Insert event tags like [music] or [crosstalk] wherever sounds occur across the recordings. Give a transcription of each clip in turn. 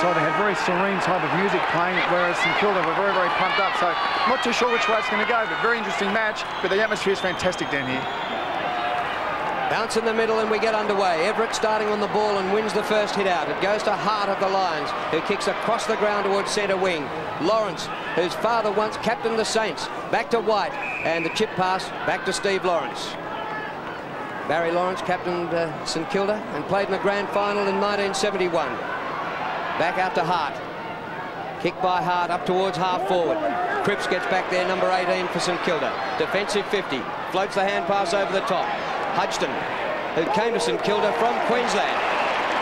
side, they had very serene type of music playing, whereas St Kilda were very, very pumped up. So not too sure which way it's going to go, but very interesting match. But the atmosphere is fantastic down here. Bounce in the middle and we get underway. Everitt starting on the ball and wins the first hit out. It goes to Hart of the Lions, who kicks across the ground towards centre wing. Lawrence, whose father once captained the Saints, back to White. And the chip pass back to Steve Lawrence. Barry Lawrence captained uh, St Kilda and played in the grand final in 1971. Back out to Hart. Kick by Hart up towards half forward. Cripps gets back there, number 18 for St Kilda. Defensive 50. Floats the hand pass over the top. Hudghton, who came to St Kilda from Queensland.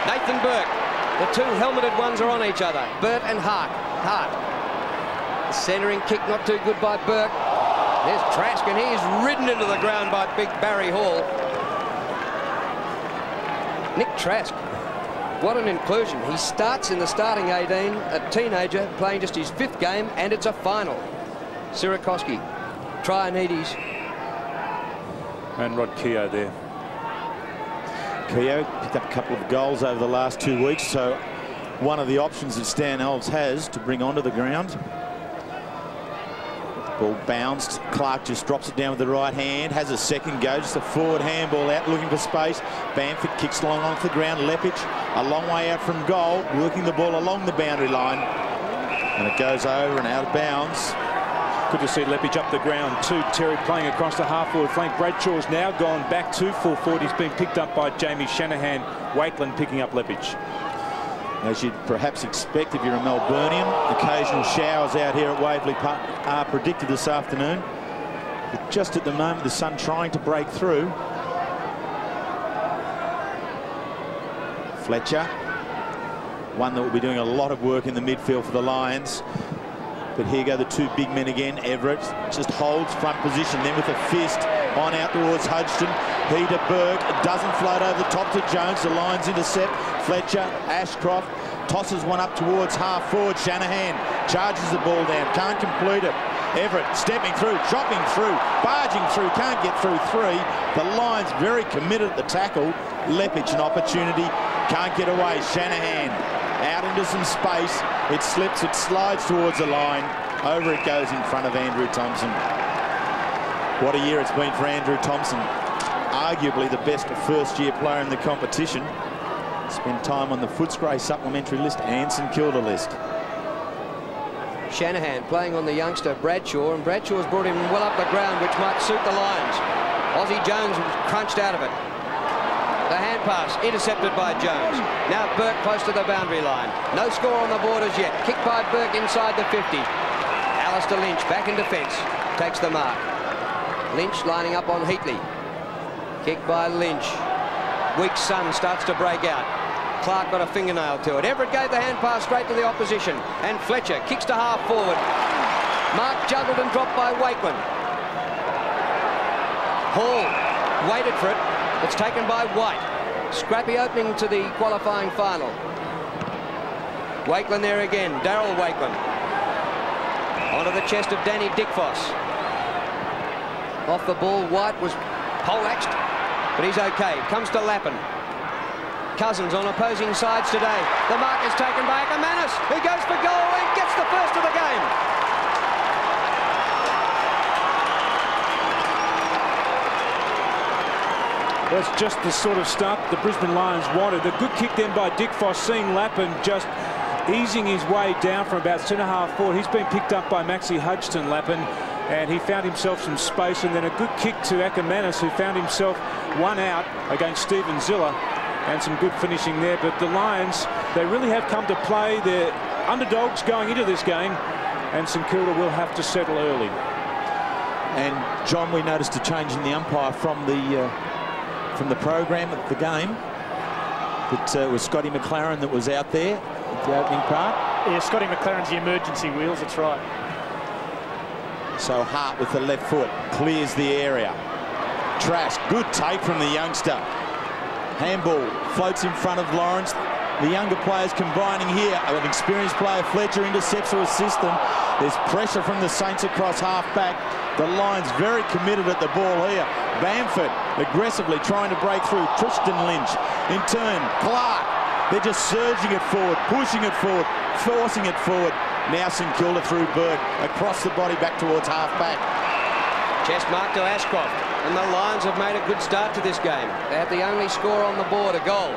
Nathan Burke. The two helmeted ones are on each other. Burke and Hart. Hart. The centering kick not too good by Burke. There's Trask, and he's ridden into the ground by big Barry Hall. Nick Trask, what an inclusion. He starts in the starting 18, a teenager playing just his fifth game, and it's a final. Sierakowski, Traianidis, and Rod Keogh there. Keogh picked up a couple of goals over the last two weeks, so one of the options that Stan Alves has to bring onto the ground. Ball bounced. Clarke just drops it down with the right hand. Has a second go. Just a forward handball out looking for space. Bamford kicks along onto the ground. Leppitsch a long way out from goal. Working the ball along the boundary line. And it goes over and out of bounds. Good to see Leppitsch up the ground too. Terry playing across the half-forward flank. Bradshaw's now gone back to full forward. He's been picked up by Jamie Shanahan. Wakelin picking up Leppitsch. As you'd perhaps expect if you're a Melburnian, occasional showers out here at Waverley Park are predicted this afternoon. But just at the moment, the sun trying to break through. Fletcher, one that will be doing a lot of work in the midfield for the Lions. But here go the two big men again. Everitt just holds front position. Then with a fist on out towards Hudghton. Peter Berg doesn't float over the top to Jones. The Lions intercept. Fletcher, Ashcroft tosses one up towards half forward. Shanahan charges the ball down. Can't complete it. Everitt stepping through, dropping through, barging through, can't get through three. The Lions very committed at the tackle. Leppitsch an opportunity, can't get away. Shanahan out into some space. It slips, it slides towards the line. Over it goes in front of Andrew Thompson. What a year it's been for Andrew Thompson. Arguably the best first-year player in the competition. Spent time on the Footscray supplementary list and St Kilda list. Shanahan playing on the youngster Bradshaw, and Bradshaw's brought him well up the ground, which might suit the Lions. Aussie Jones crunched out of it. The hand pass intercepted by Jones. Now Burke close to the boundary line. No score on the board as yet. Kick by Burke inside the 50. Alastair Lynch back in defence. Takes the mark. Lynch lining up on Heatley. Kick by Lynch. Weak sun starts to break out. Clarke got a fingernail to it. Everitt gave the hand pass straight to the opposition. And Fletcher kicks to half forward. Mark juggled and dropped by Wakelin. Hall waited for it. It's taken by White. Scrappy opening to the qualifying final. Wakelin there again. Darryl Wakelin. Onto the chest of Danny Dickfos. Off the ball, White was poleaxed, but he's okay. Comes to Lappin. Cousins on opposing sides today. The mark is taken by Akermanis, who goes for goal and gets the first of the game. That's just the sort of start the Brisbane Lions wanted. A good kick then by Dickfos, seeing Lappin just easing his way down from about centre half forward. He's been picked up by Maxi Hudghton, Lappin, and he found himself some space. And then a good kick to Akermanis, who found himself one out against Steven Sziller. And some good finishing there. But the Lions, they really have come to play. They're underdogs going into this game. And St Kilda will have to settle early. And John, we noticed a change in the umpire from the uh, from the program of the game. That uh, was Scotty McLaren that was out there at the opening part. Yeah, Scotty McLaren's the emergency wheels, that's right. So Hart with the left foot clears the area. Trask, good take from the youngster. Handball floats in front of Lawrence. The younger players combining here. An experienced player, Fletcher, intercepts to assist them. There's pressure from the Saints across half back. The Lions very committed at the ball here. Bamford aggressively trying to break through. Tristan Lynch. In turn, Clarke They're just surging it forward, pushing it forward, forcing it forward. Now St Kilda through Burke, across the body back towards half-back. Chest mark to Ashcroft. And the Lions have made a good start to this game. They have the only score on the board, a goal.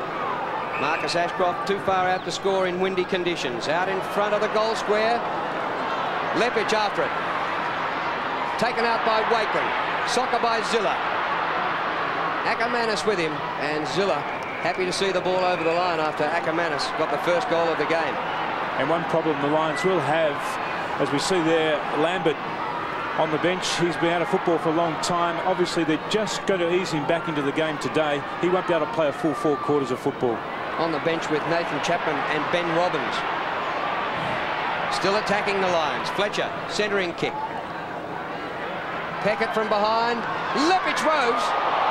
Marcus Ashcroft too far out to score in windy conditions. Out in front of the goal square. Leppitsch after it. Taken out by Wakelin. Soccer by Sziller. Akermanis with him. And Sziller happy to see the ball over the line after Akermanis got the first goal of the game. And one problem the Lions will have, as we see there, Lambert on the bench. He's been out of football for a long time. Obviously, they're just going to ease him back into the game today. He won't be able to play a full four quarters of football. On the bench with Nathan Chapman and Ben Robbins. Still attacking the Lions. Fletcher, centering kick. Peckett from behind. Leppitsch rose.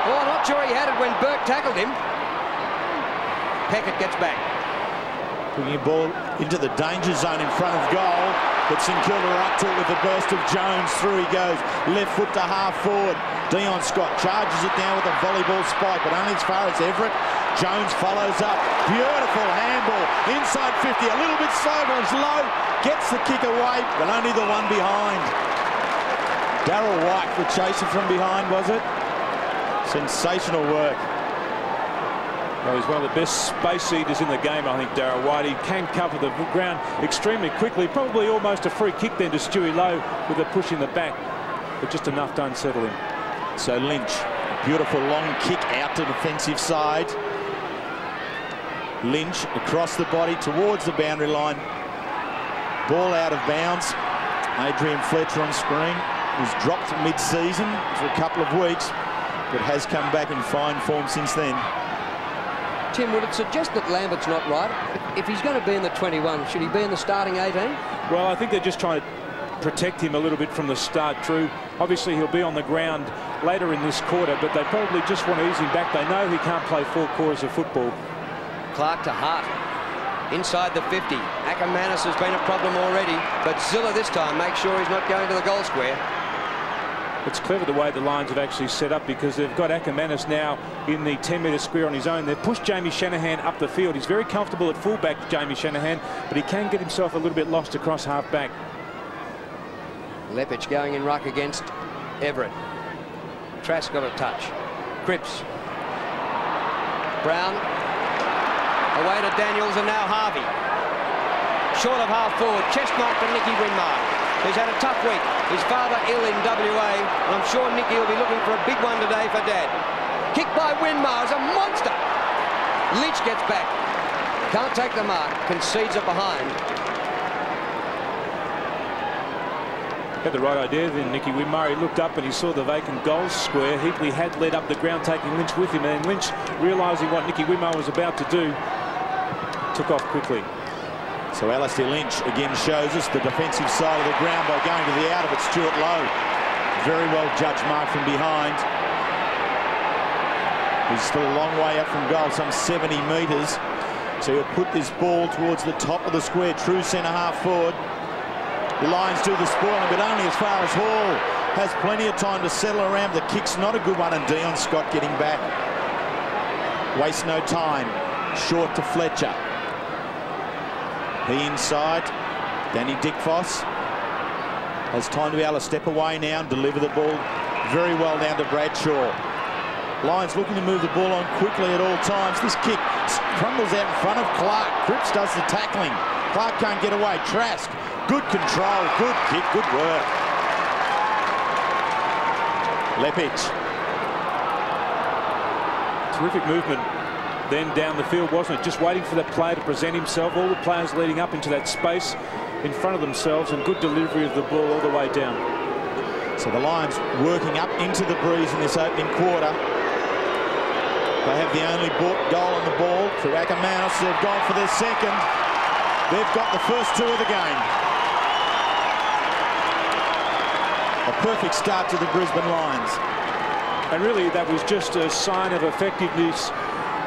Oh, I'm not sure he had it when Burke tackled him. Peckett gets back. Putting a ball into the danger zone in front of goal. But are up to it with the burst of Jones. Through he goes. Left foot to half forward. Dion Scott charges it down with a volleyball spike, but only as far as Everitt. Jones follows up. Beautiful handball. Inside 50. A little bit slow, but it's low. Gets the kick away, but only the one behind. Darryl White for chasing from behind, was it? Sensational work. Well, he's one of the best space eaters in the game, I think, Darryl White. He can cover the ground extremely quickly. Probably almost a free kick then to Stewie Loewe with a push in the back, but just enough to unsettle him. So Lynch, beautiful long kick out to defensive side. Lynch across the body towards the boundary line. Ball out of bounds. Adrian Fletcher on screen was dropped mid-season for a couple of weeks, but has come back in fine form since then. Tim, would it suggest that Lambert's not right? If he's going to be in the 21, should he be in the starting 18? Well, I think they're just trying to protect him a little bit from the start, Drew. Obviously, he'll be on the ground later in this quarter, but they probably just want to ease him back. They know he can't play four quarters of football. Clarke to Hart. Inside the 50. Akermanis has been a problem already, but Sziller this time makes sure he's not going to the goal square. It's clever the way the Lions have actually set up because they've got Akermanis now in the 10-metre square on his own. They've pushed Jamie Shanahan up the field. He's very comfortable at fullback, Jamie Shanahan, but he can get himself a little bit lost across half-back. Leppitsch going in ruck against Everitt. Trask got a touch. Cripps. Brown. Away to Daniels and now Harvey. Short of half forward. Chest mark to Nicky Winmar. He's had a tough week. His father ill in WA. And I'm sure Nicky will be looking for a big one today for Dad. Kick by Winmar a monster. Leach gets back. Can't take the mark. Concedes it behind. Had the right idea then Nicky Winmar. He looked up and he saw the vacant goal square. Heatley had led up the ground taking Lynch with him and Lynch realising what Nicky Winmar was about to do took off quickly. So Alastair Lynch again shows us the defensive side of the ground by going to the out of it. Stewart Loewe. Very well judged mark from behind. He's still a long way up from goal, some 70 metres. So he'll put this ball towards the top of the square, true centre half forward. The Lions do the spoiling, but only as far as Hall has plenty of time to settle around. The kick's not a good one, and Dion Scott getting back. Waste no time. Short to Fletcher. He inside. Danny Dickfos has time to be able to step away now and deliver the ball very well down to Bradshaw. Lions looking to move the ball on quickly at all times. This kick crumbles out in front of Clarke. Cripps does the tackling. Clarke can't get away. Trask, good control, good kick, good work. Leppitsch. Terrific movement then down the field, wasn't it? Just waiting for that player to present himself. All the players leading up into that space in front of themselves and good delivery of the ball all the way down. So the Lions working up into the breeze in this opening quarter. They have the only goal on the ball through Akermanis. They've gone for their second. They've got the first two of the game. A perfect start to the Brisbane Lions. And really that was just a sign of effectiveness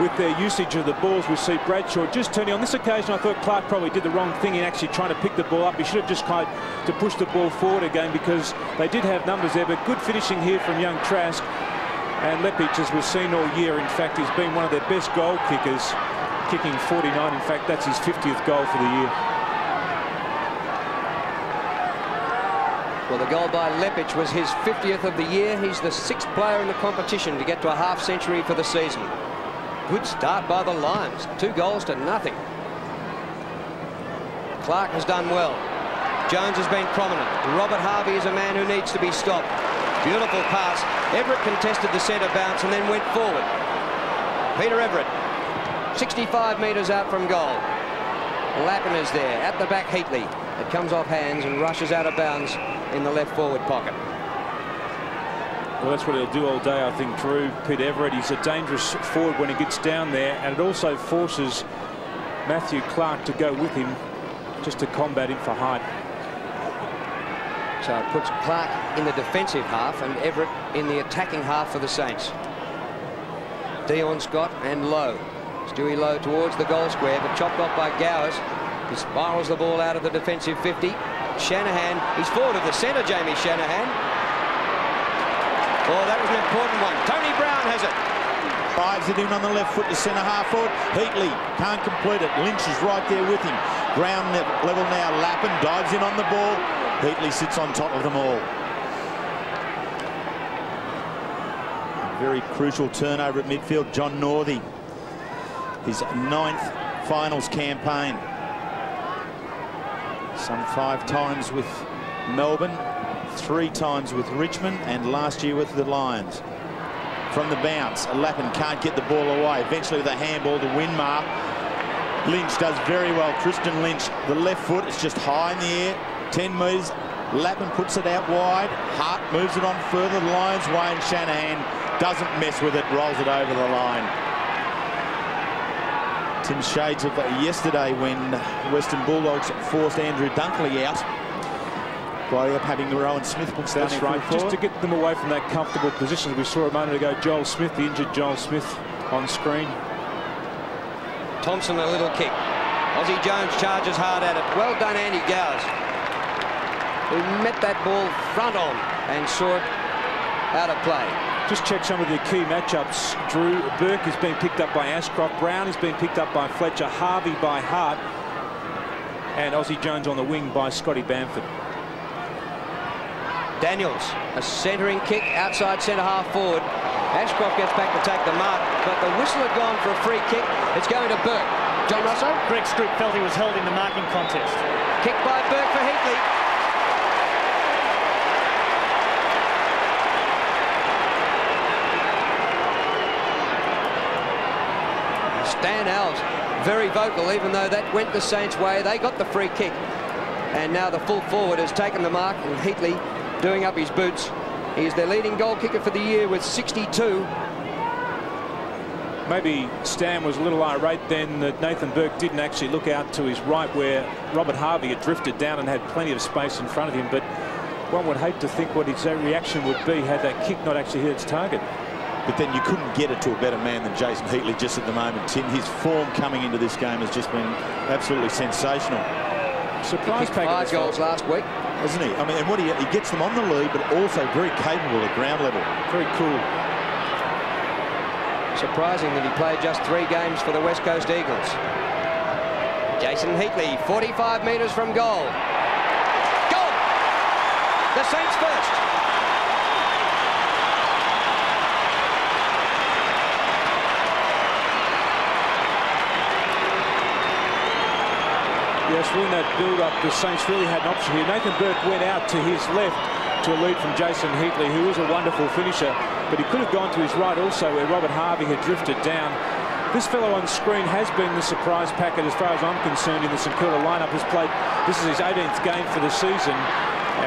with their usage of the balls. We see Bradshaw just turning. On this occasion, I thought Clarke probably did the wrong thing in actually trying to pick the ball up. He should have just tried to push the ball forward again because they did have numbers there. But good finishing here from young Trask. And Leppitsch, as we've seen all year, in fact, he's been one of their best goal kickers, kicking 49. In fact, that's his 50th goal for the year. Well, the goal by Leppitsch was his 50th of the year. He's the sixth player in the competition to get to a half century for the season. Good start by the Lions. Two goals to nothing. Clarke has done well. Jones has been prominent. Robert Harvey is a man who needs to be stopped. Beautiful pass. Everitt contested the centre bounce and then went forward. Peter Everitt, 65 metres out from goal. Lappin is there. At the back, Heatley. It comes off hands and rushes out of bounds in the left forward pocket. Well, that's what he'll do all day, I think, Drew. Pete Everitt, he's a dangerous forward when he gets down there, and it also forces Matthew Clarke to go with him just to combat him for height. So it puts Clarke in the defensive half and Everitt in the attacking half for the Saints. Dion Scott and Loewe. Stewie Loewe towards the goal square, but chopped off by Gowers. He spirals the ball out of the defensive 50. Shanahan, he's forward of the centre, Jamie Shanahan. Oh, that was an important one. Tony Brown has it. Drives it in on the left foot to centre half forward. Heatley can't complete it. Lynch is right there with him. Ground level now. Lappin dives in on the ball. Heatley sits on top of them all. very crucial turnover at midfield. John Northey, his ninth finals campaign. Some five times with Melbourne, three times with Richmond, and last year with the Lions. From the bounce, Lappin can't get the ball away. Eventually the handball to Winmar. Lynch does very well. Tristan Lynch, the left foot, it's just high in the air. 10 metres. Lappin puts it out wide. Hart moves it on further. The Lions way and Shanahan doesn't mess with it, rolls it over the line. Tim Shades of yesterday when Western Bulldogs forced Andrew Dunkley out by having Rohan Smith books That's right, just to get them away from that comfortable position. We saw a moment ago Joel Smith, the injured Joel Smith on screen. Thompson a little kick. Aussie Jones charges hard at it. Well done, Andy Gowers, who met that ball front on and saw it out of play. Just check some of the key matchups. Drew Burke has been picked up by Ashcroft. Brown has been picked up by Fletcher. Harvey by Hart. And Aussie Jones on the wing by Scotty Bamford. Daniels, a centering kick outside centre half forward. Ashcroft gets back to take the mark, but the whistle had gone for a free kick. It's going to Burke. John Russell? Greg Stroup felt he was held in the marking contest. Kick by Burke for Heatley. Stan Alves, very vocal, even though that went the Saints' way. They got the free kick. And now the full forward has taken the mark, and Heatley doing up his boots. He's their leading goal kicker for the year with 62. Maybe Stan was a little irate then that Nathan Burke didn't actually look out to his right where Robert Harvey had drifted down and had plenty of space in front of him. But one would hate to think what his reaction would be had that kick not actually hit its target. But then you couldn't get it to a better man than Jason Heatley just at the moment, Tim. His form coming into this game has just been absolutely sensational. Surprise five goals last week hasn't he? I mean, and what he, he gets them on the lead, but also very capable at ground level. Very cool. Surprising that he played just three games for the West Coast Eagles. Jason Heatley, 45 metres from goal. Goal! The Saints first. Yes, in that build-up, the Saints really had an option here. Nathan Burke went out to his left to a lead from Jason Heatley, who is a wonderful finisher, but he could have gone to his right also where Robert Harvey had drifted down. This fellow on screen has been the surprise packet as far as I'm concerned in the St Kilda lineup. Has played, this is his 18th game for the season,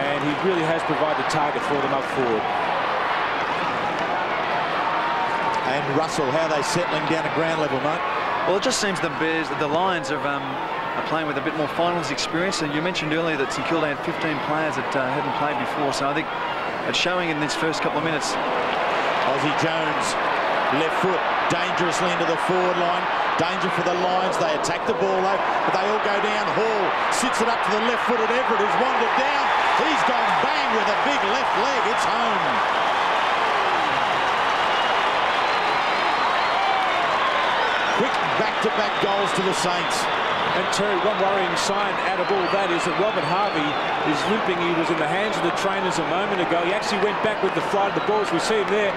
and he really has provided target for them up forward. And Russell, how are they settling down at ground level, mate? Well, it just seems the Bears, the Lions have um, are playing with a bit more finals experience. And you mentioned earlier that St Kilda had 15 players that uh, hadn't played before. So I think it's showing in this first couple of minutes. Aussie Jones, left foot, dangerously into the forward line. Danger for the Lions. They attack the ball though, but they all go down. Hall sits it up to the left foot at Everitt, who's wandered down. He's gone bang with a big left leg. It's home. Back-to-back -back goals to the Saints. And Terry, one worrying sign out of all that is that Robert Harvey is limping. He was in the hands of the trainers a moment ago. He actually went back with the flight of the balls. We see him there.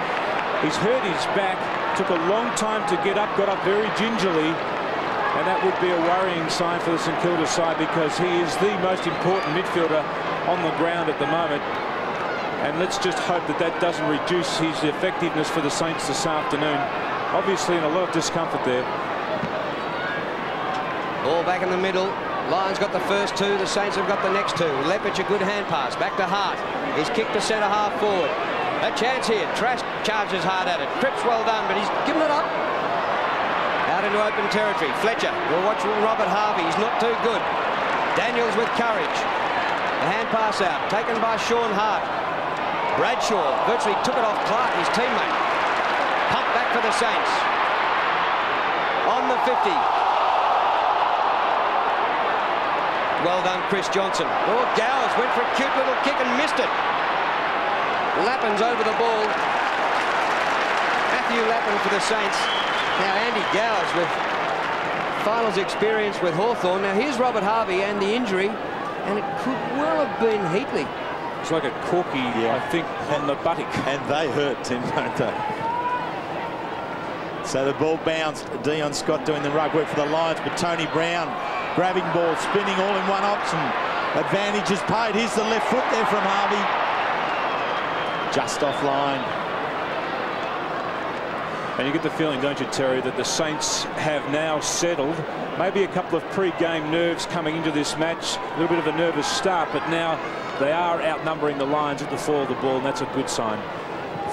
He's hurt his back. Took a long time to get up. Got up very gingerly. And that would be a worrying sign for the St Kilda side because he is the most important midfielder on the ground at the moment. And let's just hope that that doesn't reduce his effectiveness for the Saints this afternoon. Obviously in a lot of discomfort there. Ball back in the middle. Lions got the first two. The Saints have got the next two. Leppitsch a good hand pass. Back to Hart. He's kicked the centre half forward. A chance here. Trask charges hard at it. Cripps well done, but he's given it up. Out into open territory. Fletcher we'll watch Robert Harvey. He's not too good. Daniels with courage. The hand pass out. Taken by Shaun Hart. Bradshaw virtually took it off Clarke, his teammate. Pump back for the Saints. On the 50. Well done, Chris Johnson. Oh, Gowers went for a cute little kick and missed it. Lappin's over the ball. Matthew Lappin for the Saints. Now Andy Gowers with finals experience with Hawthorn. Now here's Robert Harvey and the injury, and it could well have been Heatley. It's like a corky, yeah. I think, on the buttock. And they hurt, Tim, don't they? So the ball bounced. Dion Scott doing the rug work for the Lions, but Tony Brown Grabbing ball, spinning all in one option. Advantage is paid. Here's the left foot there from Harvey. Just offline. And you get the feeling, don't you, Terry, that the Saints have now settled. Maybe a couple of pre-game nerves coming into this match. A little bit of a nervous start, but now they are outnumbering the Lions at the fall of the ball, and that's a good sign.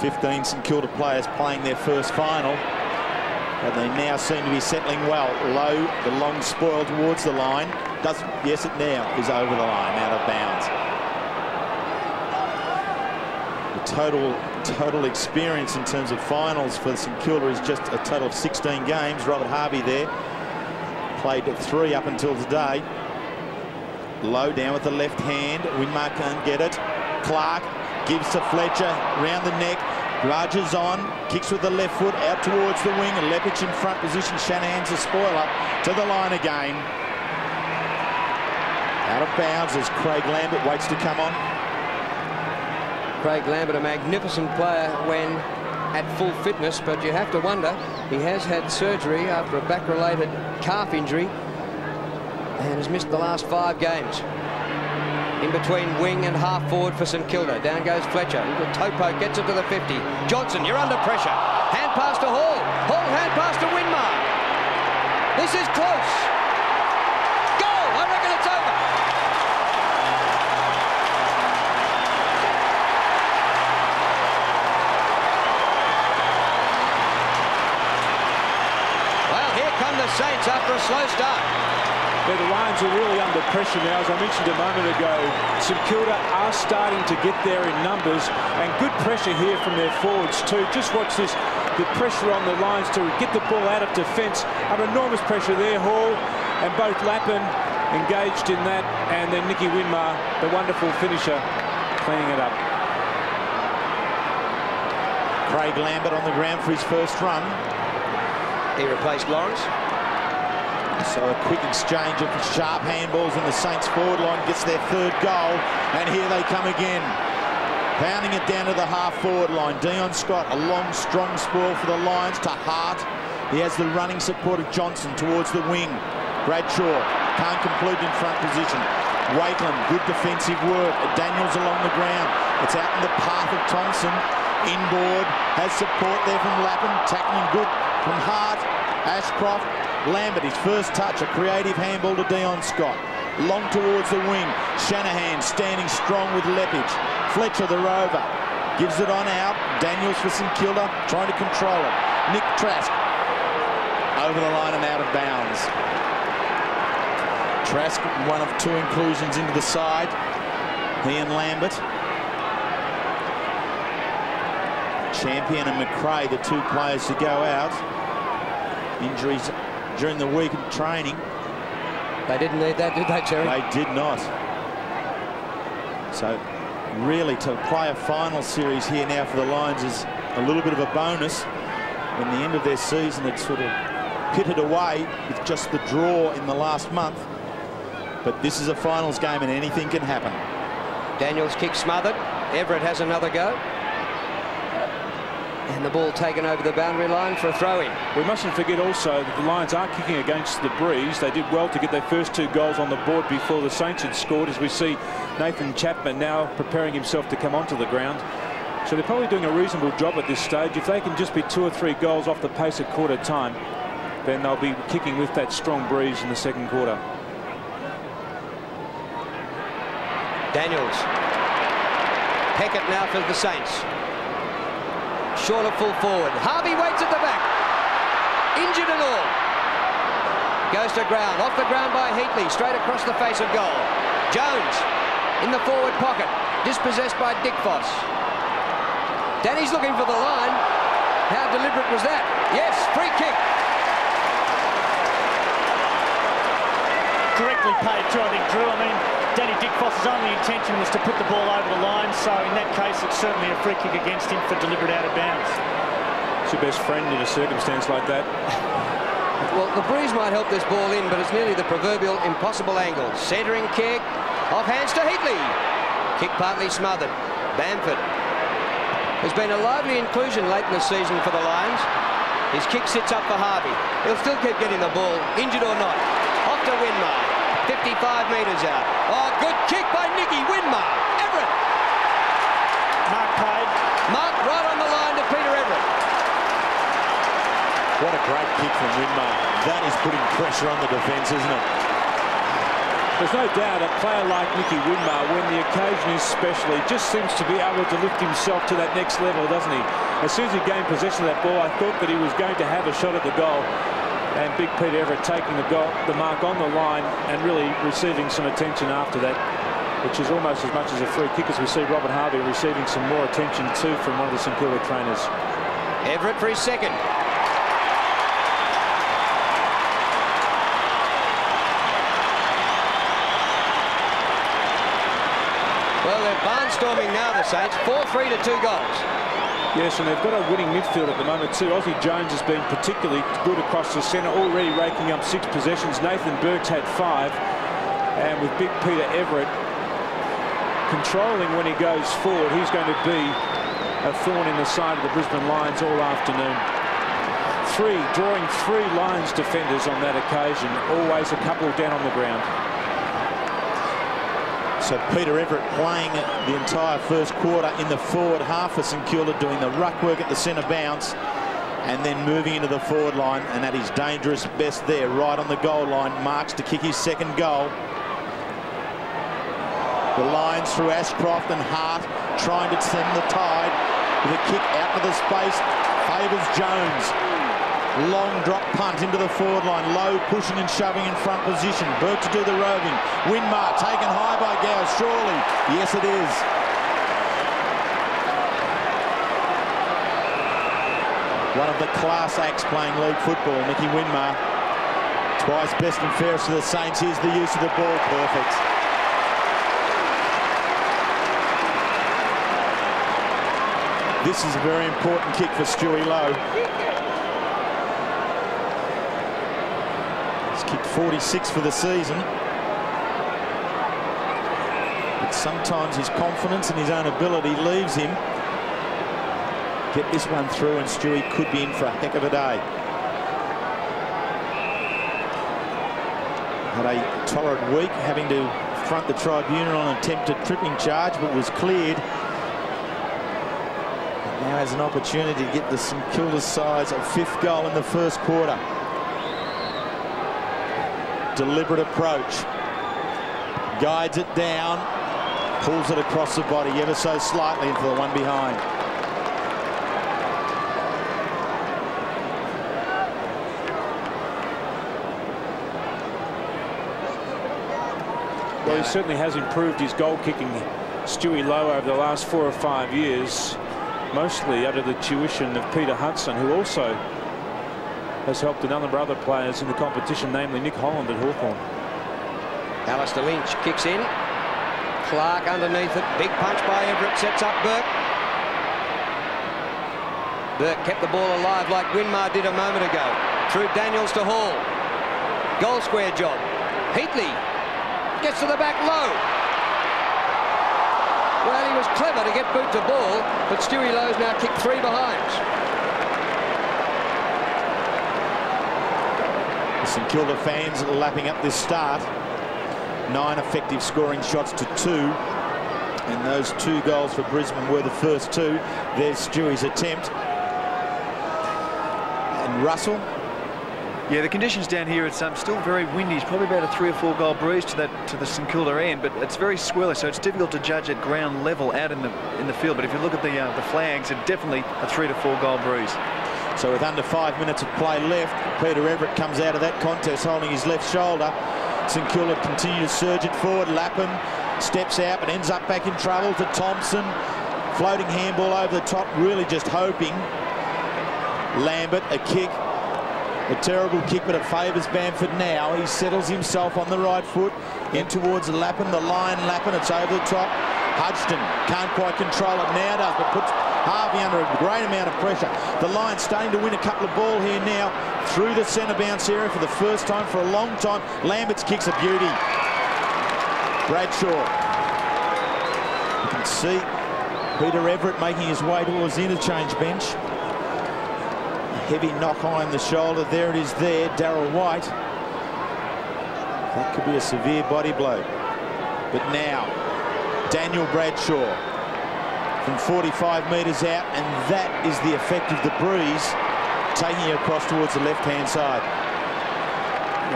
15 St Kilda players playing their first final. And they now seem to be settling well. Low, the long spoil towards the line. Does yes, it now is over the line, out of bounds. The total total experience in terms of finals for St Kilda is just a total of 16 games. Robert Harvey there played three up until today. Low down with the left hand. Winmar can't get it. Clarke gives to Fletcher round the neck. Rogers on, kicks with the left foot out towards the wing. Leppitsch in front position. Shanahan's a spoiler to the line again. Out of bounds as Craig Lambert waits to come on. Craig Lambert, a magnificent player when at full fitness, but you have to wonder, he has had surgery after a back-related calf injury and has missed the last five games in between wing and half forward for St Kilda. Down goes Fletcher. Topo gets it to the 50. Johnson, you're under pressure. Hand pass to Hall. Hall hand pass to Winmar. This is close. I reckon it's over. Well, here come the Saints after a slow start. But the Lions are really under pressure now. As I mentioned a moment ago, St Kilda are starting to get there in numbers and good pressure here from their forwards too. Just watch this, the pressure on the Lions to get the ball out of defence. Under enormous pressure there, Hall and both Lappin engaged in that and then Nicky Winmar, the wonderful finisher, cleaning it up. Craig Lambert on the ground for his first run. He replaced Lawrence. So a quick exchange of sharp handballs and the Saints forward line gets their third goal. And here they come again. Pounding it down to the half forward line. Dion Scott, a long, strong spoil for the Lions to Hart. He has the running support of Johnson towards the wing. Bradshaw can't complete in front position. Wakelin, good defensive work. Daniels along the ground. It's out in the path of Thompson. Inboard, has support there from Lappin. Tackling good from Hart. Ashcroft Lambert, his first touch, a creative handball to Dion Scott. Long towards the wing. Shanahan standing strong with Leppitsch. Fletcher, the rover, gives it on out. Daniels for St Kilda, trying to control it. Nick Trask over the line and out of bounds. Trask, one of two inclusions into the side. He and Lambert. Champion and McRae, the two players to go out. Injuries during the week of training. They didn't need that, did they, Terry? They did not. So really to play a final series here now for the Lions is a little bit of a bonus. In the end of their season, it sort of pitted away with just the draw in the last month. But this is a finals game and anything can happen. Daniels kick smothered. Everitt has another go. And the ball taken over the boundary line for a throw-in. We mustn't forget also that the Lions are kicking against the breeze. They did well to get their first two goals on the board before the Saints had scored, as we see Nathan Chapman now preparing himself to come onto the ground. So they're probably doing a reasonable job at this stage. If they can just be two or three goals off the pace at quarter time, then they'll be kicking with that strong breeze in the second quarter. Daniels. Peckett now for the Saints. Short of full forward. Harvey waits at the back. Injured and all. Goes to ground. Off the ground by Heatley. Straight across the face of goal. Jones in the forward pocket. Dispossessed by Dick Foss. Danny's looking for the line. How deliberate was that? Yes, free kick. Correctly paid too, I think, Drew. I mean, Danny Dickfos's only intention was to put the ball over the line, so in that case, it's certainly a free kick against him for deliberate out of bounds. It's your best friend in a circumstance like that. [laughs] Well, the breeze might help this ball in, but it's nearly the proverbial impossible angle. Centering kick, off hands to Heatley. Kick partly smothered. Bamford. There's been a lively inclusion late in the season for the Lions. His kick sits up for Harvey. He'll still keep getting the ball, injured or not. Off to Winmar. 55 metres out. Oh, good kick by Nicky Winmar. Everitt. Mark paid. Mark right on the line to Peter Everitt. What a great kick from Winmar. That is putting pressure on the defence, isn't it? There's no doubt a player like Nicky Winmar, when the occasion is special, he just seems to be able to lift himself to that next level, doesn't he? As soon as he gained possession of that ball, I thought that he was going to have a shot at the goal. And Big Peter Everitt taking the, goal, the mark on the line and really receiving some attention after that, which is almost as much as a free kick as we see Robert Harvey receiving some more attention too from one of the St Kilda trainers. Everitt for his second. Well, they're barnstorming now, the Saints. 4-3 to two goals. Yes, and they've got a winning midfield at the moment too. Aussie Jones has been particularly good across the centre, already raking up six possessions. Nathan Burke's had five. And with Big Peter Everitt controlling when he goes forward, he's going to be a thorn in the side of the Brisbane Lions all afternoon. Three, drawing three Lions defenders on that occasion, always a couple down on the ground. So Peter Everitt playing the entire first quarter in the forward half for St Kilda, doing the ruck work at the centre bounce and then moving into the forward line and at his dangerous best there, right on the goal line, marks to kick his second goal. The lines through Ashcroft and Hart trying to send the tide with a kick out of the space, favours Jones. Long drop punt into the forward line. Low pushing and shoving in front position. Burke to do the roving. Winmar taken high by Gow. Surely. Yes, it is. One of the class acts playing league football, Nicky Winmar. Twice best and fairest to the Saints. Here's the use of the ball. Perfect. This is a very important kick for Stewie Loewe. kicked 46 for the season. But sometimes his confidence and his own ability leaves him. Get this one through and Stewie could be in for a heck of a day. Had a tolerant week having to front the tribunal on an attempted tripping charge but was cleared. And now has an opportunity to get the St Kilda sides fifth goal in the first quarter deliberate approach. Guides it down, pulls it across the body ever so slightly into the one behind. Well, he certainly has improved his goal kicking, Stewie Loewe, over the last four or five years, mostly under the tuition of Peter Hudson, who also has helped a number of other players in the competition, namely Nick Holland at Hawthorn. Alastair Lynch kicks in. Clarke underneath it. Big punch by Everitt. Sets up Burke. Burke kept the ball alive like Winmar did a moment ago. Through Daniels to Hall. Goal square job. Heatley gets to the back low. Well, he was clever to get boot to ball, but Stewie Loewe's now kicked three behinds. St Kilda fans lapping up this start. Nine effective scoring shots to two. And those two goals for Brisbane were the first two. There's Stewie's attempt. And Russell. Yeah, the conditions down here, it's um, still very windy. It's probably about a three or four goal breeze to that to the St Kilda end, but it's very swirly, so it's difficult to judge at ground level out in the in the field. But if you look at the uh, the flags, it's definitely a three to four goal breeze. So with under five minutes of play left, Peter Everitt comes out of that contest holding his left shoulder. St Kilda continue to surge it forward. Lappin steps out but ends up back in trouble to Thompson. Floating handball over the top, really just hoping. Lambert, a kick. A terrible kick, but it favours Bamford now. He settles himself on the right foot in towards Lappin, the line Lappin. It's over the top. Hudson can't quite control it now, does, but puts Harvey under a great amount of pressure. The Lions starting to win a couple of ball here now through the centre bounce area for the first time for a long time. Lambert's kick's a beauty. Bradshaw. You can see Peter Everitt making his way towards the interchange bench. Heavy knock on the shoulder. There it is there. Darryl White. That could be a severe body blow. But now, Daniel Bradshaw from 45 metres out, and that is the effect of the breeze taking it across towards the left-hand side.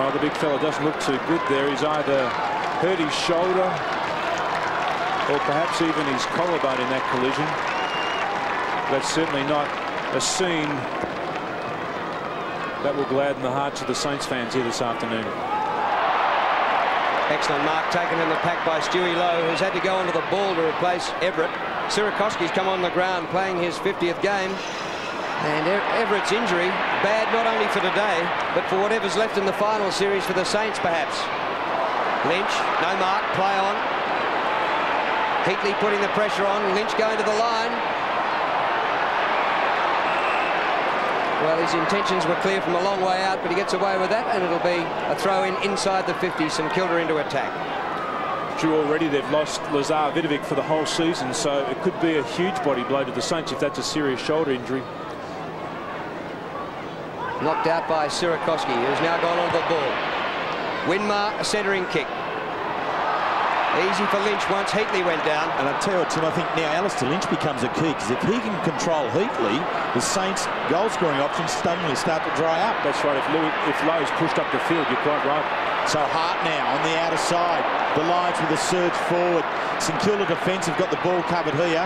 Well, the big fella doesn't look too good there. He's either hurt his shoulder or perhaps even his collarbone in that collision. That's certainly not a scene that will gladden the hearts of the Saints fans here this afternoon. Excellent mark taken in the pack by Stewie Loewe, who's had to go onto the ball to replace Everitt. Sierakowski's come on the ground playing his 50th game. And Everitt's injury, bad not only for today, but for whatever's left in the final series for the Saints, perhaps. Lynch, no mark, play on. Heatley putting the pressure on, Lynch going to the line. Well, his intentions were clear from a long way out, but he gets away with that, and it'll be a throw in inside the 50, St Kilda into attack. Drew, already they've lost Lazar Vidovic for the whole season, so it could be a huge body blow to the Saints if that's a serious shoulder injury. Knocked out by Sierakowski, who's now gone on the ball. Winmar, a centering kick. Easy for Lynch once Heatley went down. And I tell you, Tim, I think now Alastair Lynch becomes a key because if he can control Heatley, the Saints' goal-scoring options suddenly start to dry up. That's right. If, Louis, if Loewe's pushed up the field, you're quite right. So Hart now on the outer side. The Lions with a surge forward. St Kilda defence have got the ball covered here.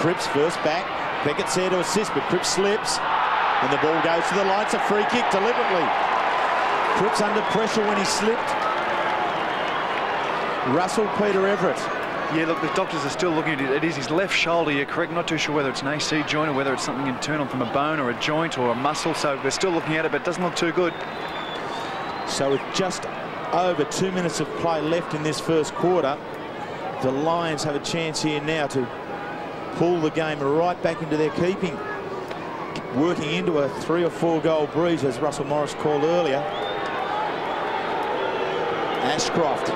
Cripps first back. Peckett's there to assist, but Cripps slips. And the ball goes to the. It's a free kick deliberately. Cripps under pressure when he slipped. Russell Peter Everitt. Yeah, look, the doctors are still looking at it. It is his left shoulder, you're correct. Not too sure whether it's an AC joint or whether it's something internal from a bone or a joint or a muscle. So we're still looking at it, but it doesn't look too good. So with just over two minutes of play left in this first quarter, the Lions have a chance here now to pull the game right back into their keeping. Working into a three or four goal breeze, as Russell Morris called earlier. Ashcroft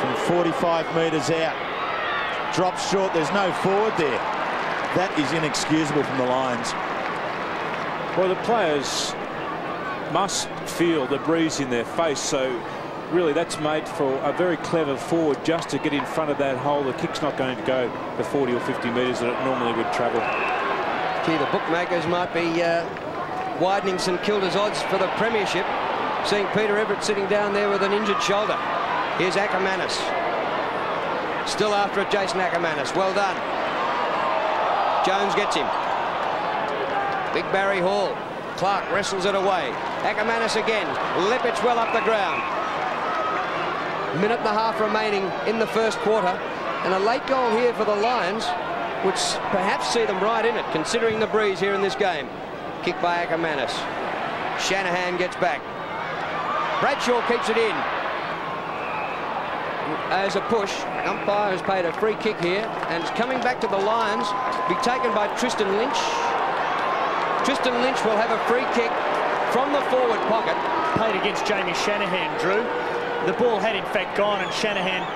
from 45 metres out. Drops short, there's no forward there. That is inexcusable from the Lions. Well, the players must feel the breeze in their face, so really that's made for a very clever forward just to get in front of that hole. The kick's not going to go the 40 or 50 metres that it normally would travel. Gee, the bookmakers might be uh, widening St Kilda's odds for the premiership, seeing Peter Everitt sitting down there with an injured shoulder. Here's Akermanis. Still after it, Jason Akermanis. Well done. Jones gets him. Big Barry Hall. Clarke wrestles it away. Akermanis again. Leppitsch well up the ground. Minute and a half remaining in the first quarter. And a late goal here for the Lions would perhaps see them right in it, considering the breeze here in this game. Kick by Akermanis. Shanahan gets back. Bradshaw keeps it in as a push. Umpire has paid a free kick here and it's coming back to the Lions. Be taken by Tristan Lynch. Tristan Lynch will have a free kick from the forward pocket. Played against Jamie Shanahan, Drew. The ball had in fact gone and Shanahan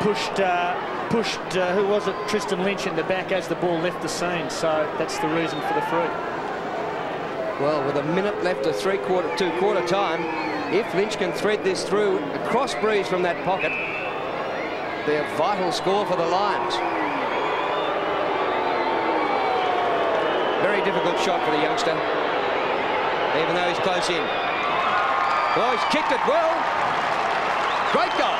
pushed uh, pushed, uh, who was it, Tristan Lynch in the back as the ball left the scene. So that's the reason for the free. Well, with a minute left of three quarter, two quarter time, if Lynch can thread this through a cross breeze from that pocket, they're a vital score for the Lions. Difficult shot for the youngster, even though he's close in. Oh, he's kicked it well. Great goal.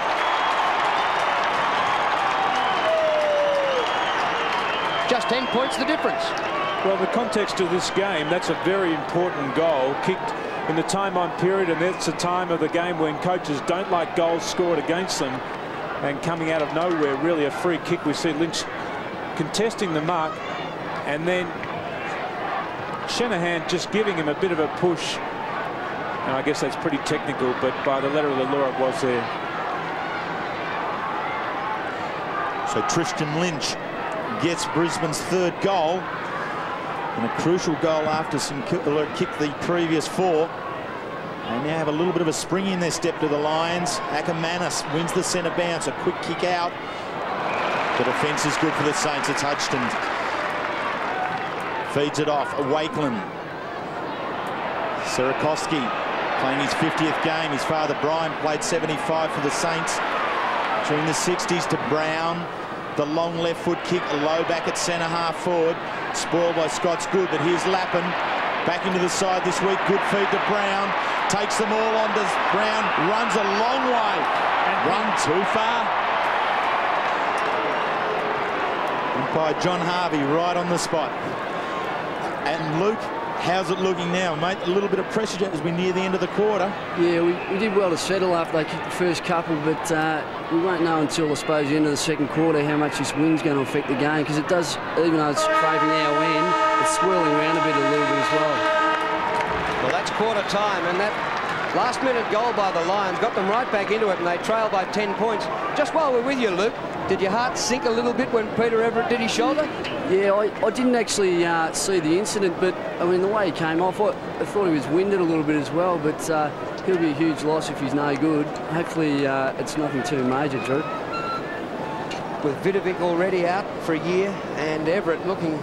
Just 10 points the difference. Well, the context of this game, that's a very important goal, kicked in the time-on period, and that's the time of the game when coaches don't like goals scored against them. And coming out of nowhere, really a free kick. We see Lynch contesting the mark, and then Shanahan just giving him a bit of a push. And I guess that's pretty technical, but by the letter of the law, it was there. So Tristan Lynch gets Brisbane's third goal. And a crucial goal after St Kilda uh, kicked the previous four. They now have a little bit of a spring in their step to the Lions. Akermanis wins the centre bounce. A quick kick out. The defence is good for the Saints. It's Hudghton. Feeds it off. Wakelin. Sierakowski playing his 50th game. His father Brian played 75 for the Saints during the 60s to Brown. The long left foot kick, low back at centre half forward. Spoiled by Scott's good, but here's Lappin. Back into the side this week. Good feed to Brown. Takes them all on to Brown. Runs a long way. And run too far. And by John Harvey right on the spot. And Luke, how's it looking now, mate? A little bit of pressure as we near the end of the quarter. Yeah, we, we did well to settle after they kicked the first couple, but uh, we won't know until, I suppose, the end of the second quarter how much this wind's going to affect the game, because it does, even though it's favouring our end, it's swirling around a bit a little bit as well. Well, that's quarter time, and that last minute goal by the Lions got them right back into it, and they trail by 10 points. Just while we're with you, Luke, did your heart sink a little bit when Peter Everitt did his shoulder? Yeah, I, I didn't actually uh, see the incident, but I mean, the way he came off, I, I thought he was winded a little bit as well, but uh, he'll be a huge loss if he's no good. Hopefully, uh, it's nothing too major, Drew. With Vidovic already out for a year and Everitt looking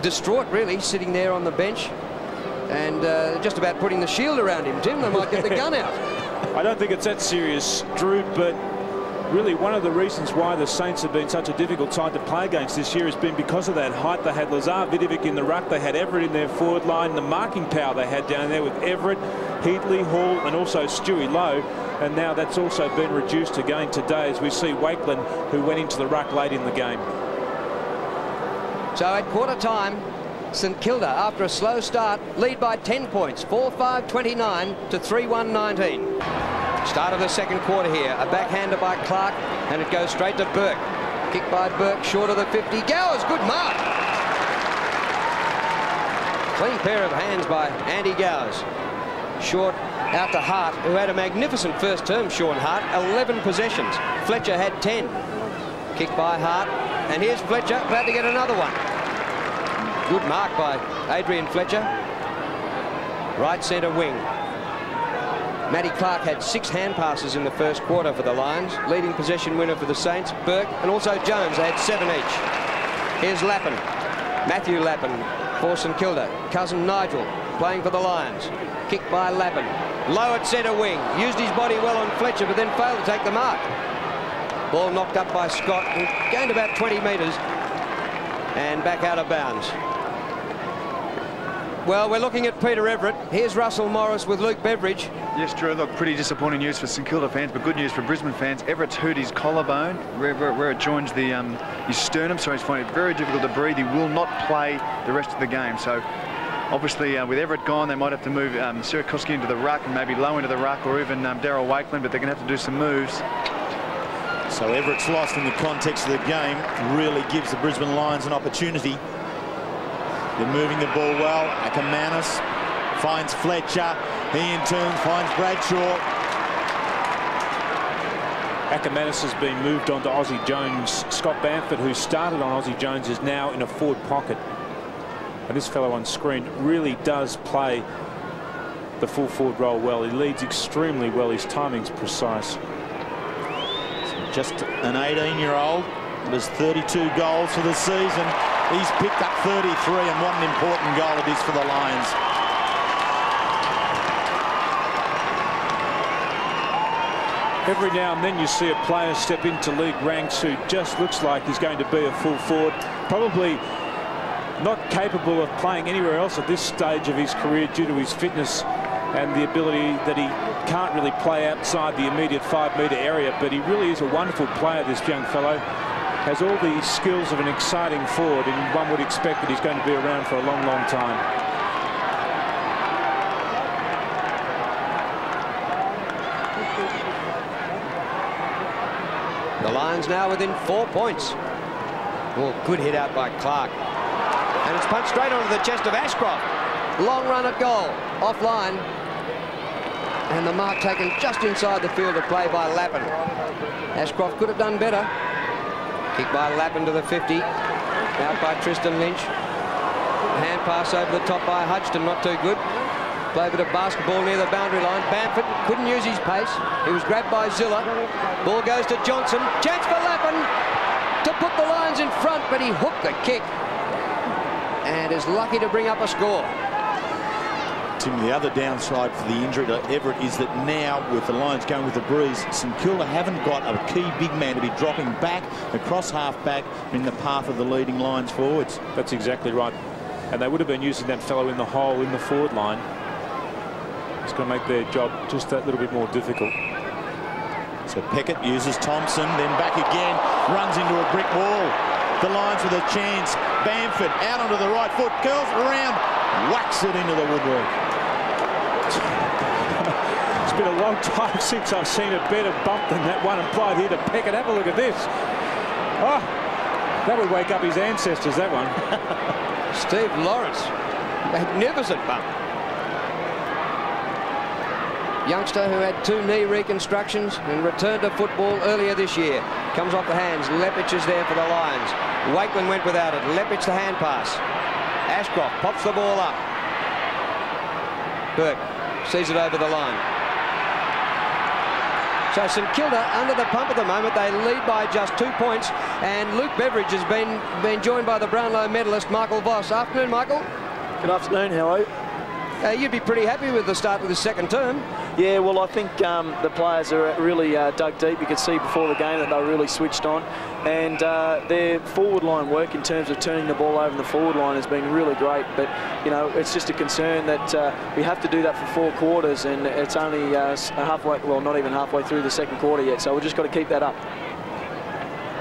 distraught, really, sitting there on the bench and uh, just about putting the shield around him. Tim, they might get the gun out. [laughs] I don't think it's that serious, Drew, but really one of the reasons why the Saints have been such a difficult side to play against this year has been because of that height. They had Lazar Vidovic in the ruck. They had Everitt in their forward line. The marking power they had down there with Everitt, Heatley, Hall and also Stewie Loewe. And now that's also been reduced again today as we see Wakelin, who went into the ruck late in the game. So at quarter time, St Kilda, after a slow start, lead by 10 points, 4-5-29 to 3-1-19. Start of the second quarter here. A backhander by Clarke, and it goes straight to Burke. Kick by Burke, short of the 50. Gowers, good mark. Clean pair of hands by Andy Gowers. Short out to Hart, who had a magnificent first term, Shaun Hart. 11 possessions. Fletcher had 10. Kick by Hart. And here's Fletcher, glad to get another one. Good mark by Adrian Fletcher. Right centre wing. Matty Clarke had six hand passes in the first quarter for the Lions. Leading possession winner for the Saints, Burke, and also Jones. They had seven each. Here's Lappin. Matthew Lappin for St Kilda. Cousin Nigel playing for the Lions. Kick by Lappin. Low at centre wing. Used his body well on Fletcher, but then failed to take the mark. Ball knocked up by Scott gained about 20 metres and back out of bounds. Well, we're looking at Peter Everitt. Here's Russell Morris with Luke Beveridge. Yes, Drew, look, pretty disappointing news for St Kilda fans, but good news for Brisbane fans. Everitt's hurt his collarbone, where, where, where it joins the um, his sternum, so he's finding it very difficult to breathe. He will not play the rest of the game. So, obviously, uh, with Everitt gone, they might have to move um, Sierakowski into the ruck and maybe Loewe into the ruck, or even um, Darryl Wakelin, but they're going to have to do some moves. So Everitt's lost in the context of the game really gives the Brisbane Lions an opportunity. They're moving the ball well. Akermanis finds Fletcher. He in turn finds Bradshaw. Akermanis has been moved on to Aussie Jones. Scott Bamford, who started on Aussie Jones, is now in a forward pocket. And this fellow on screen really does play the full forward role well. He leads extremely well. His timing's precise. So just an 18-year-old. There's 32 goals for the season. He's picked up 33, and what an important goal it is for the Lions. Every now and then you see a player step into league ranks who just looks like he's going to be a full forward. Probably not capable of playing anywhere else at this stage of his career due to his fitness and the ability that he can't really play outside the immediate five-metre area. But he really is a wonderful player, this young fellow. Has all the skills of an exciting forward, and one would expect that he's going to be around for a long, long time. The Lions now within four points. Well, good hit out by Clarke. And it's punched straight onto the chest of Ashcroft. Long run at goal, offline. And the mark taken just inside the field of play by Lappin. Ashcroft could have done better. Kick by Lappin to the 50. Out by Tristan Lynch. Hand pass over the top by Hudson, not too good. Play a bit of basketball near the boundary line. Bamford couldn't use his pace. He was grabbed by Sziller. Ball goes to Johnson. Chance for Lappin to put the Lions in front, but he hooked the kick and is lucky to bring up a score. The other downside for the injury to Everitt is that now, with the Lions going with the breeze, St Kilda haven't got a key big man to be dropping back across half-back in the path of the leading Lions forwards. That's exactly right. And they would have been using that fellow in the hole in the forward line. It's going to make their job just that little bit more difficult. So Peckett uses Thompson, then back again, runs into a brick wall. The Lions with a chance. Bamford out onto the right foot, curls around, whacks it into the woodwork. It's been a long time [laughs] since I've seen a better bump than that one applied here to Peckett. Have a look at this. Oh, that would wake up his ancestors, that one. [laughs] Steve Lawrence, magnificent bump youngster who had two knee reconstructions and returned to football earlier this year. Comes off the hands. Leppitsch is there for the Lions. Wakelin went without it. Leppitsch the hand pass. Ashcroft pops the ball up. Burke sees it over the line. So St Kilda under the pump at the moment. They lead by just two points. And Luke Beveridge has been, been joined by the Brownlow medalist Michael Voss. Afternoon, Michael. Good afternoon. How are you? Uh, you'd be pretty happy with the start of the second term. Yeah, well, I think um, the players are really uh, dug deep. You could see before the game that they were really switched on. And uh, their forward line work in terms of turning the ball over in the forward line has been really great. But, you know, it's just a concern that uh, we have to do that for four quarters. And it's only uh, halfway, well, not even halfway through the second quarter yet. So we've just got to keep that up.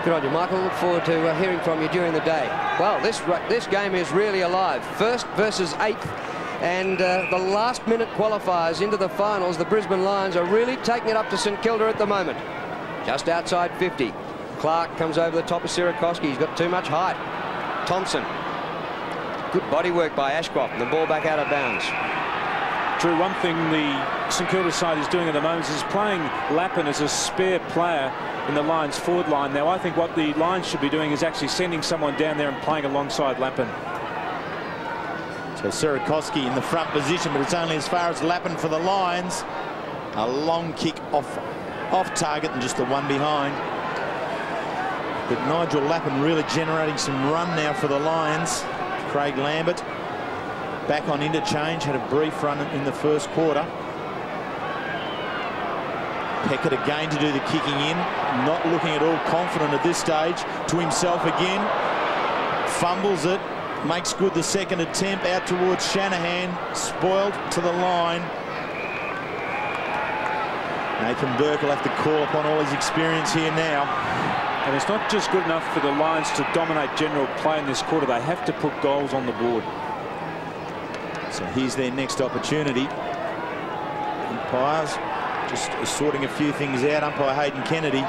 Good on you, Michael. Look forward to uh, hearing from you during the day. Well, this, this game is really alive. First versus eighth and uh, the last minute qualifiers into the finals, the Brisbane Lions are really taking it up to St Kilda at the moment. Just outside 50. Clarke comes over the top of Sierakowski. He's got too much height. Thompson. Good body work by Ashcroft. And the ball back out of bounds. Drew, one thing the St Kilda side is doing at the moment is playing Lappin as a spare player in the Lions forward line. Now, I think what the Lions should be doing is actually sending someone down there and playing alongside Lappin. So Sierakowski in the front position, but it's only as far as Lappin for the Lions. A long kick off, off target and just the one behind. But Nigel Lappin really generating some run now for the Lions. Craig Lambert back on interchange, had a brief run in the first quarter. Peckett again to do the kicking in, not looking at all confident at this stage. To himself again, fumbles it, makes good the second attempt out towards Shanahan, spoiled to the line. Nathan Burke will have to call upon all his experience here now. And it's not just good enough for the Lions to dominate general play in this quarter. They have to put goals on the board. So here's their next opportunity. Umpires just sorting a few things out. Umpire Hayden Kennedy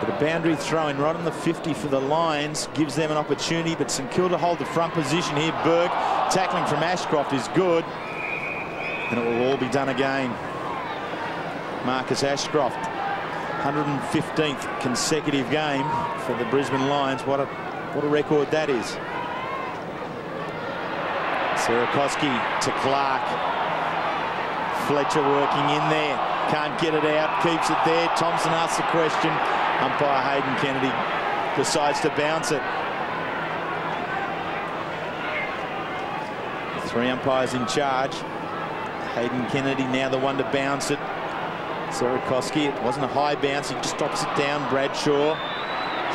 but a boundary throw in right on the 50 for the Lions gives them an opportunity, but St Kilda hold the front position here. Burke tackling from Ashcroft is good. And it will all be done again. Marcus Ashcroft, 115th consecutive game for the Brisbane Lions. What a, what a record that is. Sierakowski to Clarke. Fletcher working in there. Can't get it out. Keeps it there. Thompson asks the question. Umpire Hayden Kennedy decides to bounce it. Three umpires in charge. Hayden Kennedy now the one to bounce it. Sierakowski, it wasn't a high bounce, he just drops it down. Bradshaw,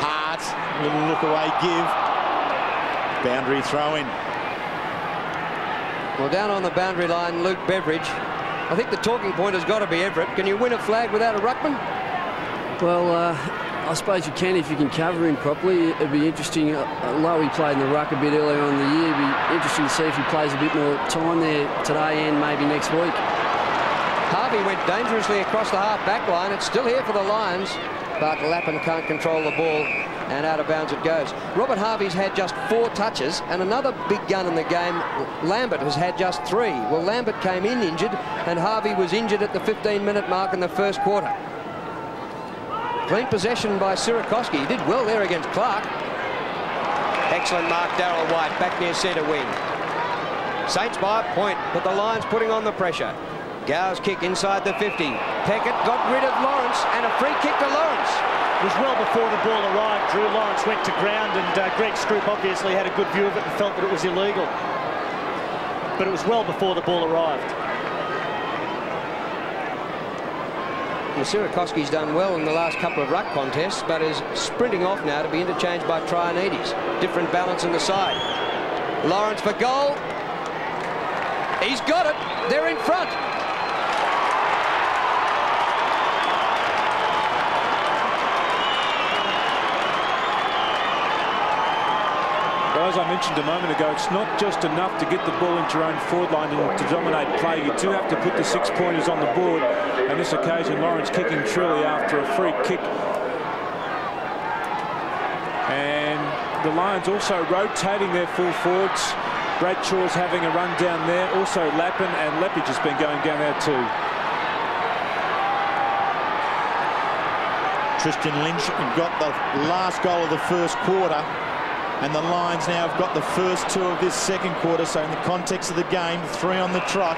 Hart, little look away give. Boundary throw in. Well, down on the boundary line, Luke Beveridge. I think the talking point has got to be Everitt. Can you win a flag without a ruckman? Well, uh, I suppose you can if you can cover him properly. It'd be interesting. Uh, although he played in the ruck a bit earlier on in the year, it'd be interesting to see if he plays a bit more time there today and maybe next week. Harvey went dangerously across the half-back line. It's still here for the Lions, but Lappin can't control the ball, and out of bounds it goes. Robert Harvey's had just four touches, and another big gun in the game, Lambert, has had just three. Well, Lambert came in injured, and Harvey was injured at the 15-minute mark in the first quarter. Clean possession by Sierakowski. He did well there against Clarke. Excellent mark, Darryl White, back near centre wing. Saints by a point, but the Lions putting on the pressure. Gow's kick inside the 50. Peckett got rid of Lawrence, and a free kick to Lawrence. It was well before the ball arrived, Drew. Lawrence went to ground, and uh, Greg Stroup obviously had a good view of it and felt that it was illegal. But it was well before the ball arrived. Sierakowski's done well in the last couple of ruck contests, but is sprinting off now to be interchanged by Traianidis. Different balance in the side. Lawrence for goal. He's got it. They're in front. As I mentioned a moment ago, it's not just enough to get the ball into your own forward line and to dominate play. You do have to put the six-pointers on the board. And this occasion, Lawrence kicking truly after a free kick. And the Lions also rotating their full forwards. Bradshaw's having a run down there. Also Lappin and Leppitsch has been going down there too. Tristan Lynch got the last goal of the first quarter. And the Lions now have got the first two of this second quarter. So in the context of the game, three on the trot.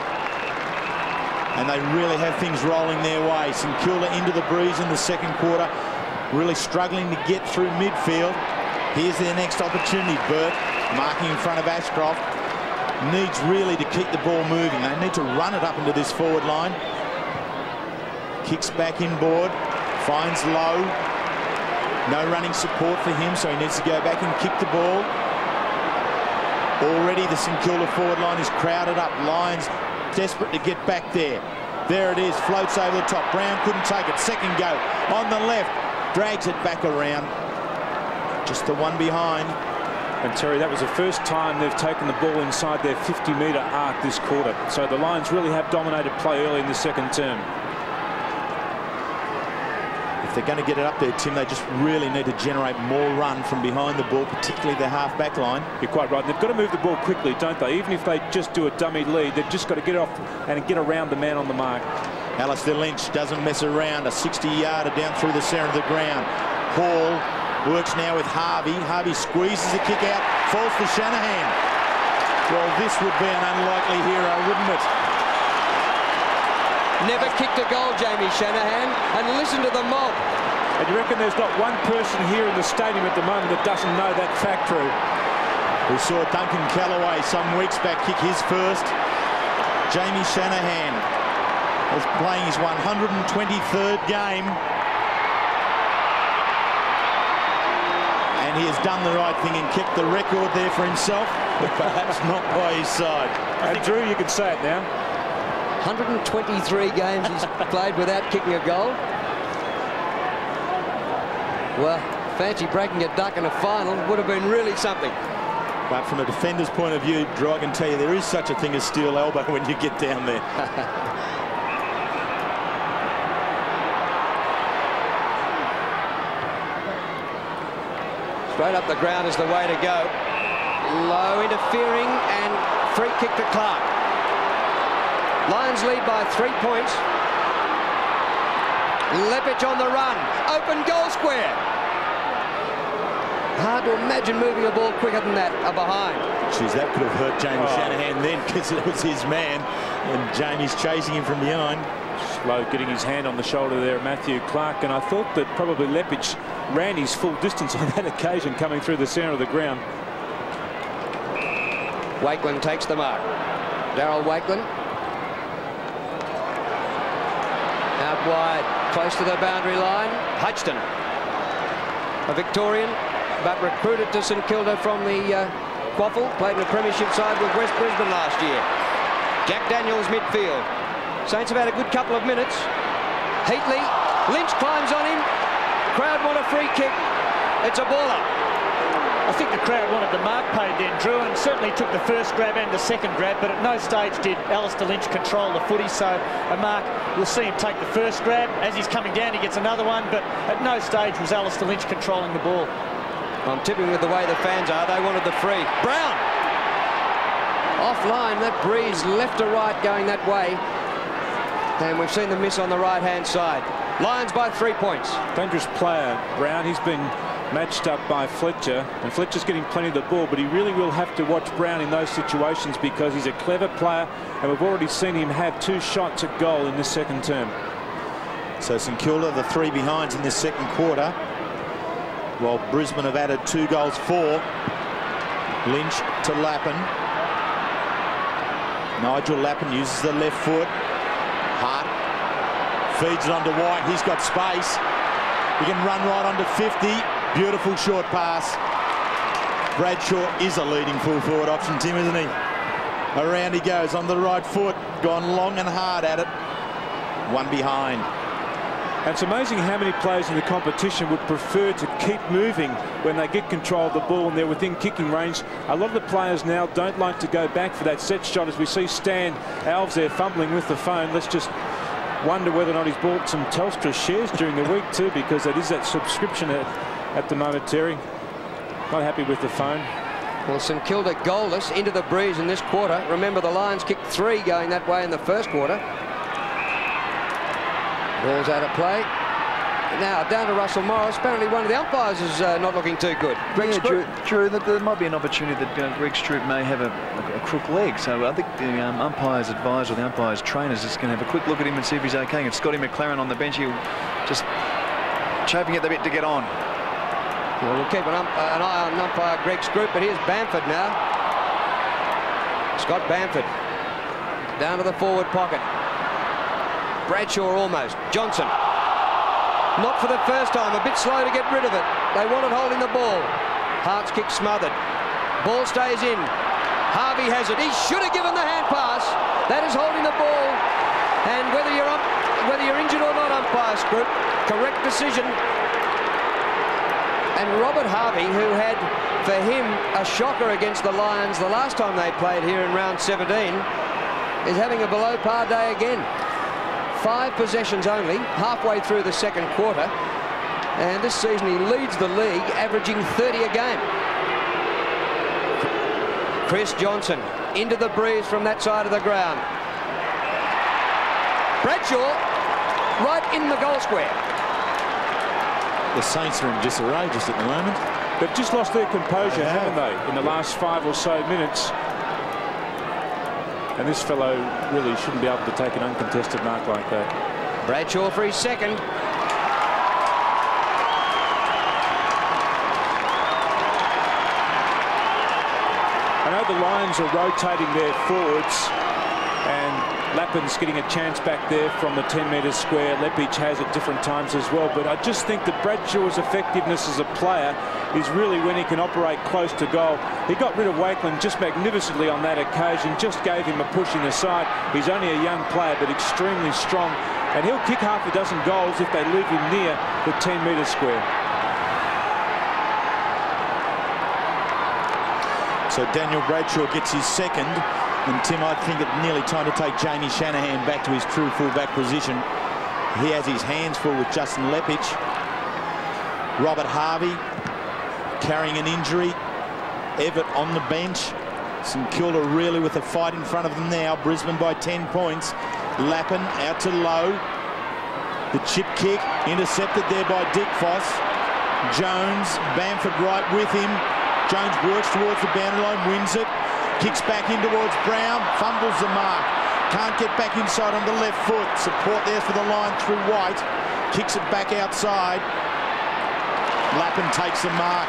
And they really have things rolling their way. Kilda into the breeze in the second quarter. Really struggling to get through midfield. Here's their next opportunity. Burke marking in front of Ashcroft. Needs really to keep the ball moving. They need to run it up into this forward line. Kicks back inboard. Finds Loewe. No running support for him, so he needs to go back and kick the ball. Already the St Kilda forward line is crowded up. Lions desperate to get back there. There it is, floats over the top. Brown couldn't take it. Second go on the left. Drags it back around. Just the one behind. And Terry, that was the first time they've taken the ball inside their 50-metre arc this quarter. So the Lions really have dominated play early in the second term they're going to get it up there, Tim, they just really need to generate more run from behind the ball, particularly the half-back line. You're quite right. They've got to move the ball quickly, don't they? Even if they just do a dummy lead, they've just got to get off and get around the man on the mark. Alastair Lynch doesn't mess around. A 60-yarder down through the centre of the ground. Hall works now with Harvey. Harvey squeezes the kick out, falls to Shanahan. Well, this would be an unlikely hero, wouldn't it? Never kicked a goal, Jamie Shanahan. And listen to the mob. And you reckon there's not one person here in the stadium at the moment that doesn't know that fact, Drew? We saw Duncan Callaway some weeks back kick his first. Jamie Shanahan is playing his 123rd game. And he has done the right thing and kept the record there for himself, but perhaps not by his side. And Drew, you can say it now. 123 games he's [laughs] played without kicking a goal. Well, fancy breaking a duck in a final would have been really something. But from a defender's point of view, Drew, I can tell you there is such a thing as steel elbow [laughs] when you get down there. Straight up the ground is the way to go. Loewe interfering and free kick to Clarke. Lions lead by three points. Leppitsch on the run. Open goal square. Hard to imagine moving a ball quicker than that, a behind. Jeez, that could have hurt Jamie Oh. Shanahan then because it was his man and Jamie's chasing him from behind. Slow getting his hand on the shoulder there, Matthew Clarke. And I thought that probably Leppitsch ran his full distance on that occasion coming through the centre of the ground. Wakelin takes the mark. Darryl Wakelin. Out wide, close to the boundary line. Hudghton. A Victorian, but recruited to St Kilda from the uh, Quaffle. Played in the premiership side with West Brisbane last year. Jack Daniels midfield. Saints have had a good couple of minutes. Heatley. Lynch climbs on him. Crowd want a free kick. It's a baller. I think the crowd wanted the mark paid then, Drew, and certainly took the first grab and the second grab, but at no stage did Alastair Lynch control the footy, so a mark, we'll see him take the first grab. As he's coming down, he gets another one, but at no stage was Alastair Lynch controlling the ball. I'm tipping with the way the fans are. They wanted the free. Brown. Offline, that breeze left to right going that way. And we've seen the miss on the right-hand side. Lions by three points. Dangerous player, Brown. He's been matched up by Fletcher. And Fletcher's getting plenty of the ball, but he really will have to watch Brown in those situations because he's a clever player. And we've already seen him have two shots at goal in this second term. So St Kilda, the three behinds in this second quarter. While Brisbane have added two goals for Lynch to Lappin. Nigel Lappin uses the left foot. Hart feeds it onto White. He's got space. He can run right onto 50. Beautiful short pass. Bradshaw is a leading full forward option, Tim, isn't he? Around he goes on the right foot. Gone long and hard at it. One behind. It's amazing how many players in the competition would prefer to keep moving when they get control of the ball and they're within kicking range. A lot of the players now don't like to go back for that set shot as we see Stan Alves there fumbling with the phone. Let's just wonder whether or not he's bought some Telstra shares during the week too because it is that subscription at, at the moment, Terry. Not happy with the phone. Well, St Kilda goalless into the breeze in this quarter. Remember, the Lions kicked three going that way in the first quarter. Ball's out of play. Now down to Russell Morris. Apparently one of the umpires is uh, not looking too good. Greg Yeah, Drew, Drew, that there might be an opportunity that uh, Greg Stroop may have a, a, a crook leg. So I think the um, umpire's advisor, the umpire's trainer, is going to have a quick look at him and see if he's okay. And Scotty McLaren on the bench, he'll just chafing at the bit to get on. Well, we'll keep an, an eye on umpire Greg Scroop, but here's Bamford now. Scott Bamford down to the forward pocket. Bradshaw almost. Johnson. Not for the first time. A bit slow to get rid of it. They wanted holding the ball. Hart's kick smothered. Ball stays in. Harvey has it. He should have given the hand pass. That is holding the ball. And whether you're up, whether you're injured or not, umpire Scroop, correct decision. And Robert Harvey, who had for him a shocker against the Lions the last time they played here in round 17, is having a below par day again. Five possessions only, halfway through the second quarter. And this season he leads the league, averaging 30 a game. Chris Johnson into the breeze from that side of the ground. Bradshaw right in the goal square. The Saints are in disarray just at the moment. They've just lost their composure, They have. haven't they, in the last five or so minutes. And this fellow really shouldn't be able to take an uncontested mark like that. Bradshaw for his second. I know the Lions are rotating their forwards and Lappin's getting a chance back there from the 10 metre square. Leppitsch has at different times as well. But I just think that Bradshaw's effectiveness as a player is really when he can operate close to goal. He got rid of Wakelin just magnificently on that occasion, just gave him a push in the side. He's only a young player, but extremely strong. And he'll kick half a dozen goals if they leave him near the 10 metre square. So Daniel Bradshaw gets his second. And Tim, I think it's nearly time to take Jamie Shanahan back to his true fullback position. He has his hands full with Justin Leppitsch. Robert Harvey carrying an injury. Everitt on the bench. St Kilda really with a fight in front of them now. Brisbane by 10 points. Lappin out to Loewe. The chip kick intercepted there by Dick Foss. Jones, Bamford right with him. Jones works towards the boundary line, wins it, kicks back in towards Brown, fumbles the mark. Can't get back inside on the left foot. Support there for the line through White. Kicks it back outside. Lappin takes the mark.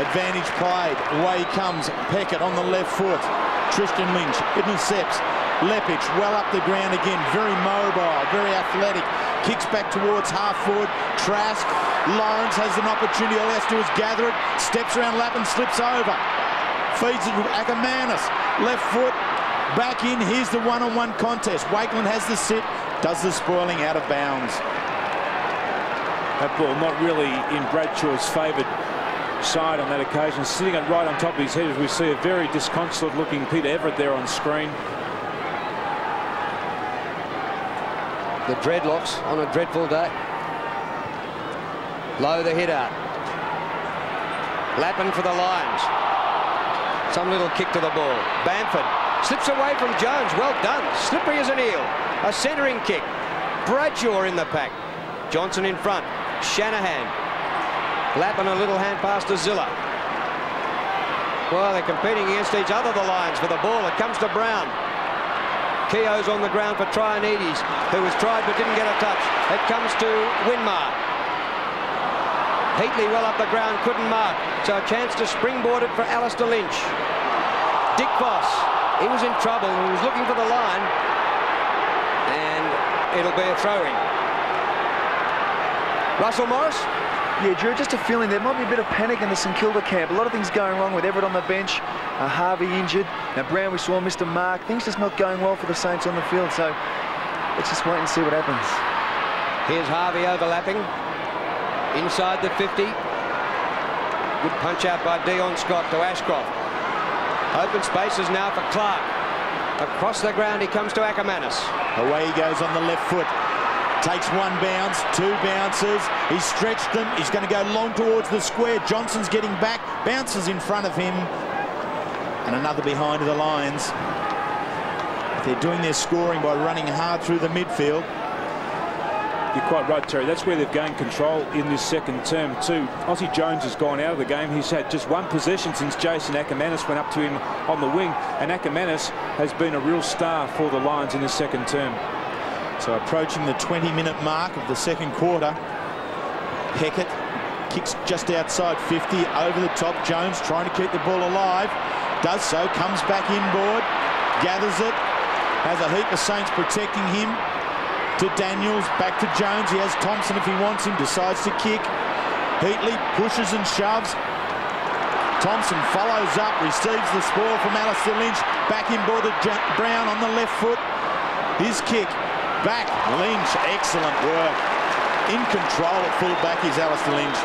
Advantage played. Away comes Peckett on the left foot. Tristan Lynch intercepts. Leppitsch well up the ground again. Very mobile, very athletic. Kicks back towards half forward. Trask. Lawrence has an opportunity. All he has to do is gather it. Steps around Lappin, slips over. Feeds it to Akermanis. Left foot. Back in. Here's the one-on-one -on -one contest. Wakelin has the sit. Does the spoiling out of bounds. That ball not really in Bradshaw's favoured side on that occasion. Sitting it right on top of his head as we see a very disconsolate looking Peter Everitt there on screen. The dreadlocks on a dreadful day. Loewe the hit out. Lappin for the Lions. Some little kick to the ball. Bamford slips away from Jones. Well done. Slippery as an eel. A centering kick. Bradshaw in the pack. Johnson in front. Shanahan. Lappin a little hand pass to Sziller. Well, they're competing against each other, the Lions, for the ball. It comes to Brown. Keogh's on the ground for Traianidis, who was tried but didn't get a touch. It comes to Winmar. Heatley well up the ground, couldn't mark. So a chance to springboard it for Alastair Lynch. Dick Voss, he was in trouble. He was looking for the line. And it'll be a throw-in. Russell Morris? Yeah, Drew, just a feeling there might be a bit of panic in the St Kilda camp. A lot of things going wrong with Everitt on the bench, uh, Harvey injured. Now Brown, we saw Mr Mark. Things just not going well for the Saints on the field, so let's just wait and see what happens. Here's Harvey overlapping. Inside the 50. Good punch out by Dion Scott to Ashcroft. Open spaces now for Clarke. Across the ground he comes to Akermanis. Away he goes on the left foot. Takes one bounce, two bounces. He's stretched them. He's going to go long towards the square. Johnson's getting back. Bounces in front of him. And another behind the Lions. They're doing their scoring by running hard through the midfield. You're quite right, Terry. That's where they've gained control in this second term too. Aussie Jones has gone out of the game. He's had just one possession since Jason Akermanis went up to him on the wing. And Akermanis has been a real star for the Lions in the second term. So approaching the 20-minute mark of the second quarter. Peckett kicks just outside 50, over the top. Jones trying to keep the ball alive. Does so, comes back inboard, gathers it, has a heap of Saints protecting him. To Daniels, back to Jones. He has Thompson if he wants him, decides to kick. Heatley pushes and shoves. Thompson follows up, receives the spoil from Alastair Lynch. Back inboard to Brown on the left foot. His kick back. Lynch, excellent work. In control at fullback is Alastair Lynch.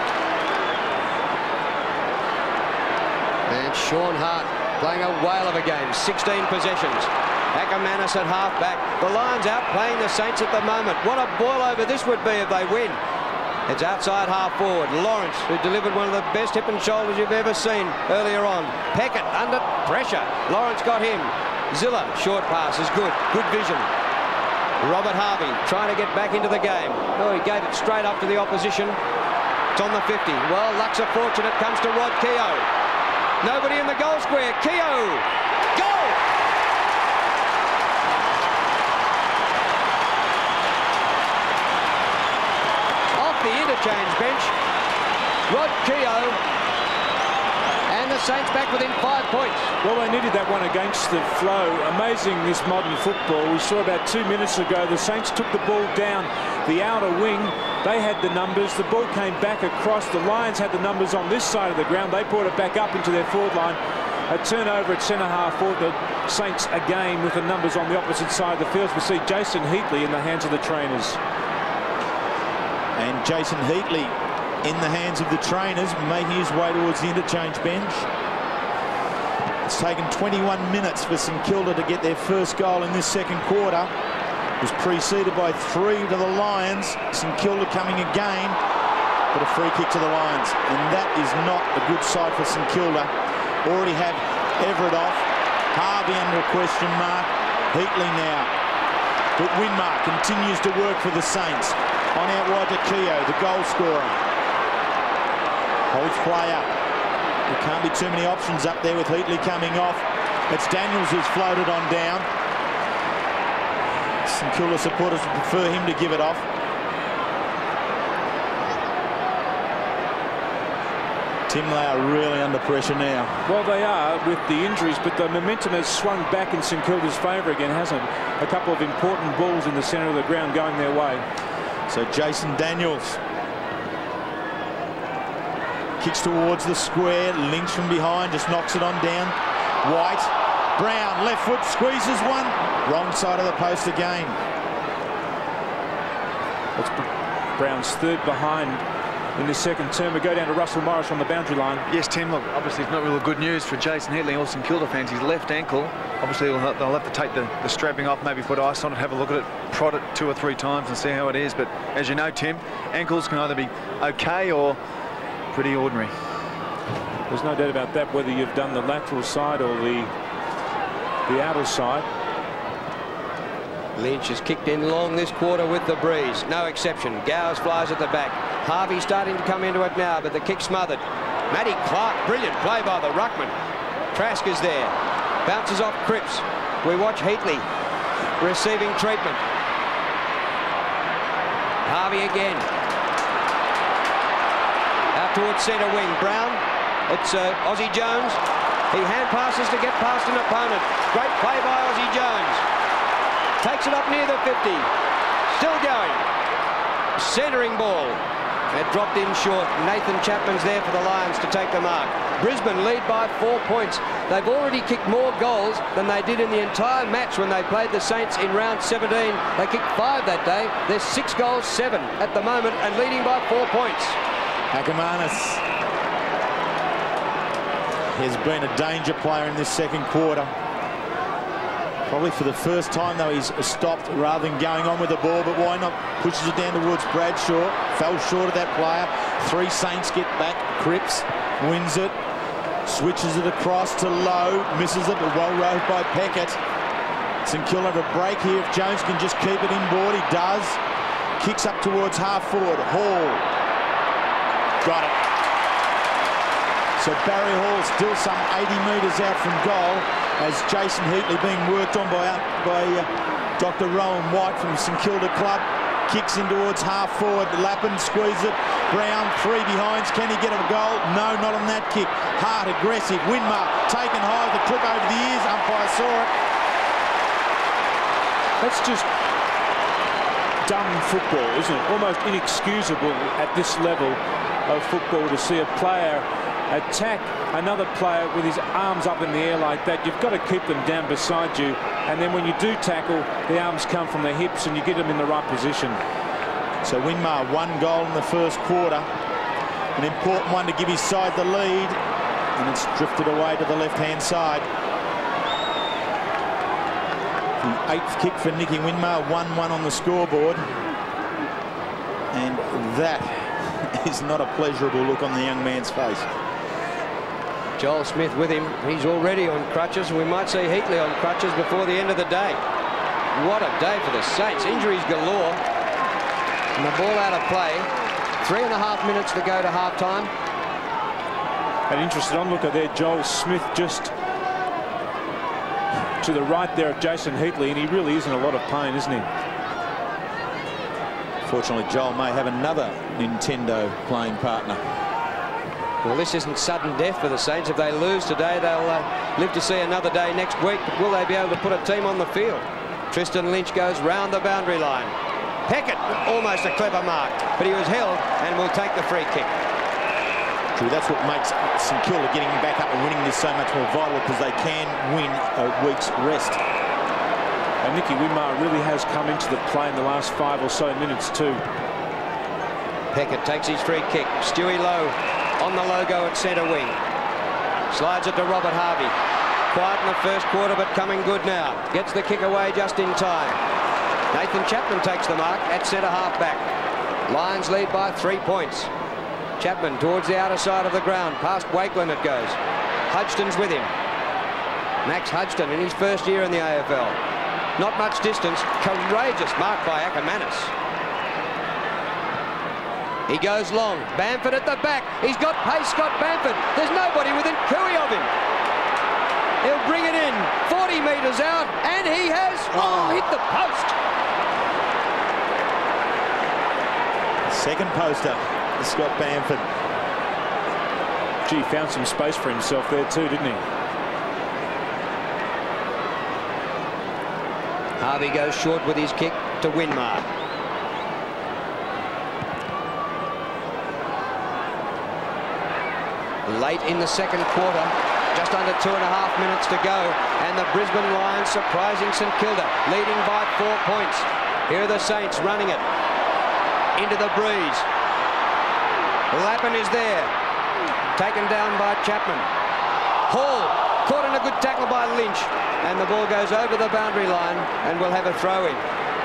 And Shaun Hart playing a whale of a game. 16 possessions. Akermanis at half-back. The Lions out playing the Saints at the moment. What a boil over this would be if they win. It's outside half-forward. Lawrence, who delivered one of the best hip and shoulders you've ever seen earlier on. Peckett under pressure. Lawrence got him. Sziller, short pass is good. Good vision. Robert Harvey trying to get back into the game. Oh, he gave it straight up to the opposition. It's on the 50. Well, luck's a fortunate comes to Rod Keogh. Nobody in the goal square. Keogh. Goal! Off the interchange bench. Rod Keogh and the Saints back within five points. Well, they needed that one against the flow. Amazing, this modern football. We saw about two minutes ago, the Saints took the ball down the outer wing. They had the numbers. The ball came back across. The Lions had the numbers on this side of the ground. They brought it back up into their forward line. A turnover at centre half for the Saints again with the numbers on the opposite side of the field. We see Jason Heatley in the hands of the trainers. And Jason Heatley in the hands of the trainers, making his way towards the interchange bench. It's taken 21 minutes for St Kilda to get their first goal in this second quarter. It was preceded by three to the Lions. St Kilda coming again, but a free kick to the Lions. And that is not a good side for St Kilda. Already have Everitt off. Harvey under a question mark. Heatley now. But Winmar continues to work for the Saints. On out wide to Keogh, the goal scorer. Holds play up. There can't be too many options up there with Heatley coming off. It's Daniels who's floated on down. St Kilda supporters would prefer him to give it off. Tim, they are really under pressure now. Well, they are with the injuries, but the momentum has swung back in St Kilda's favour again, hasn't it? A couple of important balls in the centre of the ground going their way. So Jayson Daniels kicks towards the square. Lynch from behind just knocks it on down. White, Brown, left foot squeezes one. Wrong side of the post again. It's Brown's third behind in the second term. We go down to Russell Morris on the boundary line. Yes, Tim, look, obviously it's not really good news for Jason Heatley or St Kilda fans. His left ankle, obviously they'll have, they'll have to take the, the strapping off, maybe put ice on it, have a look at it, prod it two or three times and see how it is. But as you know, Tim, ankles can either be okay or pretty ordinary. There's no doubt about that, whether you've done the lateral side or the the outer side. Lynch has kicked in long this quarter with the breeze. No exception. Gowers flies at the back. Harvey starting to come into it now, but the kick smothered. Matty Clarke, brilliant play by the ruckman. Trask is there. Bounces off Cripps. We watch Heatley receiving treatment. Harvey again. Towards centre wing. Brown. It's uh, Aussie Jones. He hand passes to get past an opponent. Great play by Aussie Jones. Takes it up near the 50. Still going. Centering ball. It dropped in short. Nathan Chapman's there for the Lions to take the mark. Brisbane lead by four points. They've already kicked more goals than they did in the entire match when they played the Saints in round 17. They kicked five that day. They're six goals, seven at the moment and leading by four points. Akermanis has been a danger player in this second quarter. Probably for the first time, though, he's stopped rather than going on with the ball. But why not? Pushes it down towards Bradshaw. Fell short of that player. Three Saints get back. Cripps wins it. Switches it across to Loewe. Misses it, but well rode by Peckett. St Kilda have a break here. If Jones can just keep it inboard, he does. Kicks up towards half forward. Hall. Got it. So Barry Hall still some 80 metres out from goal as Jason Heatley being worked on by, by uh, Dr. Rowan White from St Kilda Club. Kicks in towards half forward. Lappin squeezes it. Brown, three behinds. Can he get a goal? No, not on that kick. Hart, aggressive. Winmar taken high the clip over the ears. Umpire saw it. That's just dumb football, isn't it? Almost inexcusable at this level of football to see a player attack another player with his arms up in the air like that. You've got to keep them down beside you. And then when you do tackle, the arms come from the hips and you get them in the right position. So Winmar, one goal in the first quarter. An important one to give his side the lead. And it's drifted away to the left-hand side. The eighth kick for Nicky Winmar, 1-1 on the scoreboard. And that [laughs] is not a pleasurable look on the young man's face. Joel Smith with him. He's already on crutches. We might see Heatley on crutches before the end of the day. What a day for the Saints. Injuries galore. And the ball out of play. Three and a half minutes to go to half-time. An interesting onlooker there, Joel Smith, just to the right there of Jason Heatley, and he really is in a lot of pain, isn't he? Fortunately, Joel may have another Nintendo playing partner. Well, this isn't sudden death for the Saints. If they lose today, they'll uh, live to see another day next week. But will they be able to put a team on the field? Tristan Lynch goes round the boundary line. Peckett, almost a clever mark, but he was held and will take the free kick. True, that's what makes St Kilda getting back up and winning this so much more vital because they can win a week's rest. And Nicky Winmar really has come into the play in the last five or so minutes too. Peckett takes his free kick. Stewie Loewe on the logo at centre wing. Slides it to Robert Harvey. Quiet in the first quarter, but coming good now. Gets the kick away just in time. Nathan Chapman takes the mark at centre half back. Lions lead by three points. Chapman towards the outer side of the ground. Past Wakelin it goes. Hudghton's with him. Max Hudghton in his first year in the AFL. Not much distance. Courageous mark by Akermanis. He goes long. Bamford at the back. He's got pace, Scott Bamford. There's nobody within cooey of him. He'll bring it in. 40 metres out, and he has oh, oh. hit the post. Second poster, Scott Bamford. Gee, found some space for himself there too, didn't he? Harvey goes short with his kick to Winmar. Late in the second quarter, just under two and a half minutes to go, and the Brisbane Lions surprising St Kilda, leading by four points. Here are the Saints running it into the breeze. Lappin is there, taken down by Chapman. Hall caught in a good tackle by Lynch, and the ball goes over the boundary line and we'll have a throw in.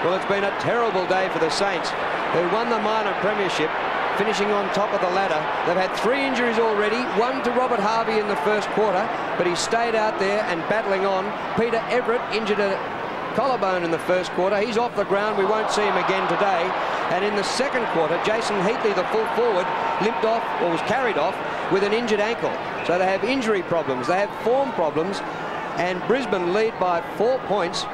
Well, it's been a terrible day for the Saints, who won the minor premiership finishing on top of the ladder. They've had three injuries already, one to Robert Harvey in the first quarter, but he stayed out there and battling on. Peter Everitt injured a collarbone in the first quarter. He's off the ground. We won't see him again today. And in the second quarter, Jason Heatley, the full forward, limped off or was carried off with an injured ankle. So they have injury problems. They have form problems. And Brisbane lead by four points,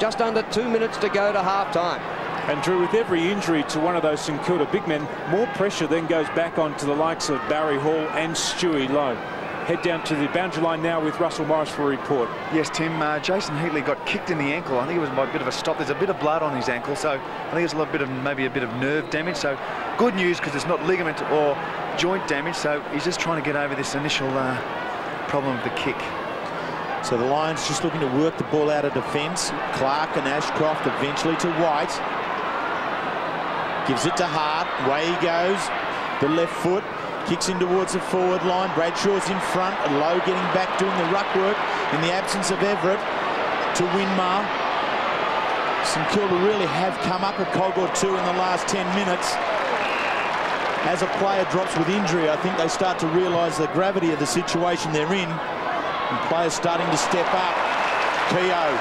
just under two minutes to go to half time. And Drew, with every injury to one of those St Kilda big men, more pressure then goes back onto the likes of Barry Hall and Stewie Loewe. Head down to the boundary line now with Russell Morris for a report. Yes, Tim. Uh, Jason Heatley got kicked in the ankle. I think it was a bit of a stop. There's a bit of blood on his ankle, so I think it's a little bit of maybe a bit of nerve damage. So good news because it's not ligament or joint damage. So he's just trying to get over this initial uh, problem of the kick. So the Lions just looking to work the ball out of defence. Clark and Ashcroft eventually to White. Gives it to Hart. Way he goes. The left foot. Kicks in towards the forward line. Bradshaw's in front. Loewe getting back doing the ruck work in the absence of Everitt to Winmar. St Kilda really have come up a cog or two in the last 10 minutes. As a player drops with injury, I think they start to realise the gravity of the situation they're in. And players starting to step up. Keogh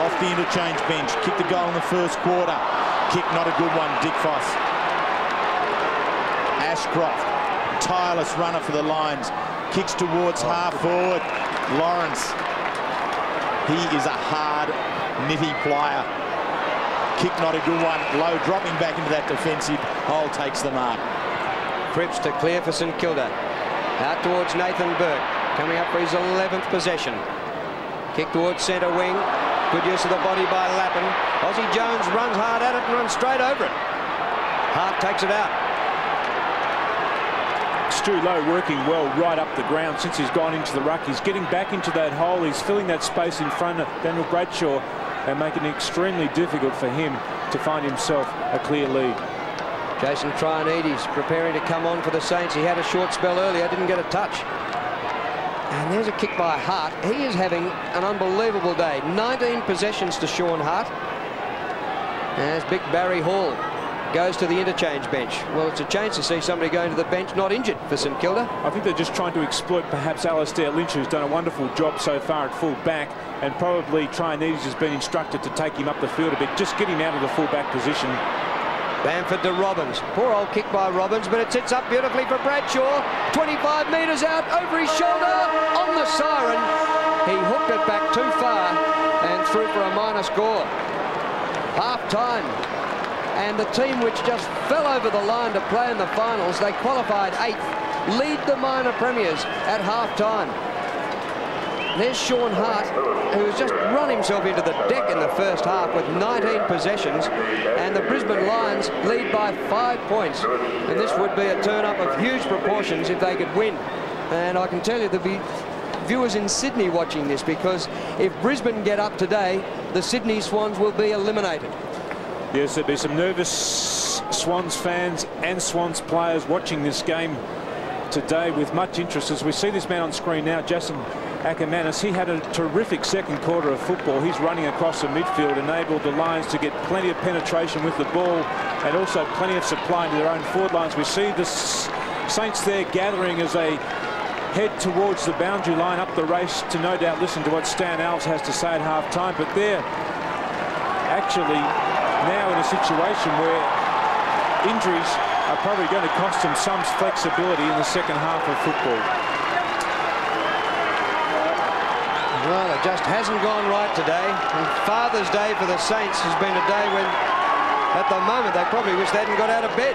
off the interchange bench. Kicked the goal in the first quarter kick, not a good one, Dickfos. Ashcroft, tireless runner for the Lions. Kicks towards oh, half forward. Lawrence, he is a hard, nitty player. Kick, not a good one. Loewe dropping back into that defensive hole takes the mark. Cripps to clear for St Kilda. Out towards Nathan Burke, coming up for his 11th possession. Kick towards centre wing. Good use of the body by Lappin. Aussie Jones runs hard at it and runs straight over it. Hart takes it out. Stu Loewe working well right up the ground since he's gone into the ruck. He's getting back into that hole. He's filling that space in front of Daniel Bradshaw and making it extremely difficult for him to find himself a clear lead. Jason Traianidis preparing to come on for the Saints. He had a short spell earlier, didn't get a touch. And there's a kick by Hart. He is having an unbelievable day. 19 possessions to Shaun Hart. There's big Barry Hall goes to the interchange bench. Well, it's a chance to see somebody going to the bench not injured for St Kilda. I think they're just trying to exploit perhaps Alastair Lynch, who's done a wonderful job so far at full back, and probably Traianidis has been instructed to take him up the field a bit, just get him out of the full back position Bamford to Robbins. Poor old kick by Robbins, but it sits up beautifully for Bradshaw. 25 metres out, over his shoulder, on the siren. He hooked it back too far and threw for a minor score. Half time. And the team which just fell over the line to play in the finals, they qualified eighth, lead the minor premiers at half time. There's Shaun Hart, who has just run himself into the deck in the first half with 19 possessions, and the Brisbane Lions lead by five points. And this would be a turn-up of huge proportions if they could win. And I can tell you there'll be viewers in Sydney watching this because if Brisbane get up today, the Sydney Swans will be eliminated. Yes, there'll be some nervous Swans fans and Swans players watching this game today with much interest as we see this man on screen now, Jason Akermanis, he had a terrific second quarter of football. He's running across the midfield, enabled the Lions to get plenty of penetration with the ball and also plenty of supply into their own forward lines. We see the Saints there gathering as they head towards the boundary line up the race to no doubt listen to what Stan Alves has to say at half time. But they're actually now in a situation where injuries are probably going to cost him some flexibility in the second half of football. Well, it just hasn't gone right today. And Father's Day for the Saints has been a day when, at the moment, they probably wish they hadn't got out of bed.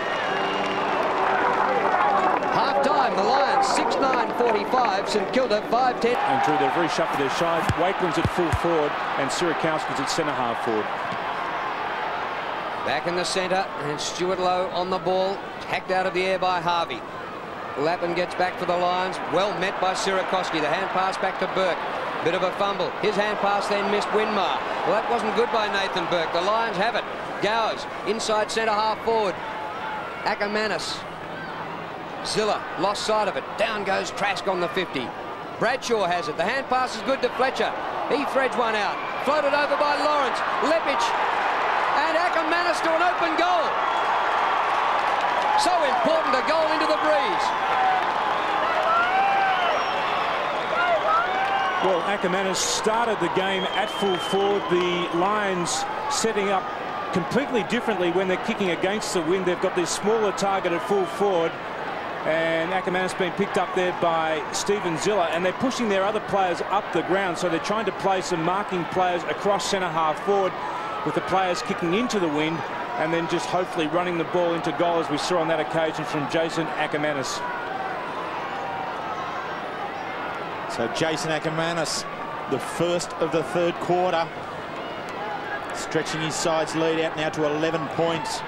Half-time, the Lions 6-9-45, St Kilda 5-10. And Drew, they've reshuffled their side. Wakelin's at full forward and Sierakowski's at centre half forward. Back in the centre, and Stewart Loewe on the ball, hacked out of the air by Harvey. Lappin gets back for the Lions, well met by Sierakowski. The hand pass back to Burke. Bit of a fumble. His hand pass then missed Winmar. Well, that wasn't good by Nathan Burke. The Lions have it. Gowers, inside centre half forward. Akermanis. Sziller lost sight of it. Down goes Trask on the 50. Bradshaw has it. The hand pass is good to Fletcher. He threads one out. Floated over by Lawrence. Leppitsch. Akermanis to an open goal. So important a goal into the breeze. Well, Akermanis started the game at full forward. The Lions setting up completely differently when they're kicking against the wind. They've got this smaller target at full forward. And Akermanis been picked up there by Steven Sziller. And they're pushing their other players up the ground. So they're trying to play some marking players across centre half forward with the players kicking into the wind and then just hopefully running the ball into goal as we saw on that occasion from Jason Akermanis. So Jason Akermanis, the first of the third quarter, stretching his side's lead out now to 11 points.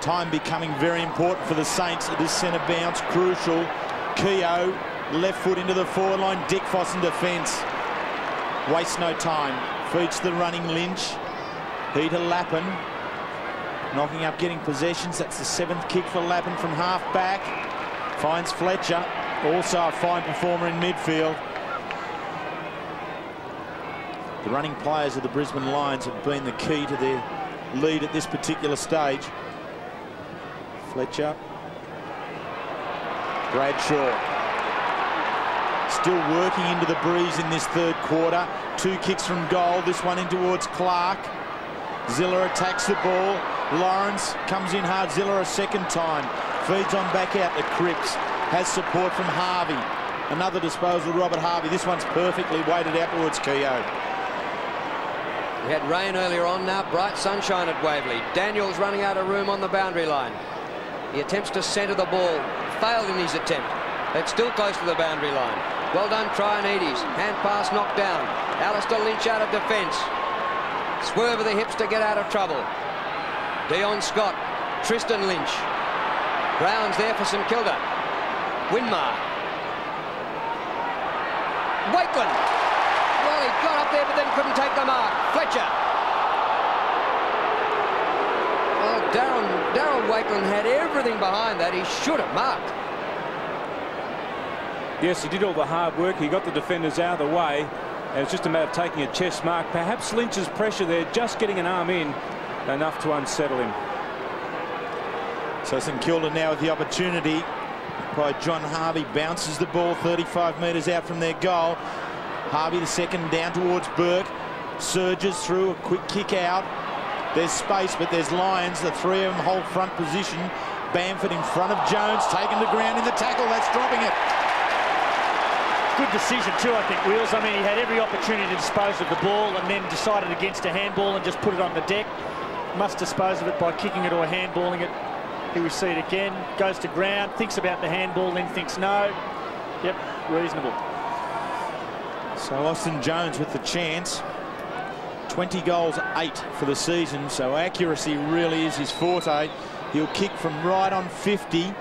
Time becoming very important for the Saints. This centre bounce crucial. Keogh, left foot into the forward line. Dickfos in defence. Waste no time. Feeds the running Lynch. Peter Lappin. Knocking up, getting possessions. That's the seventh kick for Lappin from half back. Finds Fletcher. Also a fine performer in midfield. The running players of the Brisbane Lions have been the key to their lead at this particular stage. Fletcher. Bradshaw. Still working into the breeze in this third quarter. Two kicks from goal. This one in towards Clarke. Sziller attacks the ball. Lawrence comes in hard. Sziller a second time. Feeds on back out to Cripps has support from Harvey. Another disposal, Robert Harvey. This one's perfectly weighted out towards Keogh. We had rain earlier on, now bright sunshine at Waverley. Daniels running out of room on the boundary line. He attempts to centre the ball. Failed in his attempt. It's still close to the boundary line. Well done, Traianidis. Hand pass knocked down. Alastair Lynch out of defence. Swerve of the hips to get out of trouble. Dion Scott. Tristan Lynch. Brown's there for St Kilda. Winmar. Wakelin. Well, he got up there, but then couldn't take the mark. Fletcher. Well, Darren, Darren Wakelin had everything behind that. He should have marked. Yes, he did all the hard work. He got the defenders out of the way. And it's just a matter of taking a chest mark. Perhaps Lynch's pressure there, just getting an arm in, enough to unsettle him. So St Kilda now with the opportunity by John Harvey. Bounces the ball 35 metres out from their goal. Harvey the second down towards Burke. Surges through a quick kick out. There's space, but there's Lions. The three of them hold front position. Bamford in front of Jones, taken to ground in the tackle. That's dropping it. Good decision too, I think, Wheels. I mean, he had every opportunity to dispose of the ball and then decided against a handball and just put it on the deck. Must dispose of it by kicking it or handballing it here we see it again. Goes to ground, thinks about the handball, then thinks no. Yep, reasonable. So Austinn Jones with the chance. 20 goals, 8 for the season, so accuracy really is his forte. He'll kick from right on 50.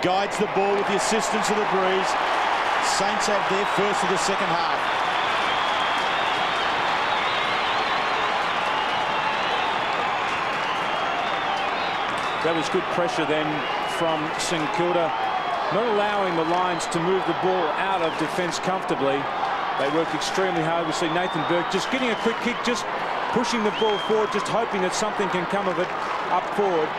Guides the ball with the assistance of the breeze. Saints have their first of the second half. That was good pressure then from St Kilda, not allowing the Lions to move the ball out of defence comfortably. They worked extremely hard. We see Nathan Burke just getting a quick kick, just pushing the ball forward, just hoping that something can come of it up forward.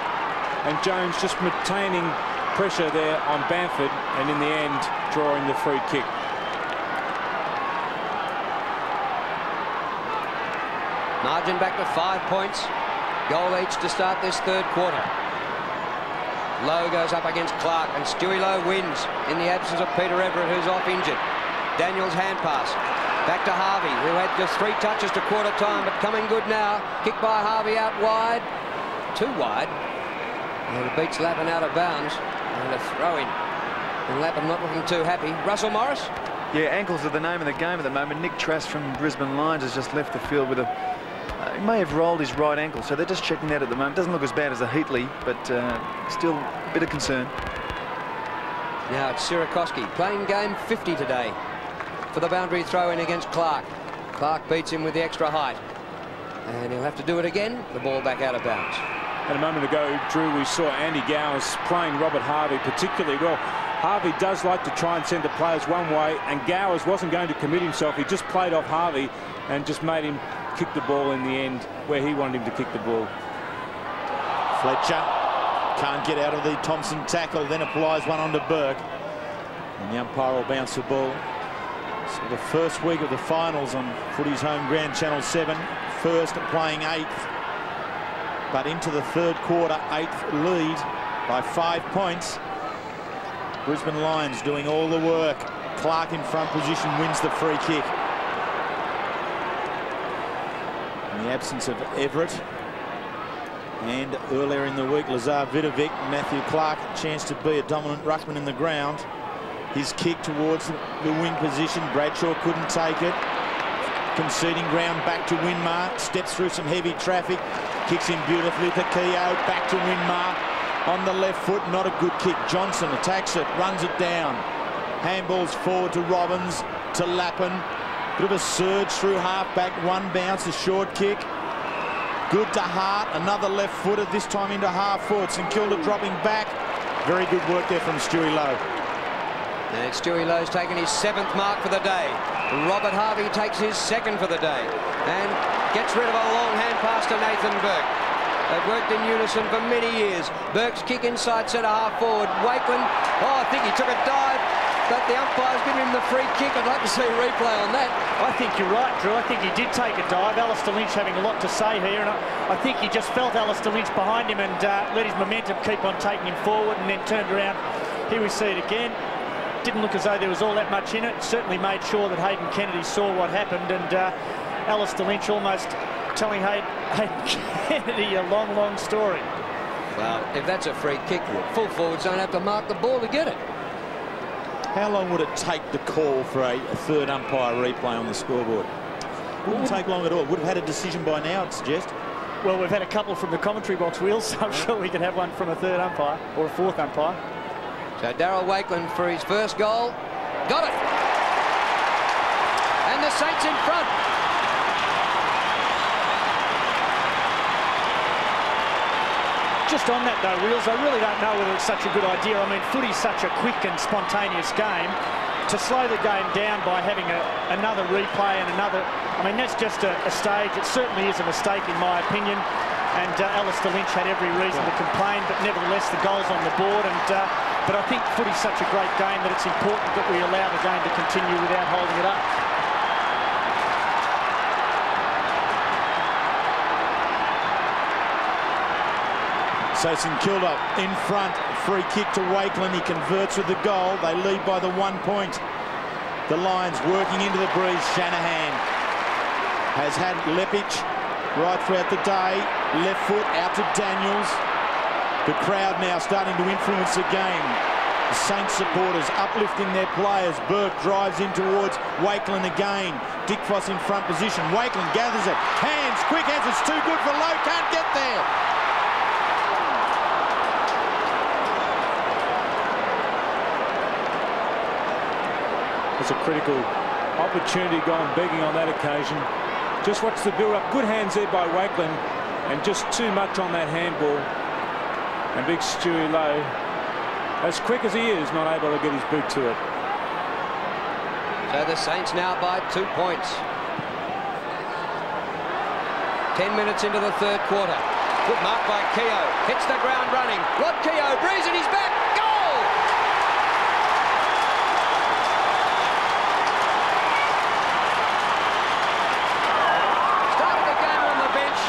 And Jones just maintaining pressure there on Bamford and in the end drawing the free kick. Margin back to five points. Goal each to start this third quarter. Loewe goes up against Clarke, and Stewie Loewe wins in the absence of Peter Everitt, who's off injured. Daniels hand pass. Back to Harvey, who had just three touches to quarter time, but coming good now. Kick by Harvey out wide. Too wide. And it beats Lappin out of bounds. And a throw in. And Lappin not looking too happy. Russell Morris? Yeah, ankles are the name of the game at the moment. Nick Trask from Brisbane Lions has just left the field with a... Uh, he may have rolled his right ankle, so they're just checking that at the moment. Doesn't look as bad as a Heatley, but uh, still a bit of concern. Now it's Sierakowski playing game 50 today for the boundary throw in against Clarke. Clarke beats him with the extra height. And he'll have to do it again. The ball back out of bounds. And a moment ago, Drew, we saw Andy Gowers playing Robert Harvey particularly well. Harvey does like to try and send the players one way, and Gowers wasn't going to commit himself. He just played off Harvey and just made him kick the ball in the end where he wanted him to kick the ball. Fletcher can't get out of the Thompson tackle, then applies one onto Burke. And the umpire will bounce the ball. So the first week of the finals on Footy's home ground, Channel 7. First playing eighth. But into the third quarter, eighth lead by five points. Brisbane Lions doing all the work. Clarke in front position wins the free kick. In the absence of Everitt, and earlier in the week, Lazar Vidovic, Matthew Clarke, a chance to be a dominant ruckman in the ground. His kick towards the wing position. Bradshaw couldn't take it. Conceding ground back to Winmar. Steps through some heavy traffic. Kicks in beautifully to Keogh. Back to Winmar. On the left foot, not a good kick. Johnson attacks it, runs it down. Handballs forward to Robbins, to Lappin. Bit of a surge through half back. One bounce, a short kick. Good to Hart, another left footer, this time into half foot. St Kilda dropping back. Very good work there from Stewie Loewe. And Stewie Loewe's taken his seventh mark for the day. Robert Harvey takes his second for the day and gets rid of a long hand pass to Nathan Burke. They've worked in unison for many years. Burke's kick inside centre half forward. Wakelin, oh, I think he took a dive, but the umpire's given him the free kick. I'd like to see a replay on that. I think you're right, Drew. I think he did take a dive. Alastair Lynch having a lot to say here, and I, I think he just felt Alastair Lynch behind him and uh, let his momentum keep on taking him forward and then turned around. Here we see it again didn't look as though there was all that much in it. Certainly made sure that Hayden Kennedy saw what happened and uh, Alastair Lynch almost telling Hayden, Hayden Kennedy a long, long story. Well, if that's a free kick, full forwards don't have to mark the ball to get it. How long would it take to call for a, a third umpire replay on the scoreboard? Wouldn't take long at all. Would have had a decision by now, I'd suggest. Well, we've had a couple from the commentary box wheels, so I'm sure we can have one from a third umpire or a fourth umpire. So Darryl Wakelin for his first goal. Got it. And the Saints in front. Just on that though, Reels, I really don't know whether it's such a good idea. I mean, footy's such a quick and spontaneous game. To slow the game down by having a, another replay and another... I mean, that's just a, a stage. It certainly is a mistake in my opinion and uh, Alastair Lynch had every reason to complain, but nevertheless the goal's on the board. And uh, But I think footy's such a great game that it's important that we allow the game to continue without holding it up. So St Kilda in front, free kick to Wakelin. He converts with the goal. They lead by the one point. The Lions working into the breeze. Shanahan has had Leppitsch right throughout the day. Left foot out to Daniels. The crowd now starting to influence the game. The Saints supporters uplifting their players. Burke drives in towards Wakelin again. Dickfos in front position. Wakelin gathers it. Hands, quick hands. It's too good for Loewe. Can't get there. It's a critical opportunity gone begging on that occasion. Just watch the build-up. Good hands there by Wakelin and just too much on that handball. And big Stewie Loewe, as quick as he is, not able to get his boot to it. So the Saints now by two points. Ten minutes into the third quarter. Good mark by Keogh. Hits the ground running. Rod Keogh, breeze his back. Goal! Started the game on the bench.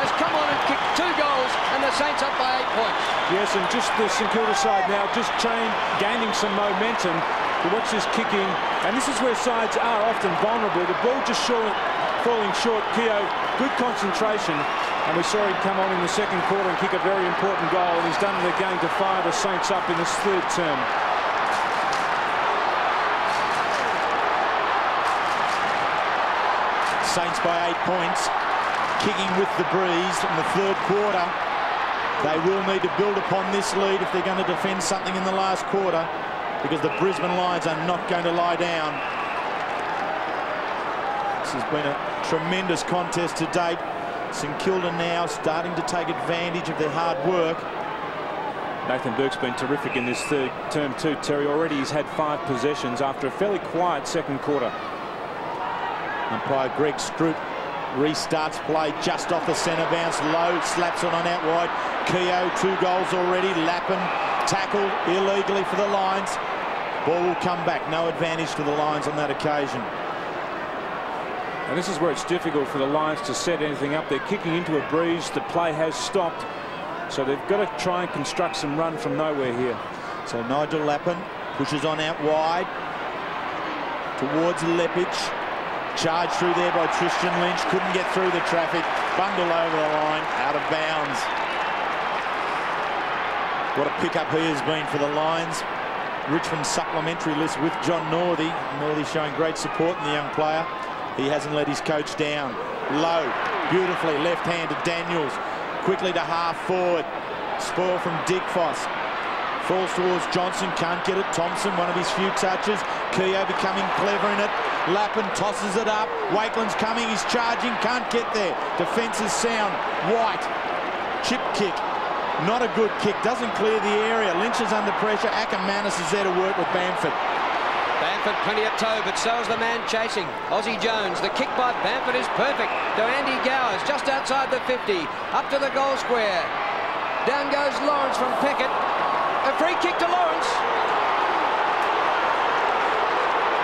Has come on and kicked two goals and the Saints up by eight points. Yes, a just the St Kilda side now just train, gaining some momentum. But watch this kick in, and this is where sides are often vulnerable. The ball just short, falling short. Keogh, good concentration, and we saw him come on in the second quarter and kick a very important goal, and he's done it again to fire the Saints up in this third term. Saints by eight points, kicking with the breeze in the third quarter. They will need to build upon this lead if they're going to defend something in the last quarter because the Brisbane Lions are not going to lie down. This has been a tremendous contest to date. St Kilda now starting to take advantage of their hard work. Nathan Burke's been terrific in this third term too, Terry. Already he's had five possessions after a fairly quiet second quarter. Umpire Greg Stroop restarts play just off the centre bounce. Loewe slaps it on out wide. Keogh, two goals already. Lappin tackled illegally for the Lions. Ball will come back. No advantage to the Lions on that occasion. And this is where it's difficult for the Lions to set anything up. They're kicking into a breeze. The play has stopped. So they've got to try and construct some run from nowhere here. So Nigel Lappin pushes on out wide towards Leppitsch. Charged through there by Tristan Lynch. Couldn't get through the traffic. Bundle over the line. Out of bounds. What a pickup he has been for the Lions. Richmond supplementary list with John Northey. Northey showing great support in the young player. He hasn't let his coach down. Loewe, beautifully, left-handed Daniels. Quickly to half forward. Spoil from Dick Foss. Falls towards Johnson, can't get it. Thompson, one of his few touches. Keogh becoming clever in it. Lappin tosses it up. Wakelin's coming, he's charging, can't get there. Defence is sound. White, chip kick. Not a good kick, doesn't clear the area. Lynch is under pressure. Akermanis is there to work with Bamford. Bamford plenty of toe, but so is the man chasing. Aussie Jones, the kick by Bamford is perfect. To Andy Gowers, just outside the 50, up to the goal square. Down goes Lawrence from Peckett. A free kick to Lawrence.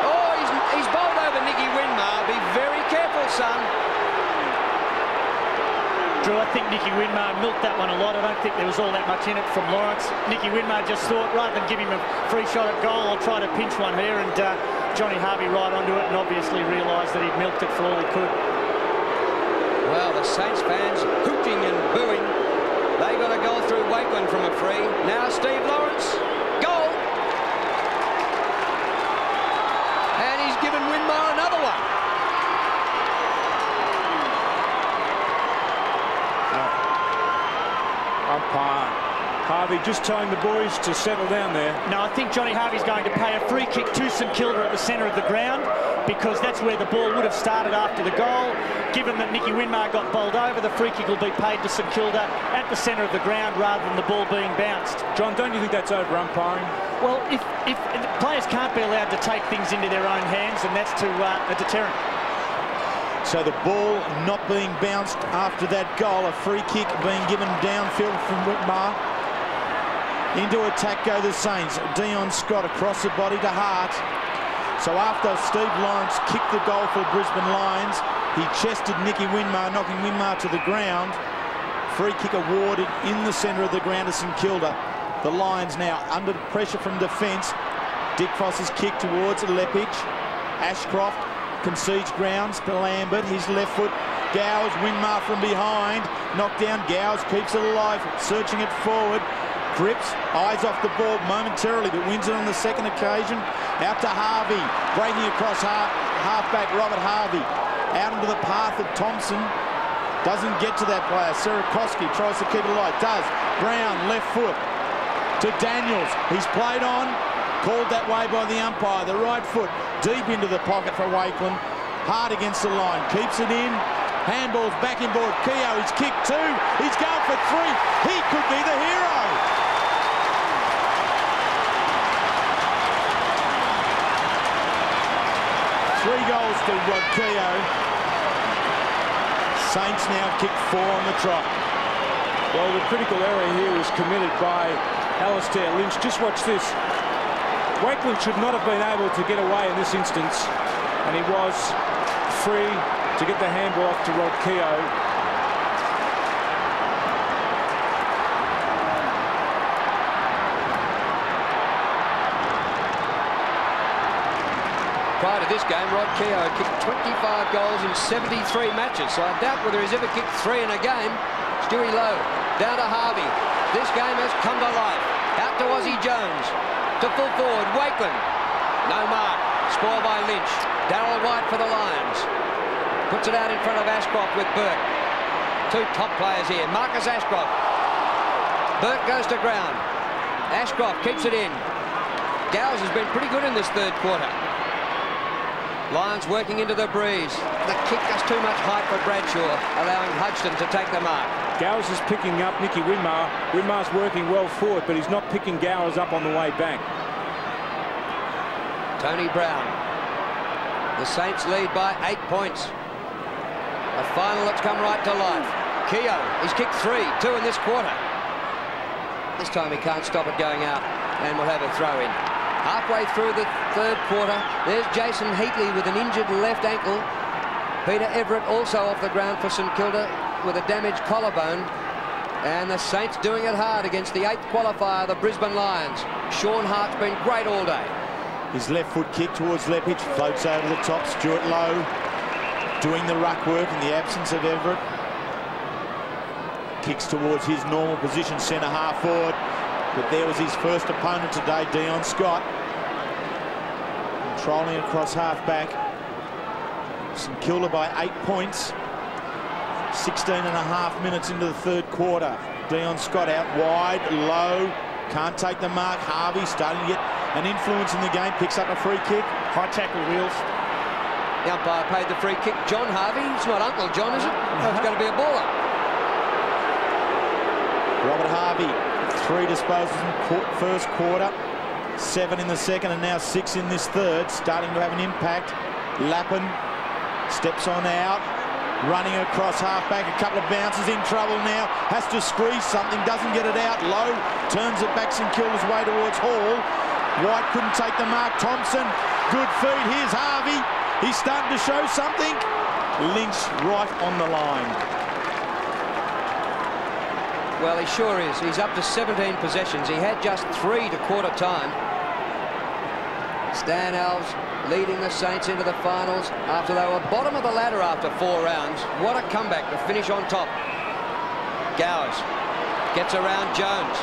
Oh, he's, he's bowled over Nicky Winmar. Be very careful, son. Drew, I think Nicky Winmar milked that one a lot. I don't think there was all that much in it from Lawrence. Nicky Winmar just thought, rather than give him a free shot at goal, I'll try to pinch one here. And uh, Johnny Harvey right onto it and obviously realised that he'd milked it for all he could. Well, the Saints fans hooting and booing. They got a goal through Wakelin from a free. Now Steve Lawrence. Goal. Harvey just telling the boys to settle down there. No, I think Johnny Harvey's going to pay a free kick to St Kilda at the centre of the ground because that's where the ball would have started after the goal. Given that Nicky Winmar got bowled over, the free kick will be paid to St Kilda at the centre of the ground rather than the ball being bounced. John, don't you think that's over umpiring? Well, if, if players can't be allowed to take things into their own hands, and that's to uh, a deterrent. So the ball not being bounced after that goal, a free kick being given downfield from Winmar. Into attack go the Saints. Dion Scott across the body to Hart. So after Steve Lawrence kicked the goal for Brisbane Lions, he chested Nicky Winmar, knocking Winmar to the ground. Free kick awarded in the centre of the ground to St Kilda. The Lions now under pressure from defence. Dickfos's kick towards Leppitsch. Ashcroft concedes grounds to Lambert. His left foot. Gowers, Winmar from behind. Knocked down. Gowers keeps it alive, searching it forward. Cripps, eyes off the ball momentarily, but wins it on the second occasion. Out to Harvey, breaking across half, halfback Robert Harvey. Out into the path of Thompson. Doesn't get to that player. Sierakowski tries to keep it alive. Does. Brown, left foot to Daniels. He's played on. Called that way by the umpire. The right foot deep into the pocket for Wakelin. Hard against the line. Keeps it in. Handball's back in board. Keogh, he's kicked two. He's going for three. He could be the hero. Three goals to Rod Keogh. Saints now kick four on the trot. Well, the critical error here was committed by Alastair Lynch. Just watch this. Wakelin should not have been able to get away in this instance, and he was free to get the handball off to Rod this game, Rod Keogh kicked 25 goals in 73 matches, so I doubt whether he's ever kicked three in a game. Stewie Loewe, down to Harvey. This game has come to life. Out to Ozzie Jones. To full forward, Wakelin. No mark. Spoiled by Lynch. Darryl White for the Lions. Puts it out in front of Ashcroft with Burke. Two top players here. Marcus Ashcroft. Burke goes to ground. Ashcroft keeps it in. Gowers has been pretty good in this third quarter. Lions working into the breeze. The kick has too much height for Bradshaw, allowing Hudghton to take the mark. Gowers is picking up Nicky Winmar. Winmar's working well forward, but he's not picking Gowers up on the way back. Tony Brown. The Saints lead by eight points. A final that's come right to life. Keogh, he's kicked three, two in this quarter. This time he can't stop it going out, and we'll have a throw in. Halfway through the third quarter, there's Jason Heatley with an injured left ankle. Peter Everitt also off the ground for St Kilda with a damaged collarbone. And the Saints doing it hard against the eighth qualifier, the Brisbane Lions. Shaun Hart's been great all day. His left foot kick towards Leppitsch floats over the top. Stewart Loewe doing the ruck work in the absence of Everitt. Kicks towards his normal position, centre half forward. But there was his first opponent today, Dion Scott. Controlling across half back. St Kilda by eight points. 16 and a half minutes into the third quarter. Dion Scott out wide, low, can't take the mark. Harvey starting to get an influence in the game, picks up a free kick. High tackle wheels. The umpire paid the free kick. John Harvey, it's not Uncle John, is it? It's going to be a baller. Robert Harvey, three disposals in qu first quarter, seven in the second, and now six in this third, starting to have an impact. Lappin steps on out, running across half-back, a couple of bounces in trouble now, has to squeeze something, doesn't get it out, low, turns it back St Kilda's way towards Hall. White couldn't take the mark, Thompson, good feed, here's Harvey, he's starting to show something. Lynch right on the line. Well, he sure is. He's up to 17 possessions. He had just three to quarter time. Stan Alves leading the Saints into the finals after they were bottom of the ladder after four rounds. What a comeback to finish on top. Gowers gets around Jones.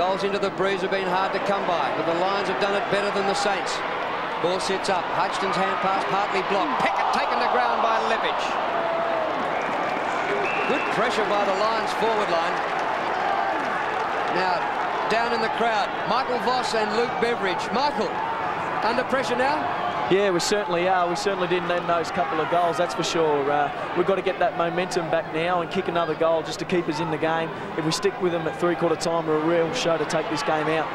Goals into the breeze have been hard to come by, but the Lions have done it better than the Saints. Ball sits up. Hudghton's hand pass partly blocked. Peckett taken to ground by Leppitsch. Good pressure by the Lions forward line. Now, down in the crowd, Michael Voss and Luke Beveridge. Michael, under pressure now? Yeah, we certainly are. We certainly didn't end those couple of goals, that's for sure. Uh, we've got to get that momentum back now and kick another goal just to keep us in the game. If we stick with them at three-quarter time, we're a real show to take this game out.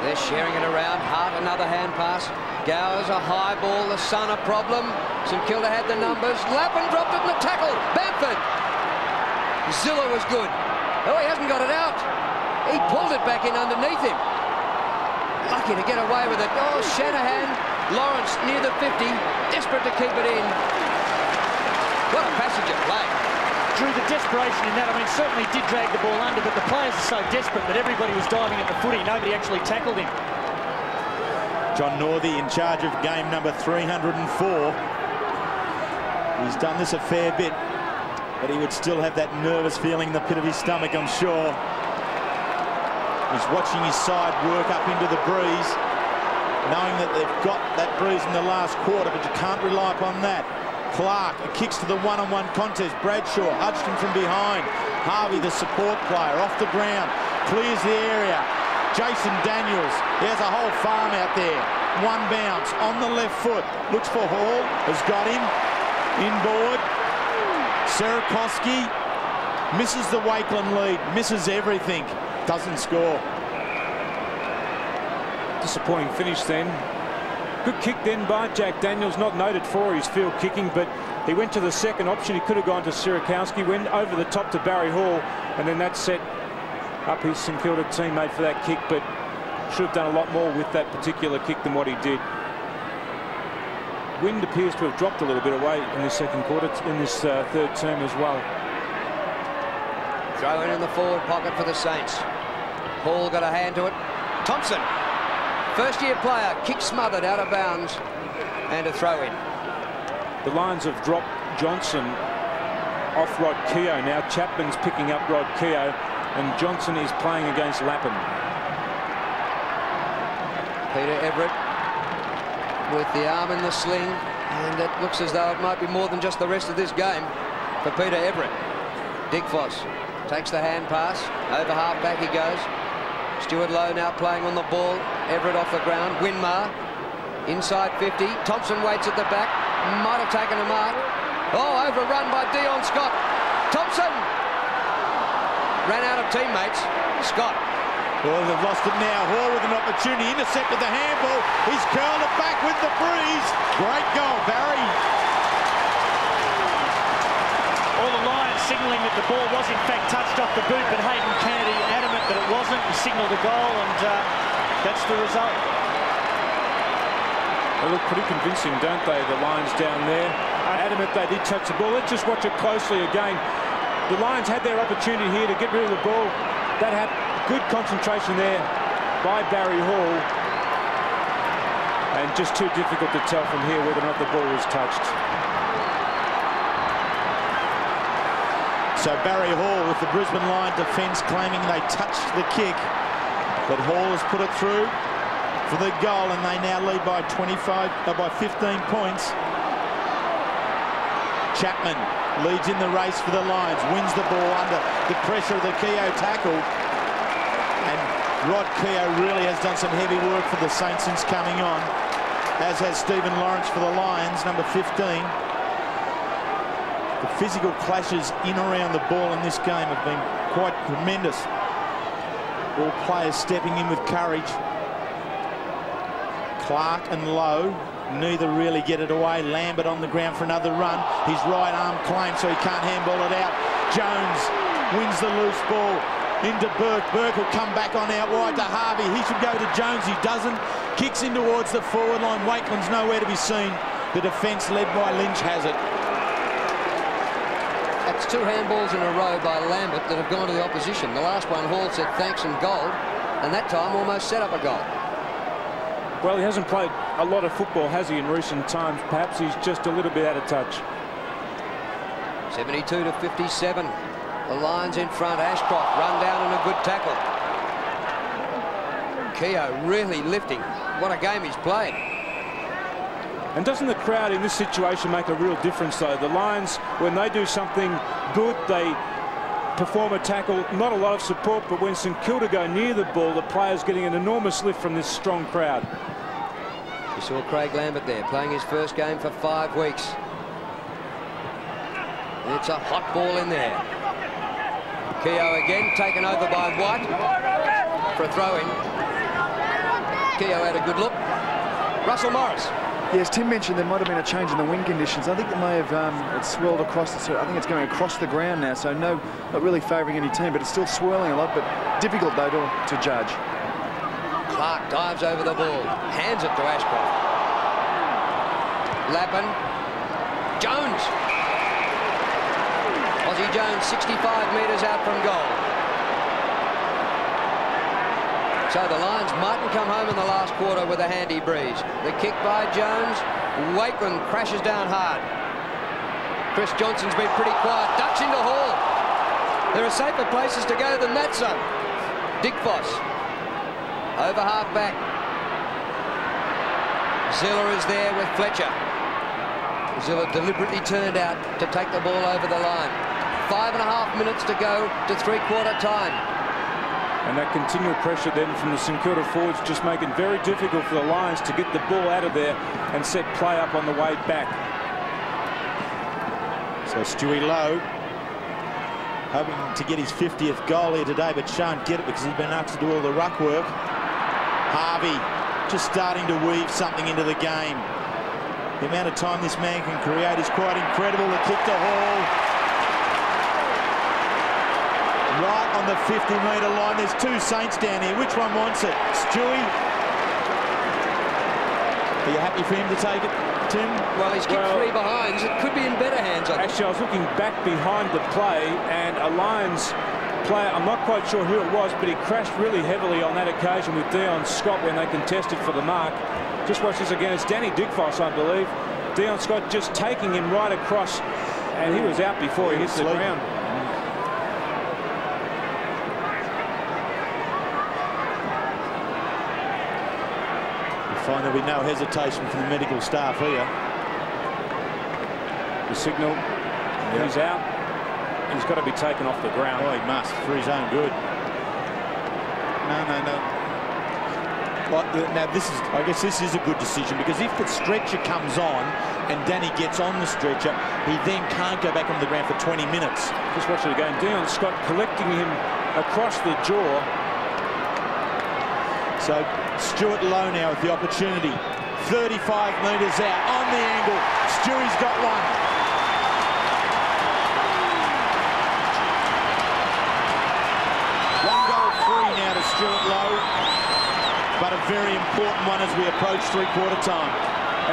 They're sharing it around. Hart, another hand pass. Gowers, a high ball. The Sun, a problem. St Kilda had the numbers. Lappin dropped it in the tackle. Bamford. Sziller was good. Oh, he hasn't got it out. He pulled it back in underneath him. Lucky to get away with it. Oh, Shanahan. Lawrence near the 50. Desperate to keep it in. What a passage of play. Drew, the desperation in that, I mean, certainly did drag the ball under, but the players are so desperate that everybody was diving at the footy. Nobody actually tackled him. John Northey in charge of game number 304. He's done this a fair bit, but he would still have that nervous feeling in the pit of his stomach, I'm sure. He's watching his side work up into the breeze, knowing that they've got that breeze in the last quarter, but you can't rely upon that. Clarke kicks to the one-on-one -on -one contest. Bradshaw, Hudghton from behind. Harvey, the support player, off the ground, clears the area. Jayson Daniels, there's a whole farm out there. One bounce on the left foot. Looks for Hall, has got him. Inboard. Sierakowski misses the Wakelin lead, misses everything, doesn't score. Disappointing finish then. Good kick then by Jack Daniels, not noted for his field kicking, but he went to the second option. He could have gone to Sierakowski, went over the top to Barry Hall, and then that set up his St Kilda teammate for that kick, but should have done a lot more with that particular kick than what he did. Wind appears to have dropped a little bit away in the second quarter, in this uh, third term as well. Throw in in the forward pocket for the Saints. Hall got a hand to it. Thompson First-year player, kick smothered out of bounds and a throw in. The Lions have dropped Johnson off Rod Keogh. Now Chapman's picking up Rod Keogh and Johnson is playing against Lappin. Peter Everitt with the arm in the sling and it looks as though it might be more than just the rest of this game for Peter Everitt. Dick Foss takes the hand pass. Over half back he goes. Stewart Loewe now playing on the ball. Everitt off the ground. Winmar inside 50. Thompson waits at the back. Might have taken a mark. Oh, overrun by Dion Scott. Thompson ran out of teammates. Scott well, they've lost it now. Hall with an opportunity. Intercepted the handball. He's curled it back with the breeze. Great goal, Barry. All the Lions signalling that the ball was in fact touched off the boot, but Hayden Kennedy adamant that it wasn't. He signalled a goal, and uh, that's the result. They look pretty convincing, don't they, the Lions down there? Adamant they did touch the ball. Let's just watch it closely again. The Lions had their opportunity here to get rid of the ball. That had Good concentration there by Barry Hall. And just too difficult to tell from here whether or not the ball was touched. So Barry Hall with the Brisbane line defence claiming they touched the kick. But Hall has put it through for the goal and they now lead by 25, uh, by 15 points. Chapman leads in the race for the Lions, wins the ball under the pressure of the Keogh tackle. And Rod Keogh really has done some heavy work for the Saints since coming on, as has Stephen Lawrence for the Lions, number 15. The physical clashes in around the ball in this game have been quite tremendous. All players stepping in with courage. Clarke and Loewe, neither really get it away. Lambert on the ground for another run. His right arm claimed so he can't handball it out. Jones wins the loose ball into Burke. Burke will come back on out wide to Harvey. He should go to Jones. He doesn't. Kicks in towards the forward line. Wakelin's nowhere to be seen. The defence led by Lynch has it. Two handballs in a row by Lambert that have gone to the opposition. The last one, Hall said thanks and gold, and that time almost set up a goal. Well, he hasn't played a lot of football, has he, in recent times? Perhaps he's just a little bit out of touch. 72 to 57. The Lions in front. Ashcroft run down and a good tackle. Keogh really lifting. What a game he's played. And doesn't the crowd in this situation make a real difference, though? The Lions, when they do something good, they perform a tackle. Not a lot of support, but when St Kilda go near the ball, the players getting an enormous lift from this strong crowd. You saw Craig Lambert there, playing his first game for five weeks. It's a hot ball in there. Keogh again, taken over by White for a throw-in. Keogh had a good look. Russell Morris. Yes, Tim mentioned there might have been a change in the wind conditions. I think it may have um, it swirled across. The, I think it's going across the ground now, so no, not really favouring any team, but it's still swirling a lot, but difficult though to, to judge. Clark dives over the ball, hands it to Ashcroft. Lappin. Jones Aussie Jones 65 metres out from goal. So the Lions mightn't come home in the last quarter with a handy breeze. The kick by Jones. Wakelin crashes down hard. Chris Johnson's been pretty quiet. Ducks into Hall. There are safer places to go than that zone. Dickfos. Over half back. Sziller is there with Fletcher. Sziller deliberately turned out to take the ball over the line. Five and a half minutes to go to three-quarter time. And that continual pressure then from the St Kilda forwards just making it very difficult for the Lions to get the ball out of there and set play up on the way back. So Stewie Loewe hoping to get his 50th goal here today, but shan't get it because he's been asked to do all the ruck work. Harvey just starting to weave something into the game. The amount of time this man can create is quite incredible. The kick to Hall right on the 50-metre line. There's two Saints down here. Which one wants it? Stewie? Are you happy for him to take it, Tim? Well, he's kicked well, three behinds. It could be in better hands, I Actually, I was looking back behind the play, and a Lions player, I'm not quite sure who it was, but he crashed really heavily on that occasion with Dion Scott when they contested for the mark. Just watch this again. It's Danny Dickfos, I believe. Dion Scott just taking him right across, and he was out before he hit the ground. Find there'll be no hesitation from the medical staff here. The signal, yep. he's out. He's got to be taken off the ground. Oh, he must, for his own good. No, no, no. Well, uh, now, this is, I guess this is a good decision because if the stretcher comes on and Danny gets on the stretcher, he then can't go back on the ground for 20 minutes. Just watch it again. Dion Scott collecting him across the jaw. So Stewart Loewe now with the opportunity. 35 metres out on the angle. Stewie's got one. One goal free now to Stewart Loewe, but a very important one as we approach three-quarter time.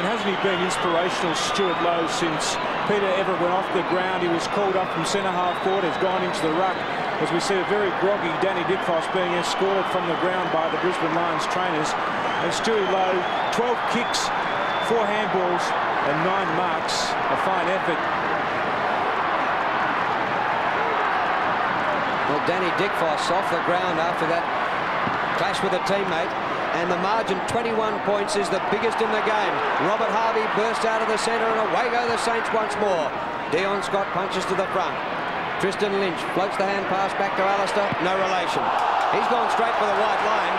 And hasn't he been inspirational, Stewart Loewe, since Peter Everitt went off the ground? He was called up from centre half court, has gone into the ruck as we see a very groggy Danny Dickfos being escorted from the ground by the Brisbane Lions trainers. And Stewie Loewe, 12 kicks, four handballs and nine marks. A fine effort. Well, Danny Dickfos off the ground after that clash with a teammate. And the margin, 21 points, is the biggest in the game. Robert Harvey bursts out of the centre and away go the Saints once more. Dion Scott punches to the front. Tristan Lynch floats the hand pass back to Alastair. No relation. He's gone straight for the white line.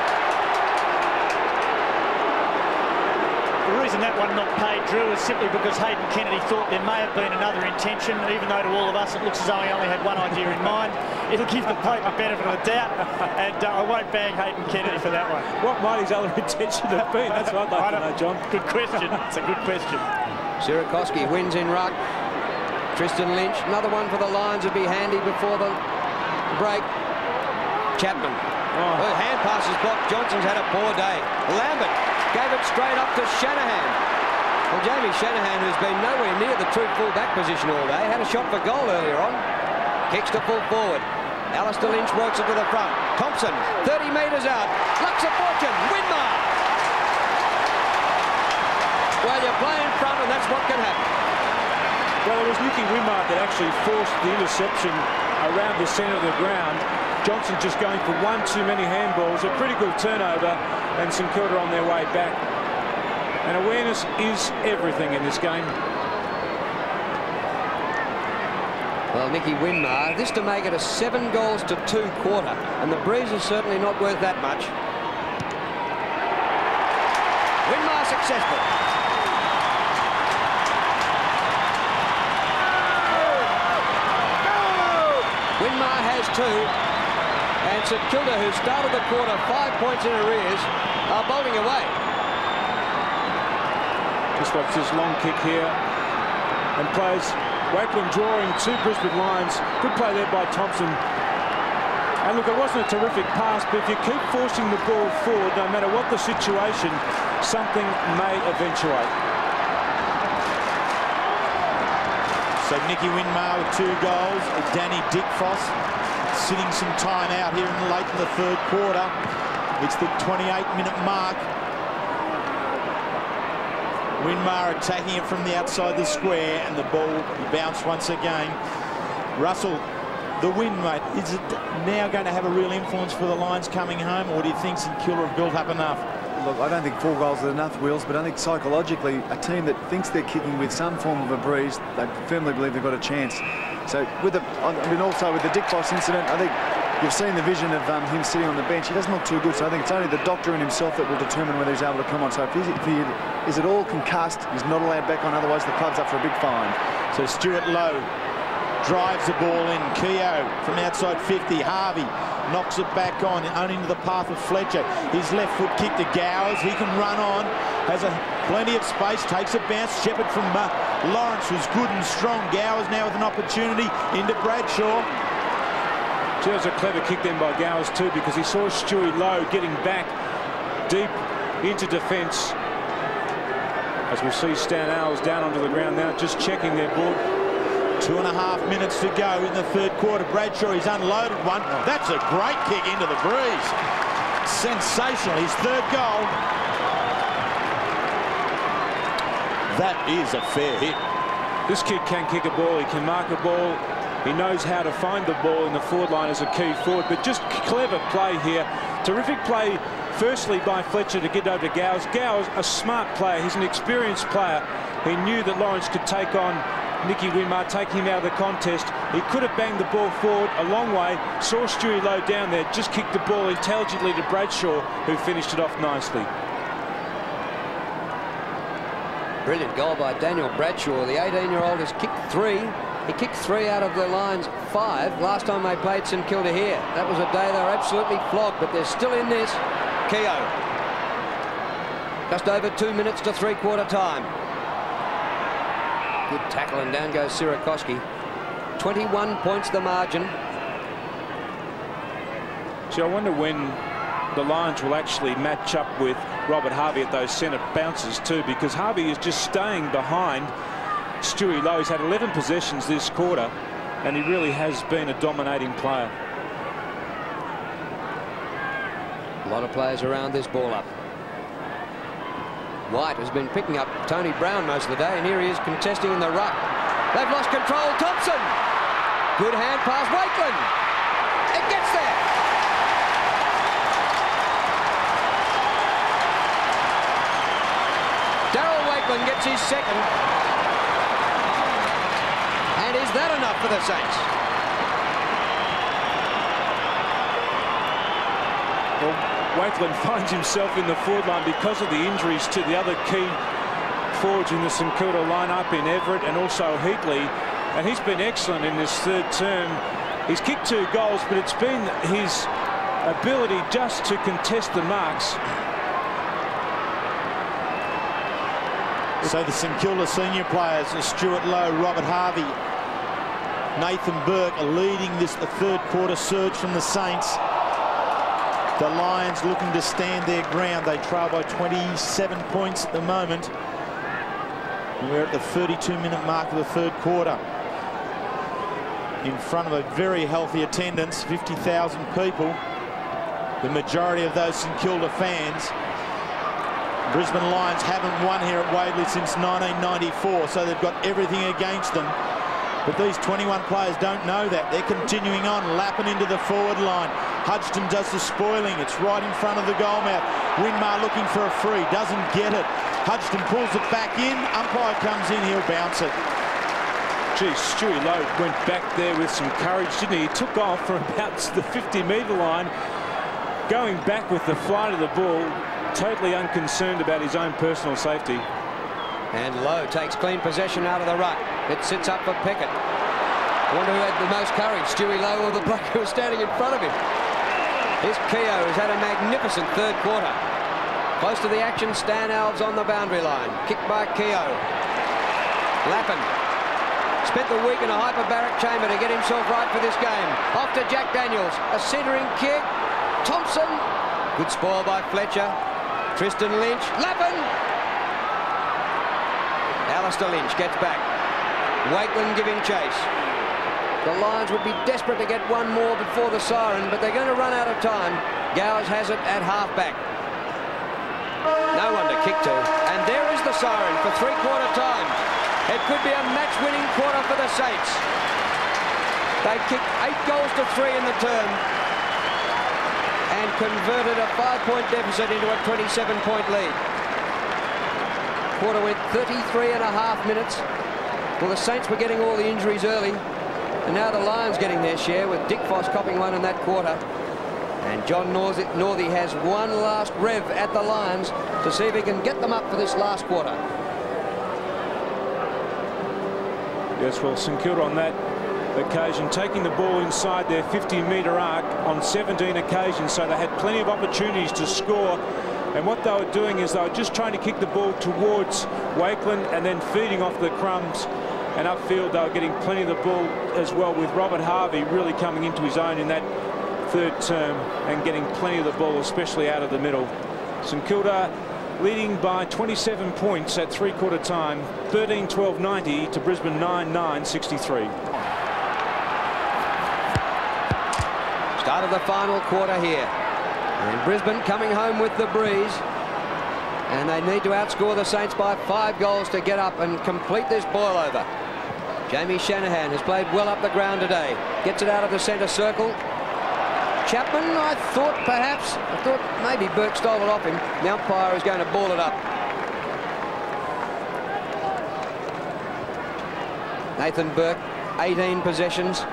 The reason that one not paid, Drew, is simply because Hayden Kennedy thought there may have been another intention, even though to all of us it looks as though he only had one idea in mind. [laughs] It'll give the bloke the benefit of the doubt, and uh, I won't bang Hayden Kennedy for that one. What might his other [laughs] intention have been? That's what I'd like to know, John. Good question. It's a good question. Sierakowski wins in ruck. Tristan Lynch, another one for the Lions would be handy before the break. Chapman. Oh. Well, hand passes blocked. Johnson's had a poor day. Lambert gave it straight up to Shanahan. Well, Jamie Shanahan, who's been nowhere near the true full-back position all day, had a shot for goal earlier on. Kicks to full forward. Alastair Lynch works it to the front. Thompson, 30 metres out. Lucks a fortune. Winmar. Well, you play in front, and that's what can happen. Well, it was Nicky Winmar that actually forced the interception around the centre of the ground. Johnson just going for one too many handballs, a critical turnover, and St Kilda on their way back. And awareness is everything in this game. Well, Nicky Winmar, this to make it a seven goals to two quarter, and the breeze is certainly not worth that much. Winmar successful. Winmar has two. And St Kilda, who started the quarter five points in arrears, are bowling away. Just watch this long kick here. And plays Wakelin drawing two Brisbane Lions. Good play there by Thompson. And look, it wasn't a terrific pass, but if you keep forcing the ball forward, no matter what the situation, something may eventuate. So Nicky Winmar with two goals. Danny Dickfos sitting some time out here in the late in the third quarter. It's the 28-minute mark. Winmar attacking it from the outside the square and the ball bounced once again. Russell, the win, mate, is it now going to have a real influence for the Lions coming home or do you think St Kilda have built up enough? Look, I don't think four goals is enough, Wills, but I think psychologically, a team that thinks they're kicking with some form of a breeze, they firmly believe they've got a chance. So with the, I mean, also with the Dickfos incident, I think you've seen the vision of um, him sitting on the bench. He doesn't look too good, so I think it's only the doctor and himself that will determine whether he's able to come on. So if, if he is at all concussed, he's not allowed back on, otherwise the club's up for a big fine. So Stewart Loewe drives the ball in. Keogh from outside 50. Harvey knocks it back on and into the path of Fletcher. His left foot kick to Gowers. He can run on, has a plenty of space, takes a bounce. Shepherd from uh, Lawrence was good and strong. Gowers now with an opportunity into Bradshaw. Gee, was a clever kick then by Gowers too because he saw Stewie Loewe getting back deep into defence. As we see Stan Alves down onto the ground now, just checking their board. Two and a half minutes to go in the third quarter. Bradshaw, he's unloaded one. Oh. That's a great kick into the breeze. Sensational. His third goal. That is a fair hit. This kid can kick a ball. He can mark a ball. He knows how to find the ball in the forward line as a key forward. But just clever play here. Terrific play, firstly, by Fletcher to get over to Gowers. Gowers, a smart player. He's an experienced player. He knew that Lawrence could take on Nicky Winmar, take him out of the contest. He could have banged the ball forward a long way, saw Stewie Loewe down there, just kicked the ball intelligently to Bradshaw, who finished it off nicely. Brilliant goal by Daniel Bradshaw. The 18-year-old has kicked three. He kicked three out of the Lions five last time they played St Kilda here. That was a day they were absolutely flogged, but they're still in this. Keogh. Just over two minutes to three-quarter time. Good tackle, and down goes Sierakowski. 21 points the margin. See, I wonder when the Lions will actually match up with Robert Harvey at those centre bounces too, because Harvey is just staying behind Stewie Loewe. He's had 11 possessions this quarter, and he really has been a dominating player. A lot of players around this ball up. White has been picking up Tony Brown most of the day, and here he is contesting in the ruck. They've lost control. Thompson. Good hand pass. Wakelin. It gets there. Darryl gets his second. And is that enough for the Saints? Well, Wakelin [laughs] finds himself in the forward line because of the injuries to the other key forwards in the St Kilda lineup in Everitt and also Heatley. And he's been excellent in this third term. He's kicked two goals, but it's been his ability just to contest the marks. So the St Kilda senior players Stewart Loewe, Robert Harvey, Nathan Burke are leading this third quarter surge from the Saints. The Lions looking to stand their ground. They trail by 27 points at the moment. And we're at the 32-minute mark of the third quarter. In front of a very healthy attendance, 50,000 people. The majority of those St Kilda fans. Brisbane Lions haven't won here at Waverley since 1994, so they've got everything against them. But these 21 players don't know that. They're continuing on, lapping into the forward line. Hudghton does the spoiling. It's right in front of the goal mouth. Winmar looking for a free, doesn't get it. Hudghton pulls it back in. Umpire comes in, he'll bounce it. Gee, Stewie Loewe went back there with some courage, didn't he? He took off for about the 50-metre line, going back with the flight of the ball, totally unconcerned about his own personal safety. And Loewe takes clean possession out of the ruck. It sits up for Peckett. Wonder who had the most courage, Stewie Loewe or the bloke who was standing in front of him. Here's Keogh, has had a magnificent third quarter. Close to the action, Stan Alves on the boundary line. Kicked by Keogh. Lappin spent the week in a hyperbaric chamber to get himself right for this game. Off to Jack Daniels. A centering kick. Thompson. Good spoil by Fletcher. Tristan Lynch. Lappin. Alastair Lynch gets back. Wakelin giving chase. The Lions would be desperate to get one more before the siren, but they're going to run out of time. Gowers has it at half-back. No one to kick to. And there is the siren for three-quarter time. It could be a match-winning quarter for the Saints. They kicked eight goals to three in the term and converted a five-point deficit into a 27-point lead. Quarter went 33 and a half minutes. Well, the Saints were getting all the injuries early, and now the Lions getting their share with Dickfos copping one in that quarter. And John Northey has one last rev at the Lions to see if he can get them up for this last quarter. Yes, well, St Kilda on that occasion taking the ball inside their 50-metre arc on 17 occasions, so they had plenty of opportunities to score. And what they were doing is they were just trying to kick the ball towards Wakelin and then feeding off the crumbs. And upfield, they were getting plenty of the ball as well with Robert Harvey really coming into his own in that third term and getting plenty of the ball, especially out of the middle. St Kilda leading by 27 points at three-quarter time, 13-12-90 to Brisbane 9-9-63. Start of the final quarter here. And Brisbane coming home with the breeze. And they need to outscore the Saints by five goals to get up and complete this boil over. Jamie Shanahan has played well up the ground today. Gets it out of the centre circle. Chapman, I thought perhaps, I thought maybe Burke stole it off him. The umpire is going to ball it up. Nathan Burke, 18 possessions.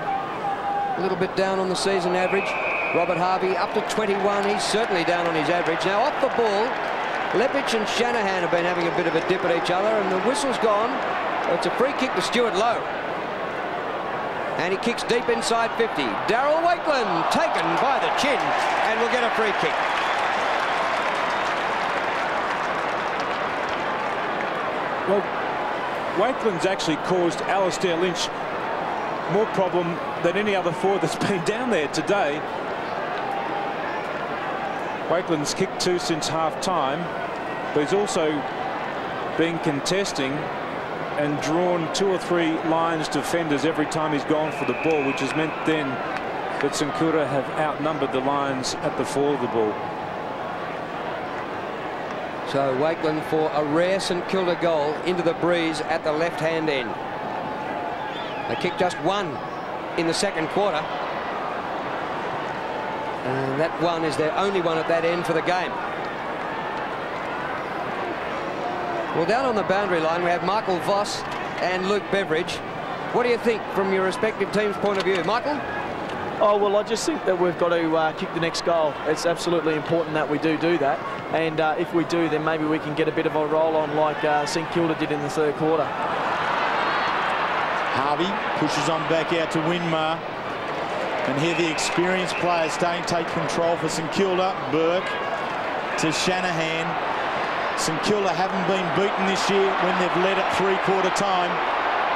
A little bit down on the season average. Robert Harvey up to 21. He's certainly down on his average. Now off the ball, Leppitsch and Shanahan have been having a bit of a dip at each other and the whistle's gone. It's a free kick to Stewart Loewe. And he kicks deep inside 50. Darryl Wakelin taken by the chin and will get a free kick. Well, Wakelin's actually caused Alastair Lynch more problem than any other forward that's [laughs] been down there today. Wakelin's kicked two since half time, but he's also been contesting and drawn two or three Lions defenders every time he's gone for the ball, which has meant then that Kilda have outnumbered the Lions at the fall of the ball. So Wakelin for a rare St Kilda goal into the breeze at the left-hand end. They kicked just one in the second quarter. And that one is their only one at that end for the game. Well, down on the boundary line, we have Michael Voss and Luke Beveridge. What do you think from your respective teams' point of view? Michael? Oh, well, I just think that we've got to uh, kick the next goal. It's absolutely important that we do do that. And uh, if we do, then maybe we can get a bit of a roll on like uh, St Kilda did in the third quarter. Harvey pushes on back out to Winmar. And here the experienced players to take control for St Kilda. Burke to Shanahan. St Kilda haven't been beaten this year when they've led at three-quarter time.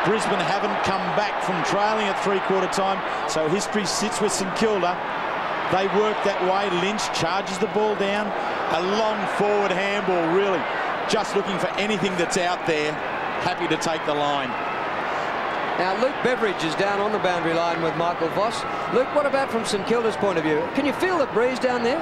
Brisbane haven't come back from trailing at three-quarter time, so history sits with St Kilda. They work that way. Lynch charges the ball down. A long forward handball, really. Just looking for anything that's out there. Happy to take the line. Now, Luke Beveridge is down on the boundary line with Michael Voss. Luke, what about from St Kilda's point of view? Can you feel the breeze down there?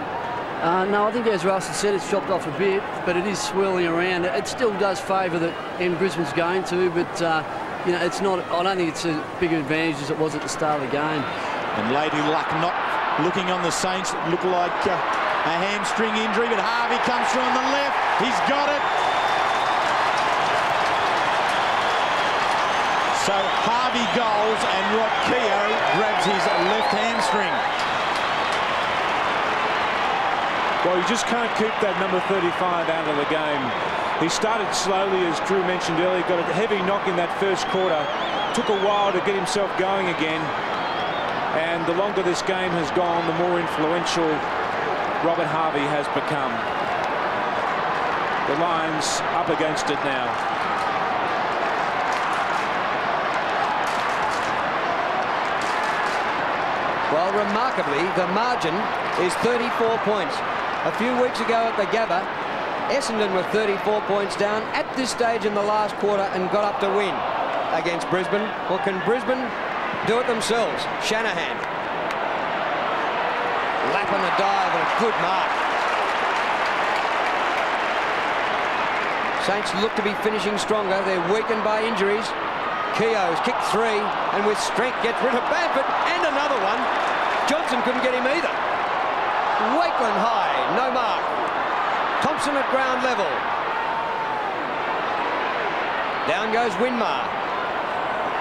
Uh, no, I think as Russell said, it's chopped off a bit, but it is swirling around. It still does favour the end Brisbane's going to, but uh, you know, it's not. I don't think it's a big advantage as it was at the start of the game. And Lady Luck not looking on the Saints. look like uh, a hamstring injury, but Harvey comes through on the left. He's got it. So Harvey goals and Rod Keogh grabs his left hamstring. Well, you just can't keep that number 35 out of the game. He started slowly, as Drew mentioned earlier, got a heavy knock in that first quarter. Took a while to get himself going again. And the longer this game has gone, the more influential Robert Harvey has become. The Lions up against it now. Well, remarkably, the margin is 34 points. A few weeks ago at the Gabba, Essendon were 34 points down at this stage in the last quarter and got up to win against Brisbane. Well, can Brisbane do it themselves? Shanahan. Lapping a dive and a good mark. Saints look to be finishing stronger. They're weakened by injuries. Keogh's kicked three and with strength gets rid of Bamford and another one. Johnson couldn't get him either. Wakelin high, no mark. Thompson at ground level. Down goes Winmar.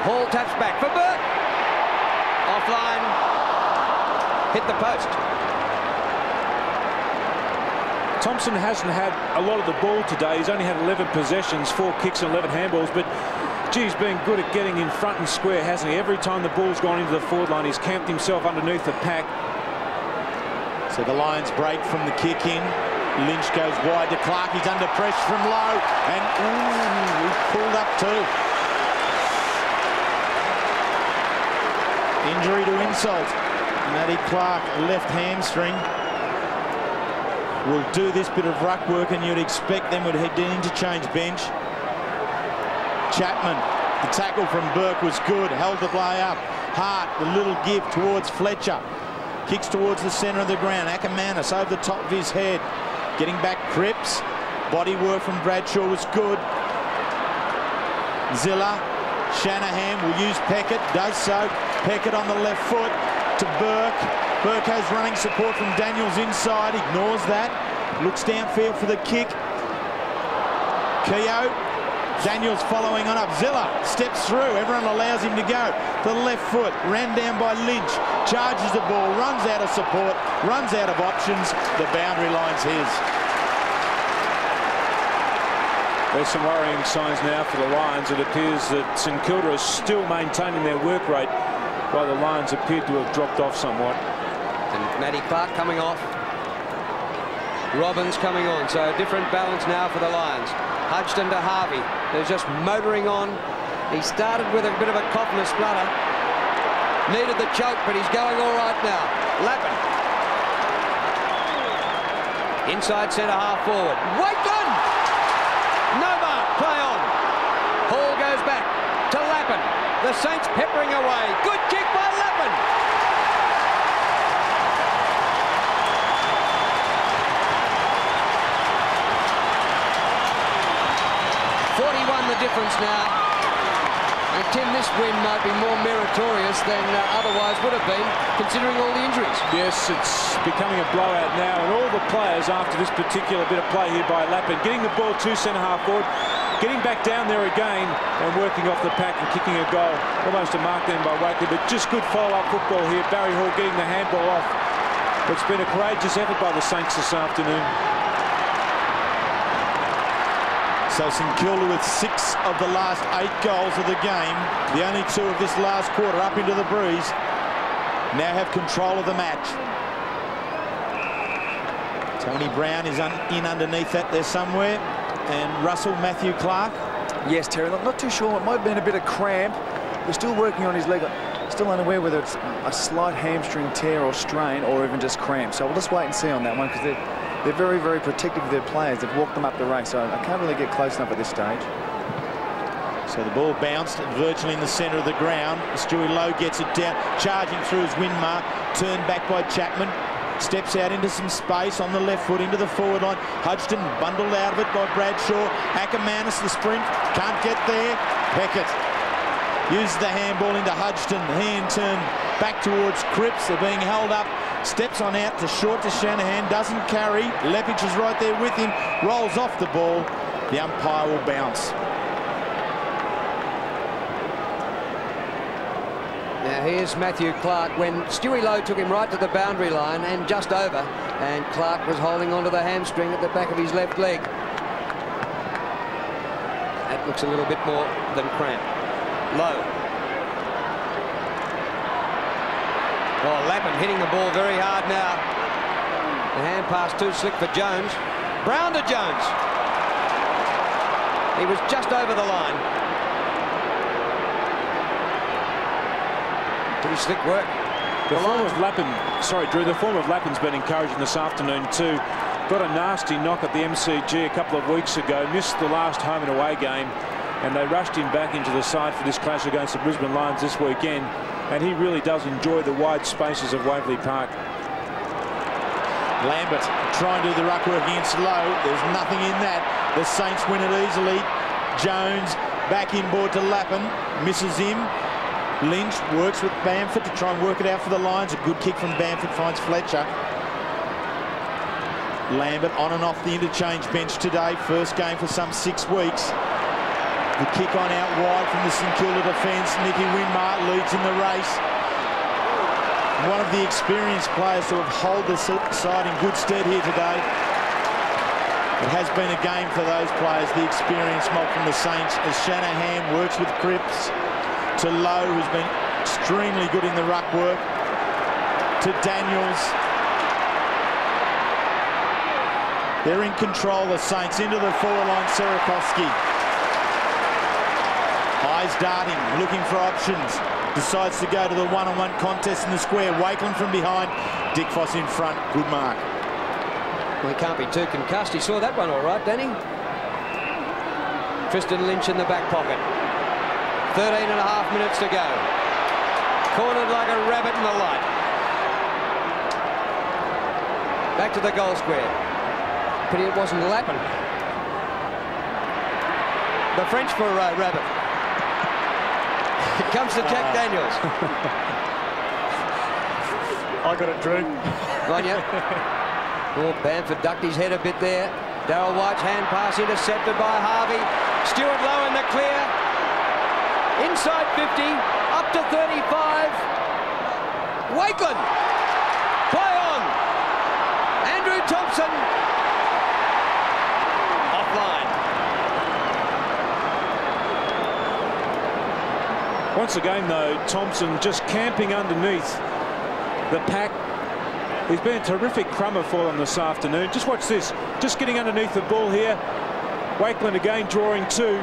Hall taps back for Burke. Offline. Hit the post. Thompson hasn't had a lot of the ball today. He's only had 11 possessions, four kicks and 11 handballs, but he's been good at getting in front and square, hasn't he? Every time the ball's gone into the forward line, he's camped himself underneath the pack. So the Lions break from the kick in. Lynch goes wide to Clarke. He's under pressure from Loewe. And ooh, pulled up too. Injury to insult. Matty Clarke, left hamstring. will do this bit of ruck work and you'd expect them would head to interchange bench. Chapman, the tackle from Burke was good, held the play up. Hart, the little give towards Fletcher. Kicks towards the centre of the ground. Akermanis over the top of his head. Getting back Cripps. Body work from Bradshaw was good. Sziller. Shanahan will use Peckett. Does so. Peckett on the left foot to Burke. Burke has running support from Daniels inside. Ignores that. Looks downfield for the kick. Keogh Daniels following on up. Sziller steps through. Everyone allows him to go. The left foot ran down by Lynch. Charges the ball. Runs out of support. Runs out of options. The boundary line's his. There's some worrying signs now for the Lions. It appears that St Kilda is still maintaining their work rate while the Lions appear to have dropped off somewhat. And Matty Clarke coming off. Robbins coming on. So a different balance now for the Lions. Hudghton to Harvey, who's just motoring on. He started with a bit of a cough and a splutter. Needed the choke, but he's going all right now. Lappin. Inside centre half forward. Wakelin! No mark, play on. Hall goes back to Lappin. The Saints peppering away. Good kick by Lappin. 41 the difference now. And Tim, this win might be more meritorious than uh, otherwise would have been, considering all the injuries. Yes, it's becoming a blowout now, and all the players after this particular bit of play here by Lappin, getting the ball to centre-half forward, getting back down there again and working off the pack and kicking a goal. Almost a mark then by Wakelin, but just good follow-up football here. Barry Hall getting the handball off. It's been a courageous effort by the Saints this afternoon. So St Kilda with six of the last eight goals of the game, the only two of this last quarter up into the breeze, now have control of the match. Tony Brown is un in underneath that there somewhere, and Russell Matthew Clarke. Yes, Terry, not, not too sure. It might have been a bit of cramp. We're still working on his leg. Still unaware whether it's a slight hamstring tear or strain or even just cramp. So we'll just wait and see on that one because they're they're very, very protective of their players. They've walked them up the race, so I can't really get close enough at this stage. So the ball bounced virtually in the centre of the ground. Stewie Loewe gets it down, charging through his wind mark, turned back by Chapman. Steps out into some space on the left foot into the forward line. Hudghton bundled out of it by Bradshaw. Akermanis the sprint. Can't get there. Peckett uses the handball into Hudghton. Hand turn back towards Cripps. They're being held up Steps on out to short to Shanahan. Doesn't carry. Leppitsch is right there with him. Rolls off the ball. The umpire will bounce. Now here's Matthew Clarke when Stewie Loewe took him right to the boundary line and just over and Clarke was holding onto the hamstring at the back of his left leg. That looks a little bit more than cramp. Loewe Oh, Lappin hitting the ball very hard now. The hand pass too slick for Jones. Brown to Jones. He was just over the line. Pretty slick work. The, the form of Lappin, sorry, Drew, the form of Lappin's been encouraging this afternoon too. Got a nasty knock at the MCG a couple of weeks ago, missed the last home and away game, and they rushed him back into the side for this clash against the Brisbane Lions this weekend and he really does enjoy the wide spaces of Waverley Park. Lambert trying to do the ruck work against Loewe. There's nothing in that. The Saints win it easily. Jones back inboard to Lappin. Misses him. Lynch works with Bamford to try and work it out for the Lions. A good kick from Bamford finds Fletcher. Lambert on and off the interchange bench today. First game for some six weeks. The kick on out wide from the St Kilda defence. Nicky Winmar leads in the race. One of the experienced players to have hold the side in good stead here today. It has been a game for those players, the experienced mob from the Saints, as Shanahan works with Cripps to Loewe, who's been extremely good in the ruck work, to Daniels. They're in control, the Saints, into the forward line, Sierakowski. Eyes darting, looking for options. Decides to go to the one-on-one -on -one contest in the square. Wakelin from behind. Dickfos in front. Good mark. Well, he can't be too concussed. He saw that one all right, didn't? Tristan Lynch in the back pocket. 13 and a half minutes to go. Cornered like a rabbit in the light. Back to the goal square. Pity it wasn't Lappin. The French for uh, rabbit. It comes to Jack Daniels. I got it, Drew. On you. Oh, Bamford ducked his head a bit there. Darryl White's hand pass intercepted by Harvey. Stewart Loewe in the clear. Inside 50, up to 35. Wakelin. Play on. Andrew Thompson. Offline. Once again, though, Thompson just camping underneath the pack. He's been a terrific crummer for them this afternoon. Just watch this. Just getting underneath the ball here. Wakelin again drawing two.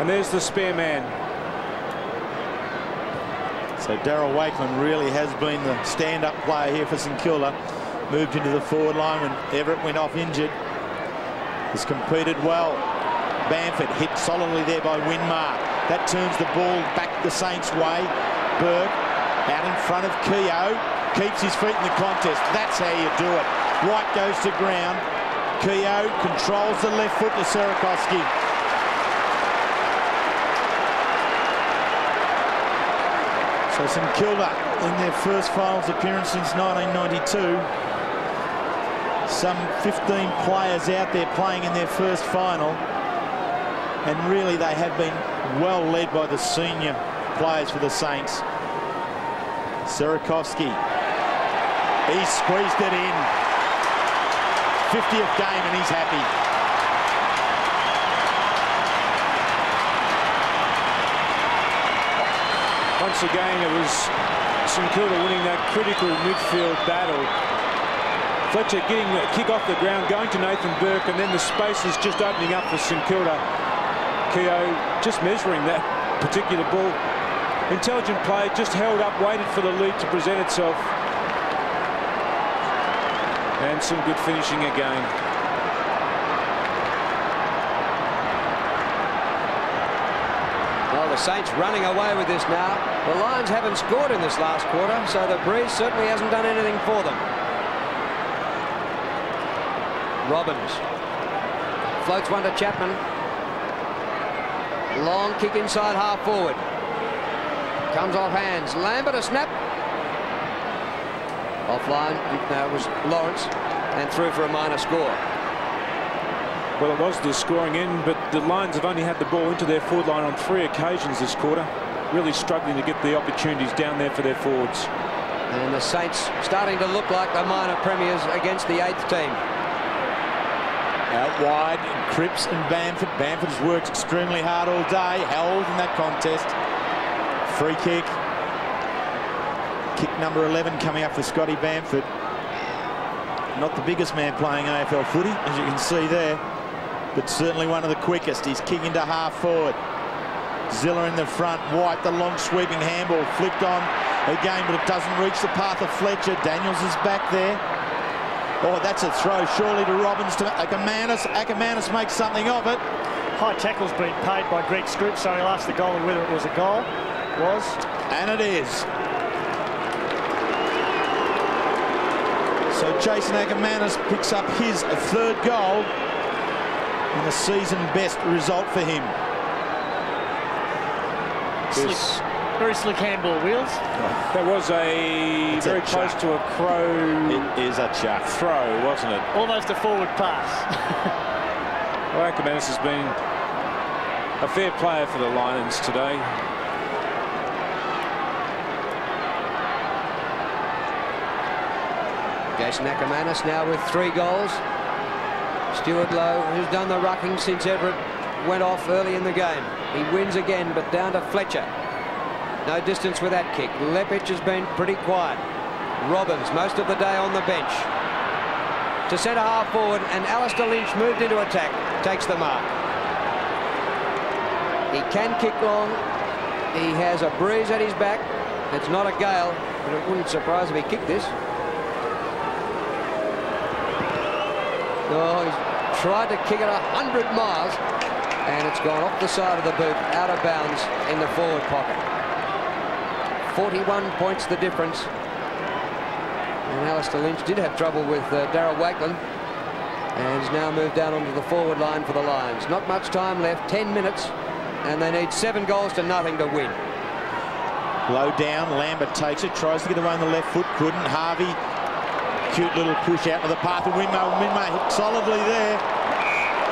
And there's the spare man. So Darryl Wakelin really has been the stand-up player here for St Kilda. Moved into the forward line when Everitt went off injured. Has competed well. Bamford hit solidly there by Winmar. That turns the ball back the Saints' way. Burke out in front of Keogh. Keeps his feet in the contest. That's how you do it. White goes to ground. Keogh controls the left foot to Sierakowski. So St Kilda in their first finals appearance since 1992. Some 15 players out there playing in their first final. And really they have been well led by the senior players for the Saints. Sierakowski. He squeezed it in. 50th game and he's happy. Once again, it was St Kilda winning that critical midfield battle. Fletcher getting a kick off the ground, going to Nathan Burke, and then the space is just opening up for St Kilda. Keogh just measuring that particular ball. Intelligent play, just held up, waited for the lead to present itself. And some good finishing again. Well, the Saints running away with this now. The Lions haven't scored in this last quarter, so the breeze certainly hasn't done anything for them. Robbins floats one to Chapman. Long kick inside half forward. Comes off hands. Lambert a snap. Offline. No, it was Lawrence. And through for a minor score. Well, it was the scoring end, but the Lions have only had the ball into their forward line on three occasions this quarter. Really struggling to get the opportunities down there for their forwards. And the Saints starting to look like the minor premiers against the eighth team. Out wide, Cripps and Bamford. Bamford has worked extremely hard all day, held in that contest. Free kick. Kick number 11 coming up for Scotty Bamford. Not the biggest man playing AFL footy, as you can see there, but certainly one of the quickest. He's kicking to half forward. Sziller in the front, White, the long sweeping handball, flicked on again, but it doesn't reach the path of Fletcher. Daniels is back there. Oh, that's a throw surely to Robbins to Akermanis. Akermanis makes something of it. High tackle's been paid by Greg Scroop, so he'll ask the goalie whether it was a goal. It Was. And it is. So Jason Akermanis picks up his third goal and a season best result for him. Slick, very slick handball, Wheels. That was a It's a very close chuck. to a crow It is a chuck. throw, wasn't it? Almost a forward pass. [laughs] Well, Akermanis has been a fair player for the Lions today. Jason Akermanis now with three goals. Stewart Loewe, who's done the rucking since Everitt went off early in the game. He wins again, but down to Fletcher. No distance with that kick. Leppitsch has been pretty quiet. Robbins, most of the day on the bench. To centre half forward, and Alastair Lynch moved into attack. Takes the mark. He can kick long. He has a breeze at his back. It's not a gale, but it wouldn't surprise if he kicked this. Oh, he's tried to kick it a 100 miles, and it's gone off the side of the boot, out of bounds in the forward pocket. 41 points the difference. And Alastair Lynch did have trouble with uh, Wakelin and has now moved down onto the forward line for the Lions. Not much time left, 10 minutes, and they need seven goals to nothing to win. Low down, Lambert takes it, tries to get away on the left foot, couldn't. Harvey, cute little push out to the path of Winmar. Winmar hit solidly there.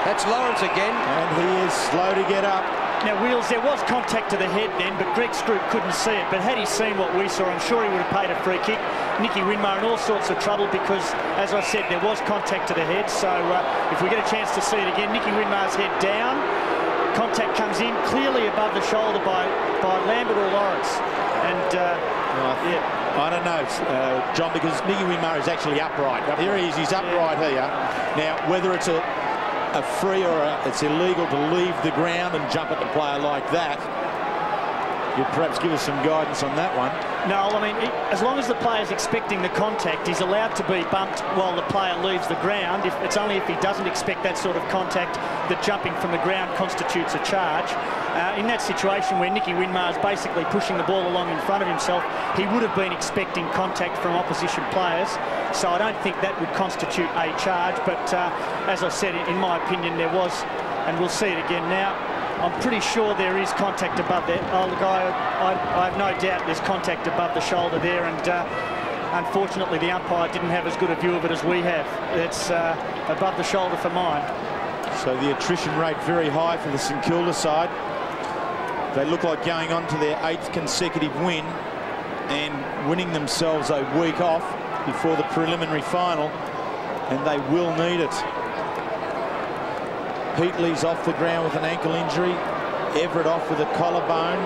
That's Lawrence again. And he is slow to get up. Now, Wheels, there was contact to the head then, but Greg Stroop couldn't see it. But had he seen what we saw, I'm sure he would have paid a free kick. Nicky Winmar in all sorts of trouble because, as I said, there was contact to the head. So uh, if we get a chance to see it again, Nicky Winmar's head down. Contact comes in clearly above the shoulder by, by Lambert or Lawrence. And, uh, yeah. I don't know, uh, John, because Nicky Winmar is actually upright. Here he is, he's upright yeah. here. Now, whether it's a a free or a, it's illegal to leave the ground and jump at the player like that. You'd perhaps give us some guidance on that one. No, I mean, as long as the player's expecting the contact, he's allowed to be bumped while the player leaves the ground. If, it's only if he doesn't expect that sort of contact that jumping from the ground constitutes a charge. Uh, in that situation where Nicky Winmar is basically pushing the ball along in front of himself, he would have been expecting contact from opposition players. So I don't think that would constitute a charge. But uh, as I said, in my opinion, there was, and we'll see it again now. I'm pretty sure there is contact above that. Oh, look, I, I, I, have no doubt there's contact above the shoulder there, and uh, unfortunately the umpire didn't have as good a view of it as we have. It's uh, above the shoulder for mine. So the attrition rate very high for the St Kilda side. They look like going on to their eighth consecutive win and winning themselves a week off before the preliminary final, and they will need it. Heatley's off the ground with an ankle injury. Everitt off with a collarbone.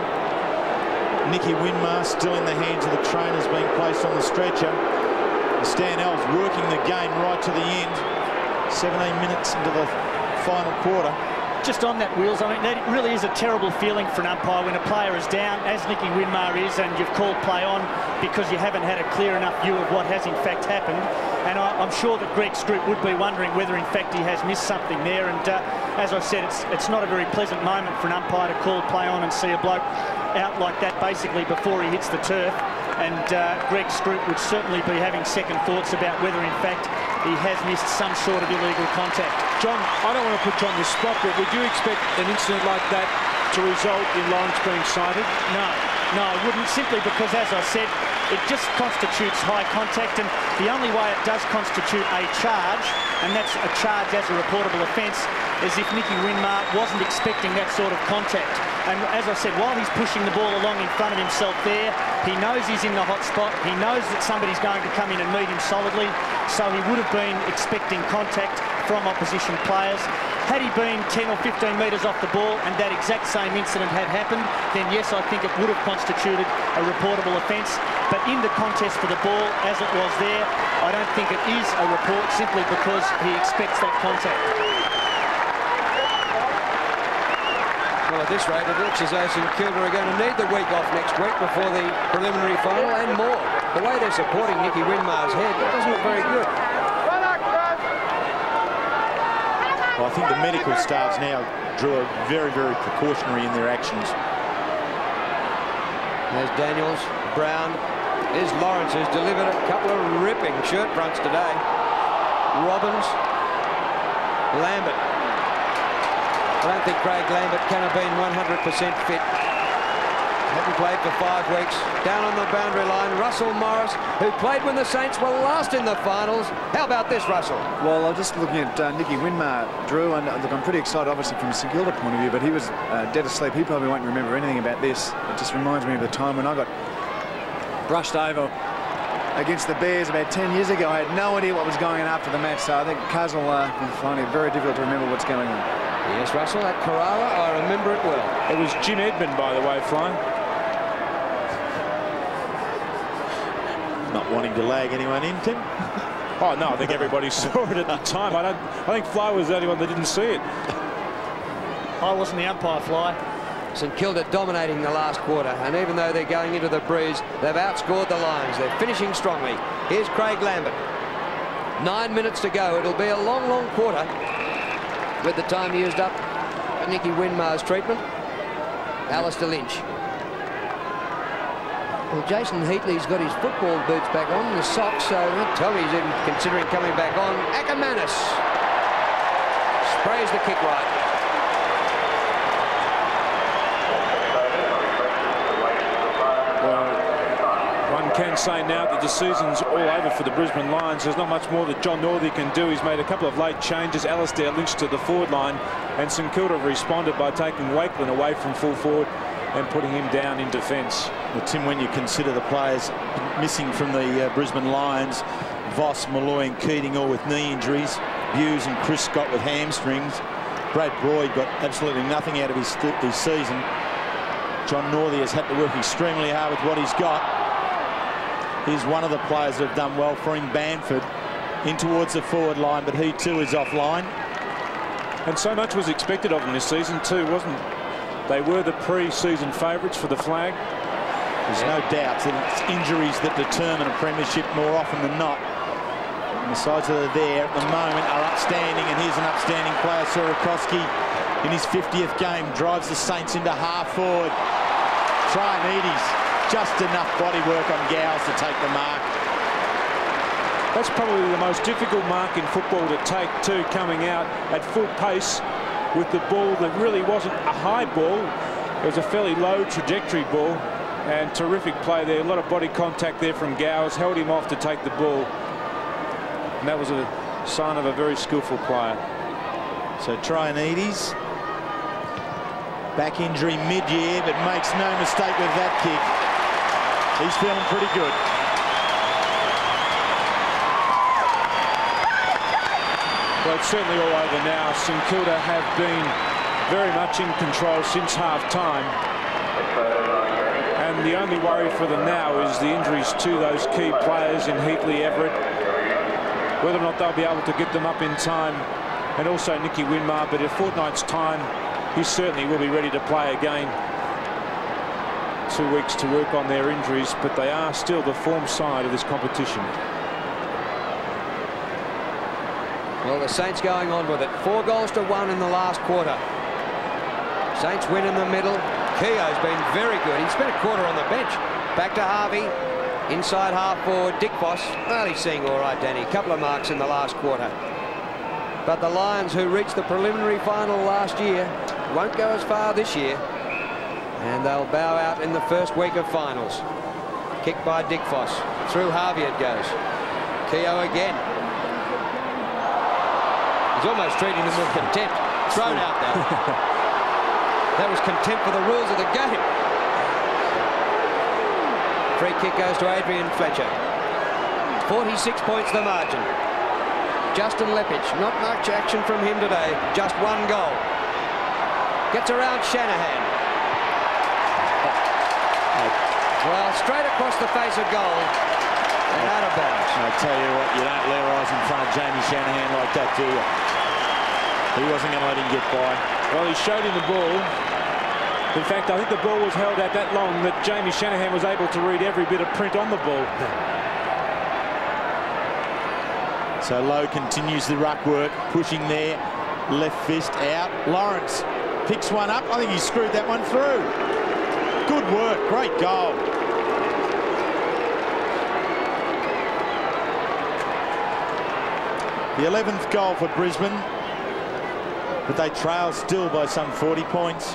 Nicky Winmar still in the hands of the trainers being placed on the stretcher. Stanell's working the game right to the end. 17 minutes into the final quarter just on that, Wheels, I mean, that really is a terrible feeling for an umpire when a player is down, as Nicky Winmar is, and you've called play on because you haven't had a clear enough view of what has in fact happened. And I, am sure that Greg Stroop would be wondering whether in fact he has missed something there. And uh, as I said, it's, it's not a very pleasant moment for an umpire to call play on and see a bloke out like that basically before he hits the turf. And uh, Greg Stroop would certainly be having second thoughts about whether in fact he has missed some sort of illegal contact. John, I don't want to put you on the spot, but would you expect an incident like that to result in Lawrence being cited? No, no, I wouldn't, simply because, as I said, it just constitutes high contact, and the only way it does constitute a charge, and that's a charge as a reportable offence, is if Nicky Winmar wasn't expecting that sort of contact. And as I said, while he's pushing the ball along in front of himself there, he knows he's in the hot spot. He knows that somebody's going to come in and meet him solidly. So he would have been expecting contact from opposition players. Had he been 10 or 15 metres off the ball and that exact same incident had happened, then yes, I think it would have constituted a reportable offence. But in the contest for the ball, as it was there, I don't think it is a report simply because he expects that contact. Well, at this rate, it looks as though St Kilda are going to need the week off next week before the preliminary final and more. The way they're supporting Nicky Winmar's head, it doesn't look very good. Well, I think the medical staffs now drew a very, very precautionary in their actions. There's Daniels, Brown, There's Lawrence, who's delivered a couple of ripping shirt fronts today. Robbins, Lambert, I don't think Craig Lambert can have been 100% fit. Hadn't played for five weeks. Down on the boundary line, Russell Morris, who played when the Saints were last in the finals. How about this, Russell? Well, I'm just looking at uh, Nicky Winmar, Drew, and uh, look, I'm pretty excited, obviously, from a St Kilda point of view, but he was uh, dead asleep. He probably won't remember anything about this. It just reminds me of the time when I got brushed over against the Bears about 10 years ago. I had no idea what was going on after the match, so I think Kaz will uh, find it very difficult to remember what's going on. Yes, Russell, at Carrara, I remember it well. It was Jim Edmond, by the way, flying. Not wanting to lag anyone in, Tim? [laughs] oh, no, I think everybody [laughs] saw it at the time. I, don't, I think Fly was the only one that didn't see it. [laughs] I wasn't the umpire, Fly. St Kilda dominating the last quarter, and even though they're going into the breeze, they've outscored the Lions. They're finishing strongly. Here's Craig Lambert. Nine minutes to go. It'll be a long, long quarter with the time used up Nicky Winmar's treatment. Alastair Lynch. Well, Jason Heatley's got his football boots back on, the socks, so tell me he's even considering coming back on. Akermanis sprays the kick right. One can say now that the season's all over for the Brisbane Lions. There's not much more that John Northey can do. He's made a couple of late changes. Alastair Lynch to the forward line, and St Kilda have responded by taking Wakelin away from full forward and putting him down in defence. Well, Tim, when you consider the players missing from the uh, Brisbane Lions, Voss, Molloy and Keating all with knee injuries, Hughes and Chris Scott with hamstrings, Brad Boyd got absolutely nothing out of his, his season. John Northey has had to work extremely hard with what he's got. He's one of the players that have done well for him, Bamford, in towards the forward line, but he too is offline. And so much was expected of him this season too, wasn't it? They were the pre-season favourites for the flag. There's yeah. no doubt that it's injuries that determine a premiership more often than not. And the sides that are there at the moment are upstanding, and here's an upstanding player, Sierakowski, in his 50th game, drives the Saints into half forward. Traianidis just enough body work on Gowers to take the mark. That's probably the most difficult mark in football to take too, coming out at full pace with the ball that really wasn't a high ball. It was a fairly low trajectory ball and terrific play there. A lot of body contact there from Gowers, held him off to take the ball. And that was a sign of a very skillful player. So Traianidis, back injury mid-year, but makes no mistake with that kick. He's feeling pretty good. Well, it's certainly all over now. St Kilda have been very much in control since half-time. And the only worry for them now is the injuries to those key players in Heatley, Everitt. Whether or not they'll be able to get them up in time. And also Nicky Winmar, but in a fortnight's time, he certainly will be ready to play again two weeks to work on their injuries, but they are still the form side of this competition. Well, the Saints going on with it. Four goals to one in the last quarter. Saints win in the middle. Keogh's been very good. He spent a quarter on the bench. Back to Harvey. Inside half forward, Dick Boss. Well, he's seeing all right, Danny. Couple of marks in the last quarter. But the Lions, who reached the preliminary final last year, won't go as far this year. And they'll bow out in the first week of finals. Kicked by Dickfos. Through Harvey it goes. Keogh again. He's almost treating them with contempt. Thrown out there. [laughs] that was contempt for the rules of the game. Free kick goes to Adrian Fletcher. 46 points the margin. Justin Leppitsch, not much action from him today. Just one goal. Gets around Shanahan. Oh. Well, straight across the face of goal and out of bounds. I tell you what, you don't Leroy's in front of Jamie Shanahan like that, do you? He wasn't going to let him get by. Well, he showed him the ball. In fact, I think the ball was held out that long that Jamie Shanahan was able to read every bit of print on the ball. [laughs] So Loewe continues the ruck work, pushing there, left fist out. Lawrence picks one up. I think he screwed that one through. Good work, great goal. The 11th goal for Brisbane, but they trail still by some 40 points.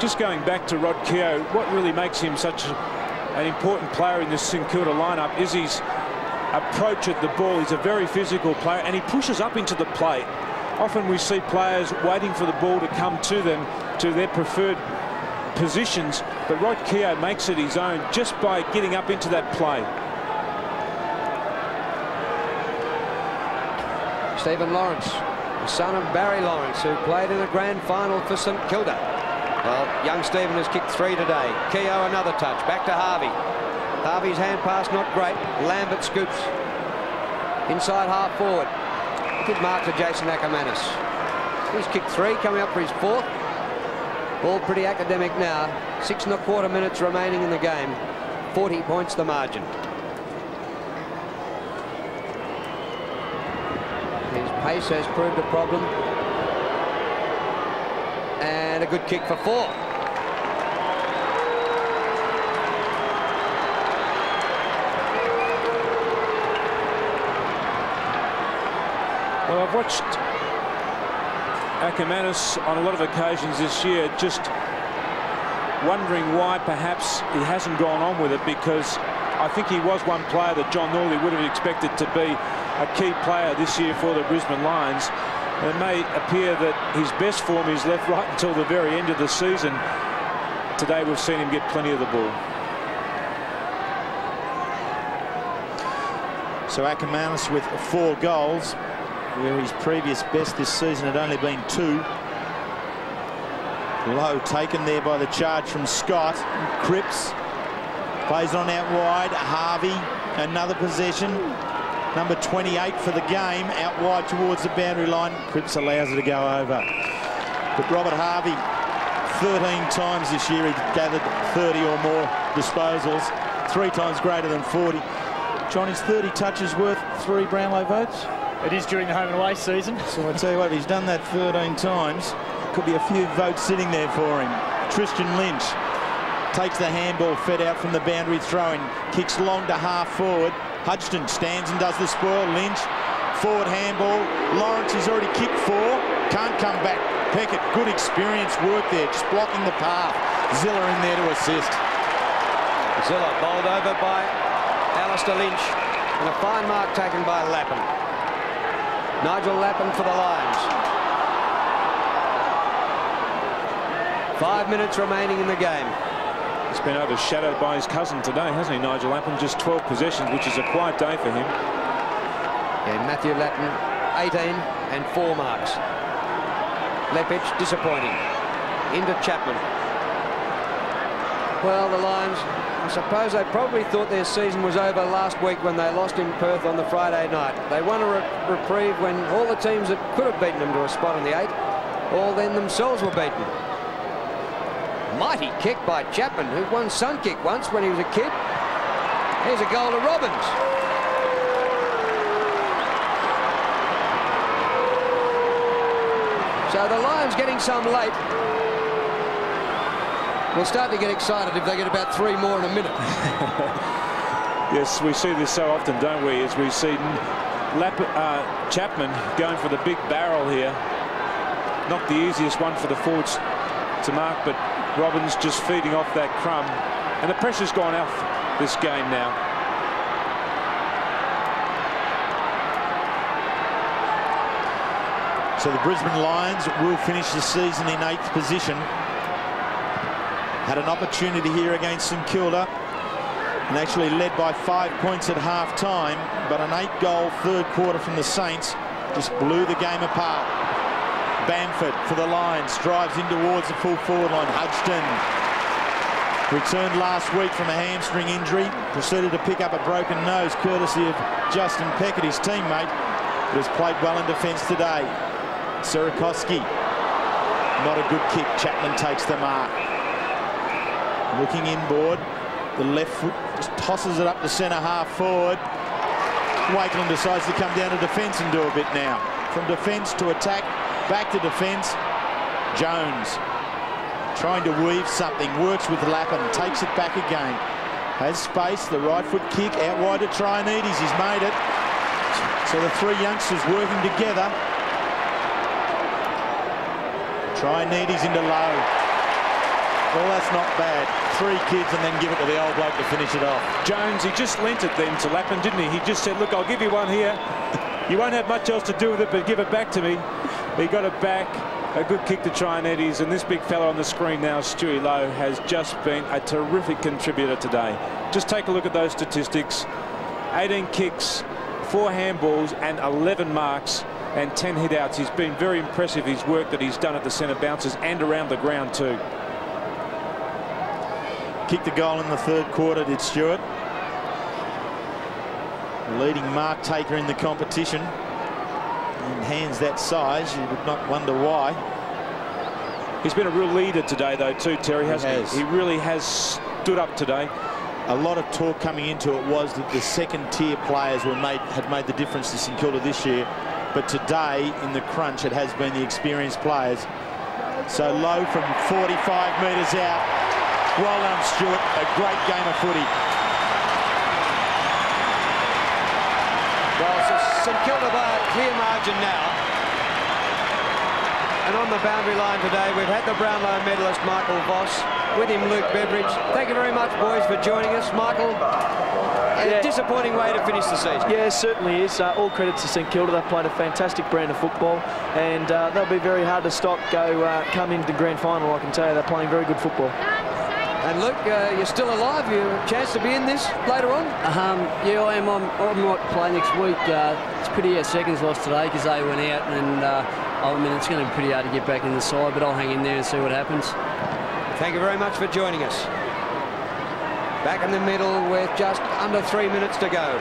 Just going back to Rod Keogh, what really makes him such an important player in this St Kilda lineup is his approach at the ball. He's a very physical player and he pushes up into the play. Often we see players waiting for the ball to come to them, to their preferred positions, but Rod Keogh makes it his own just by getting up into that play. Stephen Lawrence, the son of Barry Lawrence, who played in the grand final for St Kilda. Well, young Stephen has kicked three today. Keogh another touch. Back to Harvey. Harvey's hand pass not great. Lambert scoops. Inside half forward. Good mark to Jason Akermanis. He's kicked three, coming up for his fourth. All pretty academic now. Six and a quarter minutes remaining in the game. 40 points the margin. Pace has proved a problem. And a good kick for four. Well, I've watched Akermanis on a lot of occasions this year, just wondering why perhaps he hasn't gone on with it because I think he was one player that John Northey would have expected to be a key player this year for the Brisbane Lions. It may appear that his best form is left right until the very end of the season. Today we've seen him get plenty of the ball. So Akermanis with four goals where his previous best this season had only been two. Loewe taken there by the charge from Scott. Cripps plays on out wide. Harvey, another possession. Number 28 for the game, out wide towards the boundary line. Cripps allows it to go over. But Robert Harvey, 13 times this year, he gathered 30 or more disposals, three times greater than 40. Johnny's 30 touches worth three Brownlow votes. It is during the home and away season. So I tell you what, he's done that 13 times. Could be a few votes sitting there for him. Tristan Lynch takes the handball fed out from the boundary throwing, kicks long to half forward. Hudghton stands and does the spoil. Lynch, forward handball. Lawrence has already kicked four, can't come back. Peckett, good experience work there, just blocking the path. Sziller in there to assist. Sziller bowled over by Alastair Lynch and a fine mark taken by Lappin. Nigel Lappin for the Lions. Five minutes remaining in the game. He's been overshadowed by his cousin today, hasn't he, Nigel Lappin? Just 12 possessions, which is a quiet day for him. And Matthew Lappin, 18 and four marks. Leppitsch disappointing. Into Chapman. Well, the Lions, I suppose they probably thought their season was over last week when they lost in Perth on the Friday night. They won a re reprieve when all the teams that could have beaten them to a spot in the eight, all then themselves were beaten. Mighty kick by Chapman, who won Sun Kick once when he was a kid. Here's a goal to Robbins. So the Lions getting some late. We'll start to get excited if they get about three more in a minute. [laughs] yes, we see this so often, don't we? As we see Lap uh, Chapman going for the big barrel here. Not the easiest one for the forwards to mark, but Robbins just feeding off that crumb. And the pressure's gone off this game now. So the Brisbane Lions will finish the season in eighth position. Had an opportunity here against St Kilda and actually led by five points at half time, but an eight goal third quarter from the Saints just blew the game apart. Bamford for the Lions drives in towards the full forward line. Hudghton returned last week from a hamstring injury, proceeded to pick up a broken nose courtesy of Justin Peckett, his teammate, but has played well in defence today. Sierakowski, not a good kick. Chapman takes the mark. Looking inboard, the left foot just tosses it up the centre half forward. Wakelin decides to come down to defence and do a bit now. From defence to attack, back to defence. Jones trying to weave something, works with Lappin, takes it back again. Has space, the right foot kick out wide to Traianidis, he's made it. So the three youngsters working together. Traianidis into Loewe. Well, that's not bad. Three kids and then give it to the old bloke to finish it off. Jones, he just lent it then to Lappin, didn't he? He just said, look, I'll give you one here. You won't have much else to do with it, but give it back to me. He got it back. A good kick to Traianidis, and this big fella on the screen now, Stewie Loewe, has just been a terrific contributor today. Just take a look at those statistics. 18 kicks, four handballs, and 11 marks, and 10 hitouts. He's been very impressive, his work that he's done at the centre bounces and around the ground too. Kicked the goal in the third quarter, did Stewart. Leading mark taker in the competition. In hands that size, you would not wonder why. He's been a real leader today, though, too, Terry, hasn't he? Has. He really has stood up today. A lot of talk coming into it was that the second tier players were made had made the difference to St Kilda this year. But today, in the crunch, it has been the experienced players. So Loewe from 45 metres out. Well done, Stewart. A great game of footy. Well, so St Kilda by a clear margin now. And on the boundary line today, we've had the Brownlow medalist Michael Voss, with him Luke Beveridge. Thank you very much, boys, for joining us. Michael, a Yeah. disappointing way to finish the season. Yeah, it certainly is. Uh, all credit to St Kilda. They've played a fantastic brand of football, and uh, they'll be very hard to stop. Go uh, come into the grand final. I can tell you, they're playing very good football. And Luke, uh, you're still alive. You have a chance to be in this later on. Um, yeah, I am. I'm, I might play next week. Uh, it's pretty our seconds lost today because they went out, and uh, I mean it's going to be pretty hard to get back in the side. But I'll hang in there and see what happens. Thank you very much for joining us. Back in the middle with just under three minutes to go.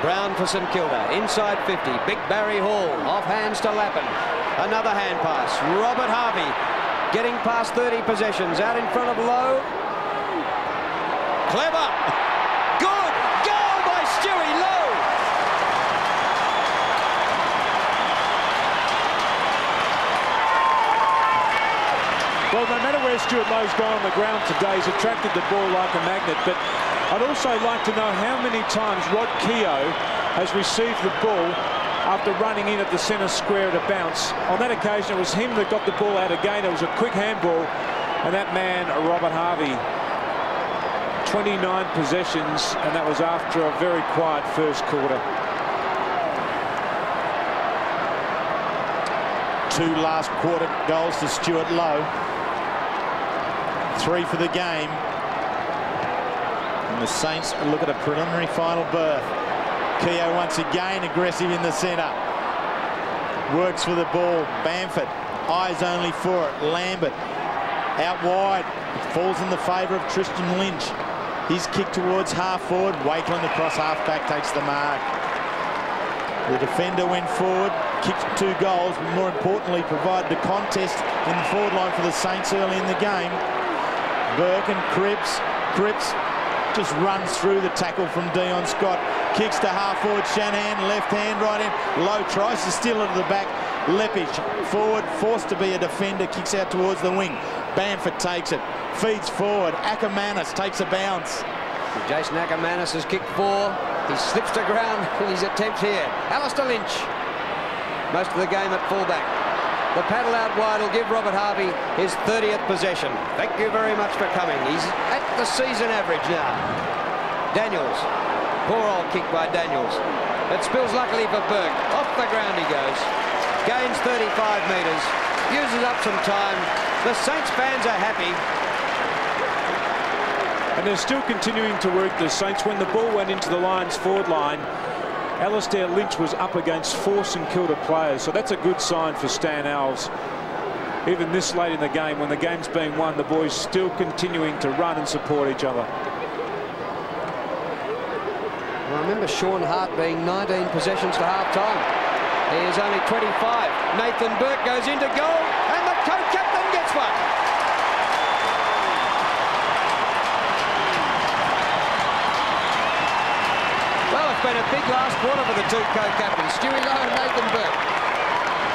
Brown for St Kilda, inside 50. Big Barry Hall, off hands to Lappin. Another hand pass. Robert Harvey getting past 30 possessions. Out in front of Loewe. Clever. Good. Goal by Stewie Loewe. Well, no matter where Stewart Loewe's gone on the ground today, he's attracted the ball like a magnet. But I'd also like to know how many times Rod Keogh has received the ball after running in at the centre square at a bounce. On that occasion, it was him that got the ball out again. It was a quick handball. And that man, Robert Harvey, 29 possessions, and that was after a very quiet first quarter. Two last quarter goals to Stewart Loewe. Three for the game. And the Saints look at a preliminary final berth. Keogh once again aggressive in the centre. Works for the ball. Bamford, eyes only for it. Lambert, out wide. Falls in the favour of Tristan Lynch. His kick towards half forward. Wakelin across half back takes the mark. The defender went forward, kicked two goals, but more importantly provided a contest in the forward line for the Saints early in the game. Burke and Cripps. Cripps just runs through the tackle from Dion Scott. Kicks to half forward Shanahan, left hand right in. Loewe tries to steal it to the back. Leppitsch forward, forced to be a defender, kicks out towards the wing. Bamford takes it, feeds forward. Akermanis takes a bounce. Jason Akermanis has kicked four. He slips to ground [laughs] in his attempt here. Alastair Lynch. Most of the game at fullback. The paddle out wide will give Robert Harvey his 30th possession. Thank you very much for coming. He's at the season average now. Daniels. Poor old kick by Daniels. It spills luckily for Burke. Off the ground he goes. Gains 35 metres. Uses up some time. The Saints fans are happy. And they're still continuing to work the Saints. When the ball went into the Lions forward line, Alastair Lynch was up against four St Kilda players. So that's a good sign for Stan Alves. Even this late in the game, when the game's being won, the boys still continuing to run and support each other. I remember Shaun Hart being 19 possessions to half-time. He is only 25. Nathan Burke goes into goal, and the co-captain gets one. Well, it's been a big last quarter for the two co-captains, Stewie Loewe and Nathan Burke.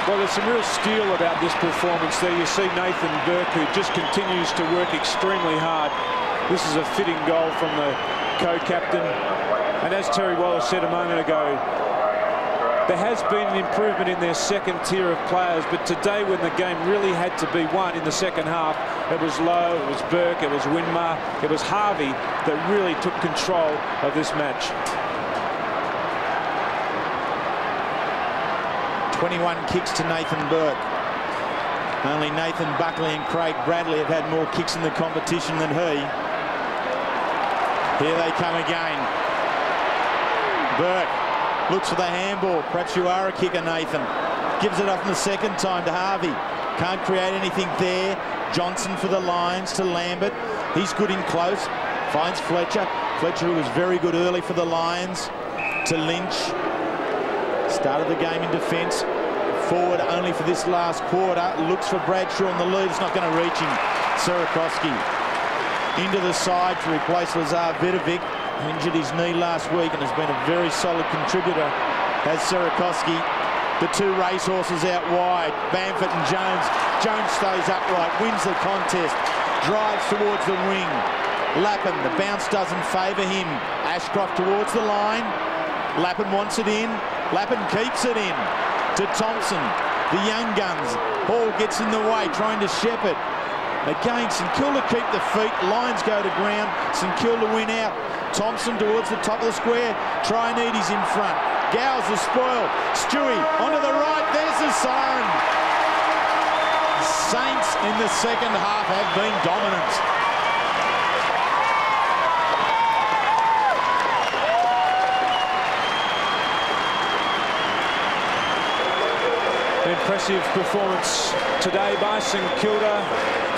Well, there's some real steel about this performance there. You see Nathan Burke, who just continues to work extremely hard. This is a fitting goal from the co-captain. And as Terry Wallace said a moment ago, there has been an improvement in their second tier of players, but today when the game really had to be won in the second half, it was Loewe, it was Burke, it was Winmar, it was Harvey that really took control of this match. 21 kicks to Nathan Burke. Only Nathan Buckley and Craig Bradley have had more kicks in the competition than he. Here they come again. Burke looks for the handball. Perhaps you are a kicker, Nathan. Gives it off in the second time to Harvey. Can't create anything there. Johnson for the Lions to Lambert. He's good in close. Finds Fletcher. Fletcher who was very good early for the Lions. To Lynch. Started the game in defence. Forward only for this last quarter. Looks for Bradshaw on the lead. Not going to reach him. Sierakowski into the side to replace Lazar Vidovic, injured his knee last week and has been a very solid contributor as Sierakowski the two racehorses out wide, Bamford and Jones. Jones stays upright, wins the contest, drives towards the wing. Lappin, the bounce doesn't favour him. Ashcroft towards the line. Lappin wants it in. Lappin keeps it in to Thompson. The young guns. Hall gets in the way, trying to shepherd. Again, St Kilda keep the feet. Lions go to ground. St Kilda win out. Thompson towards the top of the square. Traianidis in front. Gow's the spoil. Stewie onto the right. There's the siren. Saints in the second half have been dominant. Impressive performance today by St Kilda.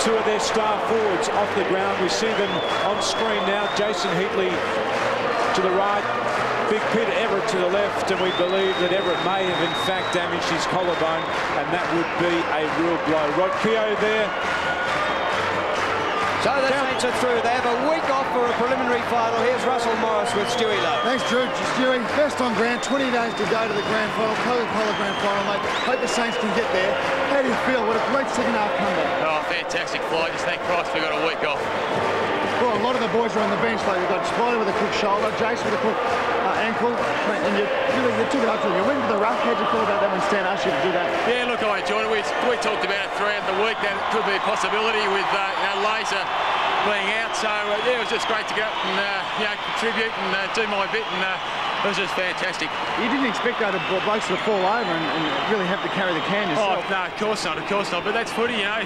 Two of their star forwards off the ground. We see them on screen now. Jason Heatley to the right, Big Peter Everitt to the left, and we believe that Everitt may have in fact damaged his collarbone, and that would be a real blow. Rod Keogh there so the Saints are through. They have a week off for a preliminary final. Here's Russell Morris with Stewie Loewe. Thanks, Drew. Stewie, first on ground, 20 days to go to the grand final, Coca-Cola grand final, mate. Hope the Saints can get there. How do you feel? What a great second half comeback. Oh, fantastic flight. Just thank Christ we got a week off. Well, a lot of the boys are on the bench, though. you've got Spider with a crook shoulder, Jace with a crook uh, ankle, and you really you took it up to. You went to the ruck. How'd you feel about that when Stan asked you to do that? Yeah, look, I enjoyed it. We, we talked about it throughout the week that could be a possibility with uh, you Lazar being out. So uh, yeah, it was just great to get up and uh, you know contribute and uh, do my bit, and it was just fantastic. You didn't expect though the blokes to fall over and, and, really have to carry the can yourself. Oh no, of course not, of course not. But that's footy, you know.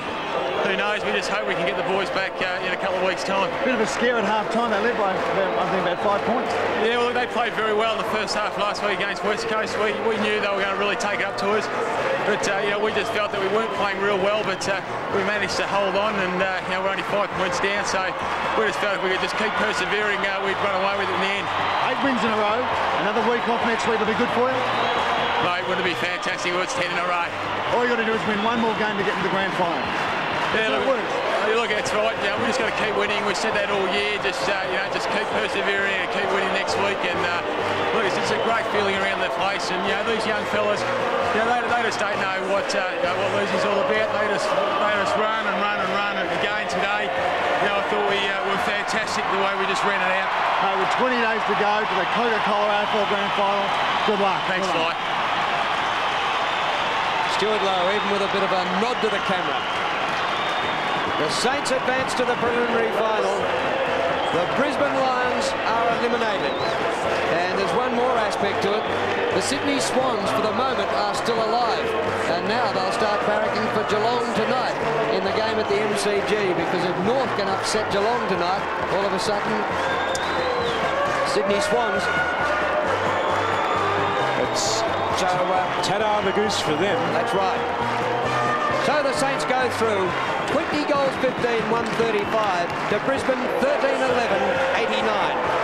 Who knows? We just hope we can get the boys back uh, in a couple of weeks' time. Bit of a scare at half time. They led by I think about five points. Yeah, well they played very well in the first half last week against West Coast. We we knew they were going to really take it up to us. But uh, you know, we just felt that we weren't playing real well, but uh, we managed to hold on, and uh, you know, we're only five points down. So we just felt if we could just keep persevering, uh, we'd run away with it in the end. Eight wins in a row. Another week off next week will be good for you. Mate, wouldn't it be fantastic? It's ten in a row. All you got to do is win one more game to get into the grand final. Yeah, look, works. look, that's right. You know, we just got to keep winning. We've said that all year. Just uh, you know, just keep persevering and keep winning next week. And uh, look, it's, it's a great feeling around the place. And you know, these young fellas, you know, they, they just don't know what uh, you know, what losing's all about. They just they just run and run and run. And again today, you know, I thought we uh, were fantastic the way we just ran it out. Uh, with 20 days to go to the Coca-Cola AFL Grand Final, good luck. Thanks, Fly. Stewart Loewe, even with a bit of a nod to the camera. The Saints advance to the preliminary final. The Brisbane Lions are eliminated. And there's one more aspect to it. The Sydney Swans, for the moment, are still alive. And now they'll start barracking for Geelong tonight in the game at the MCG because if North can upset Geelong tonight, all of a sudden, Sydney Swans. It's so, uh, ta the goose for them. That's right. So the Saints go through 20 goals 15, 135 to Brisbane 13 11 89.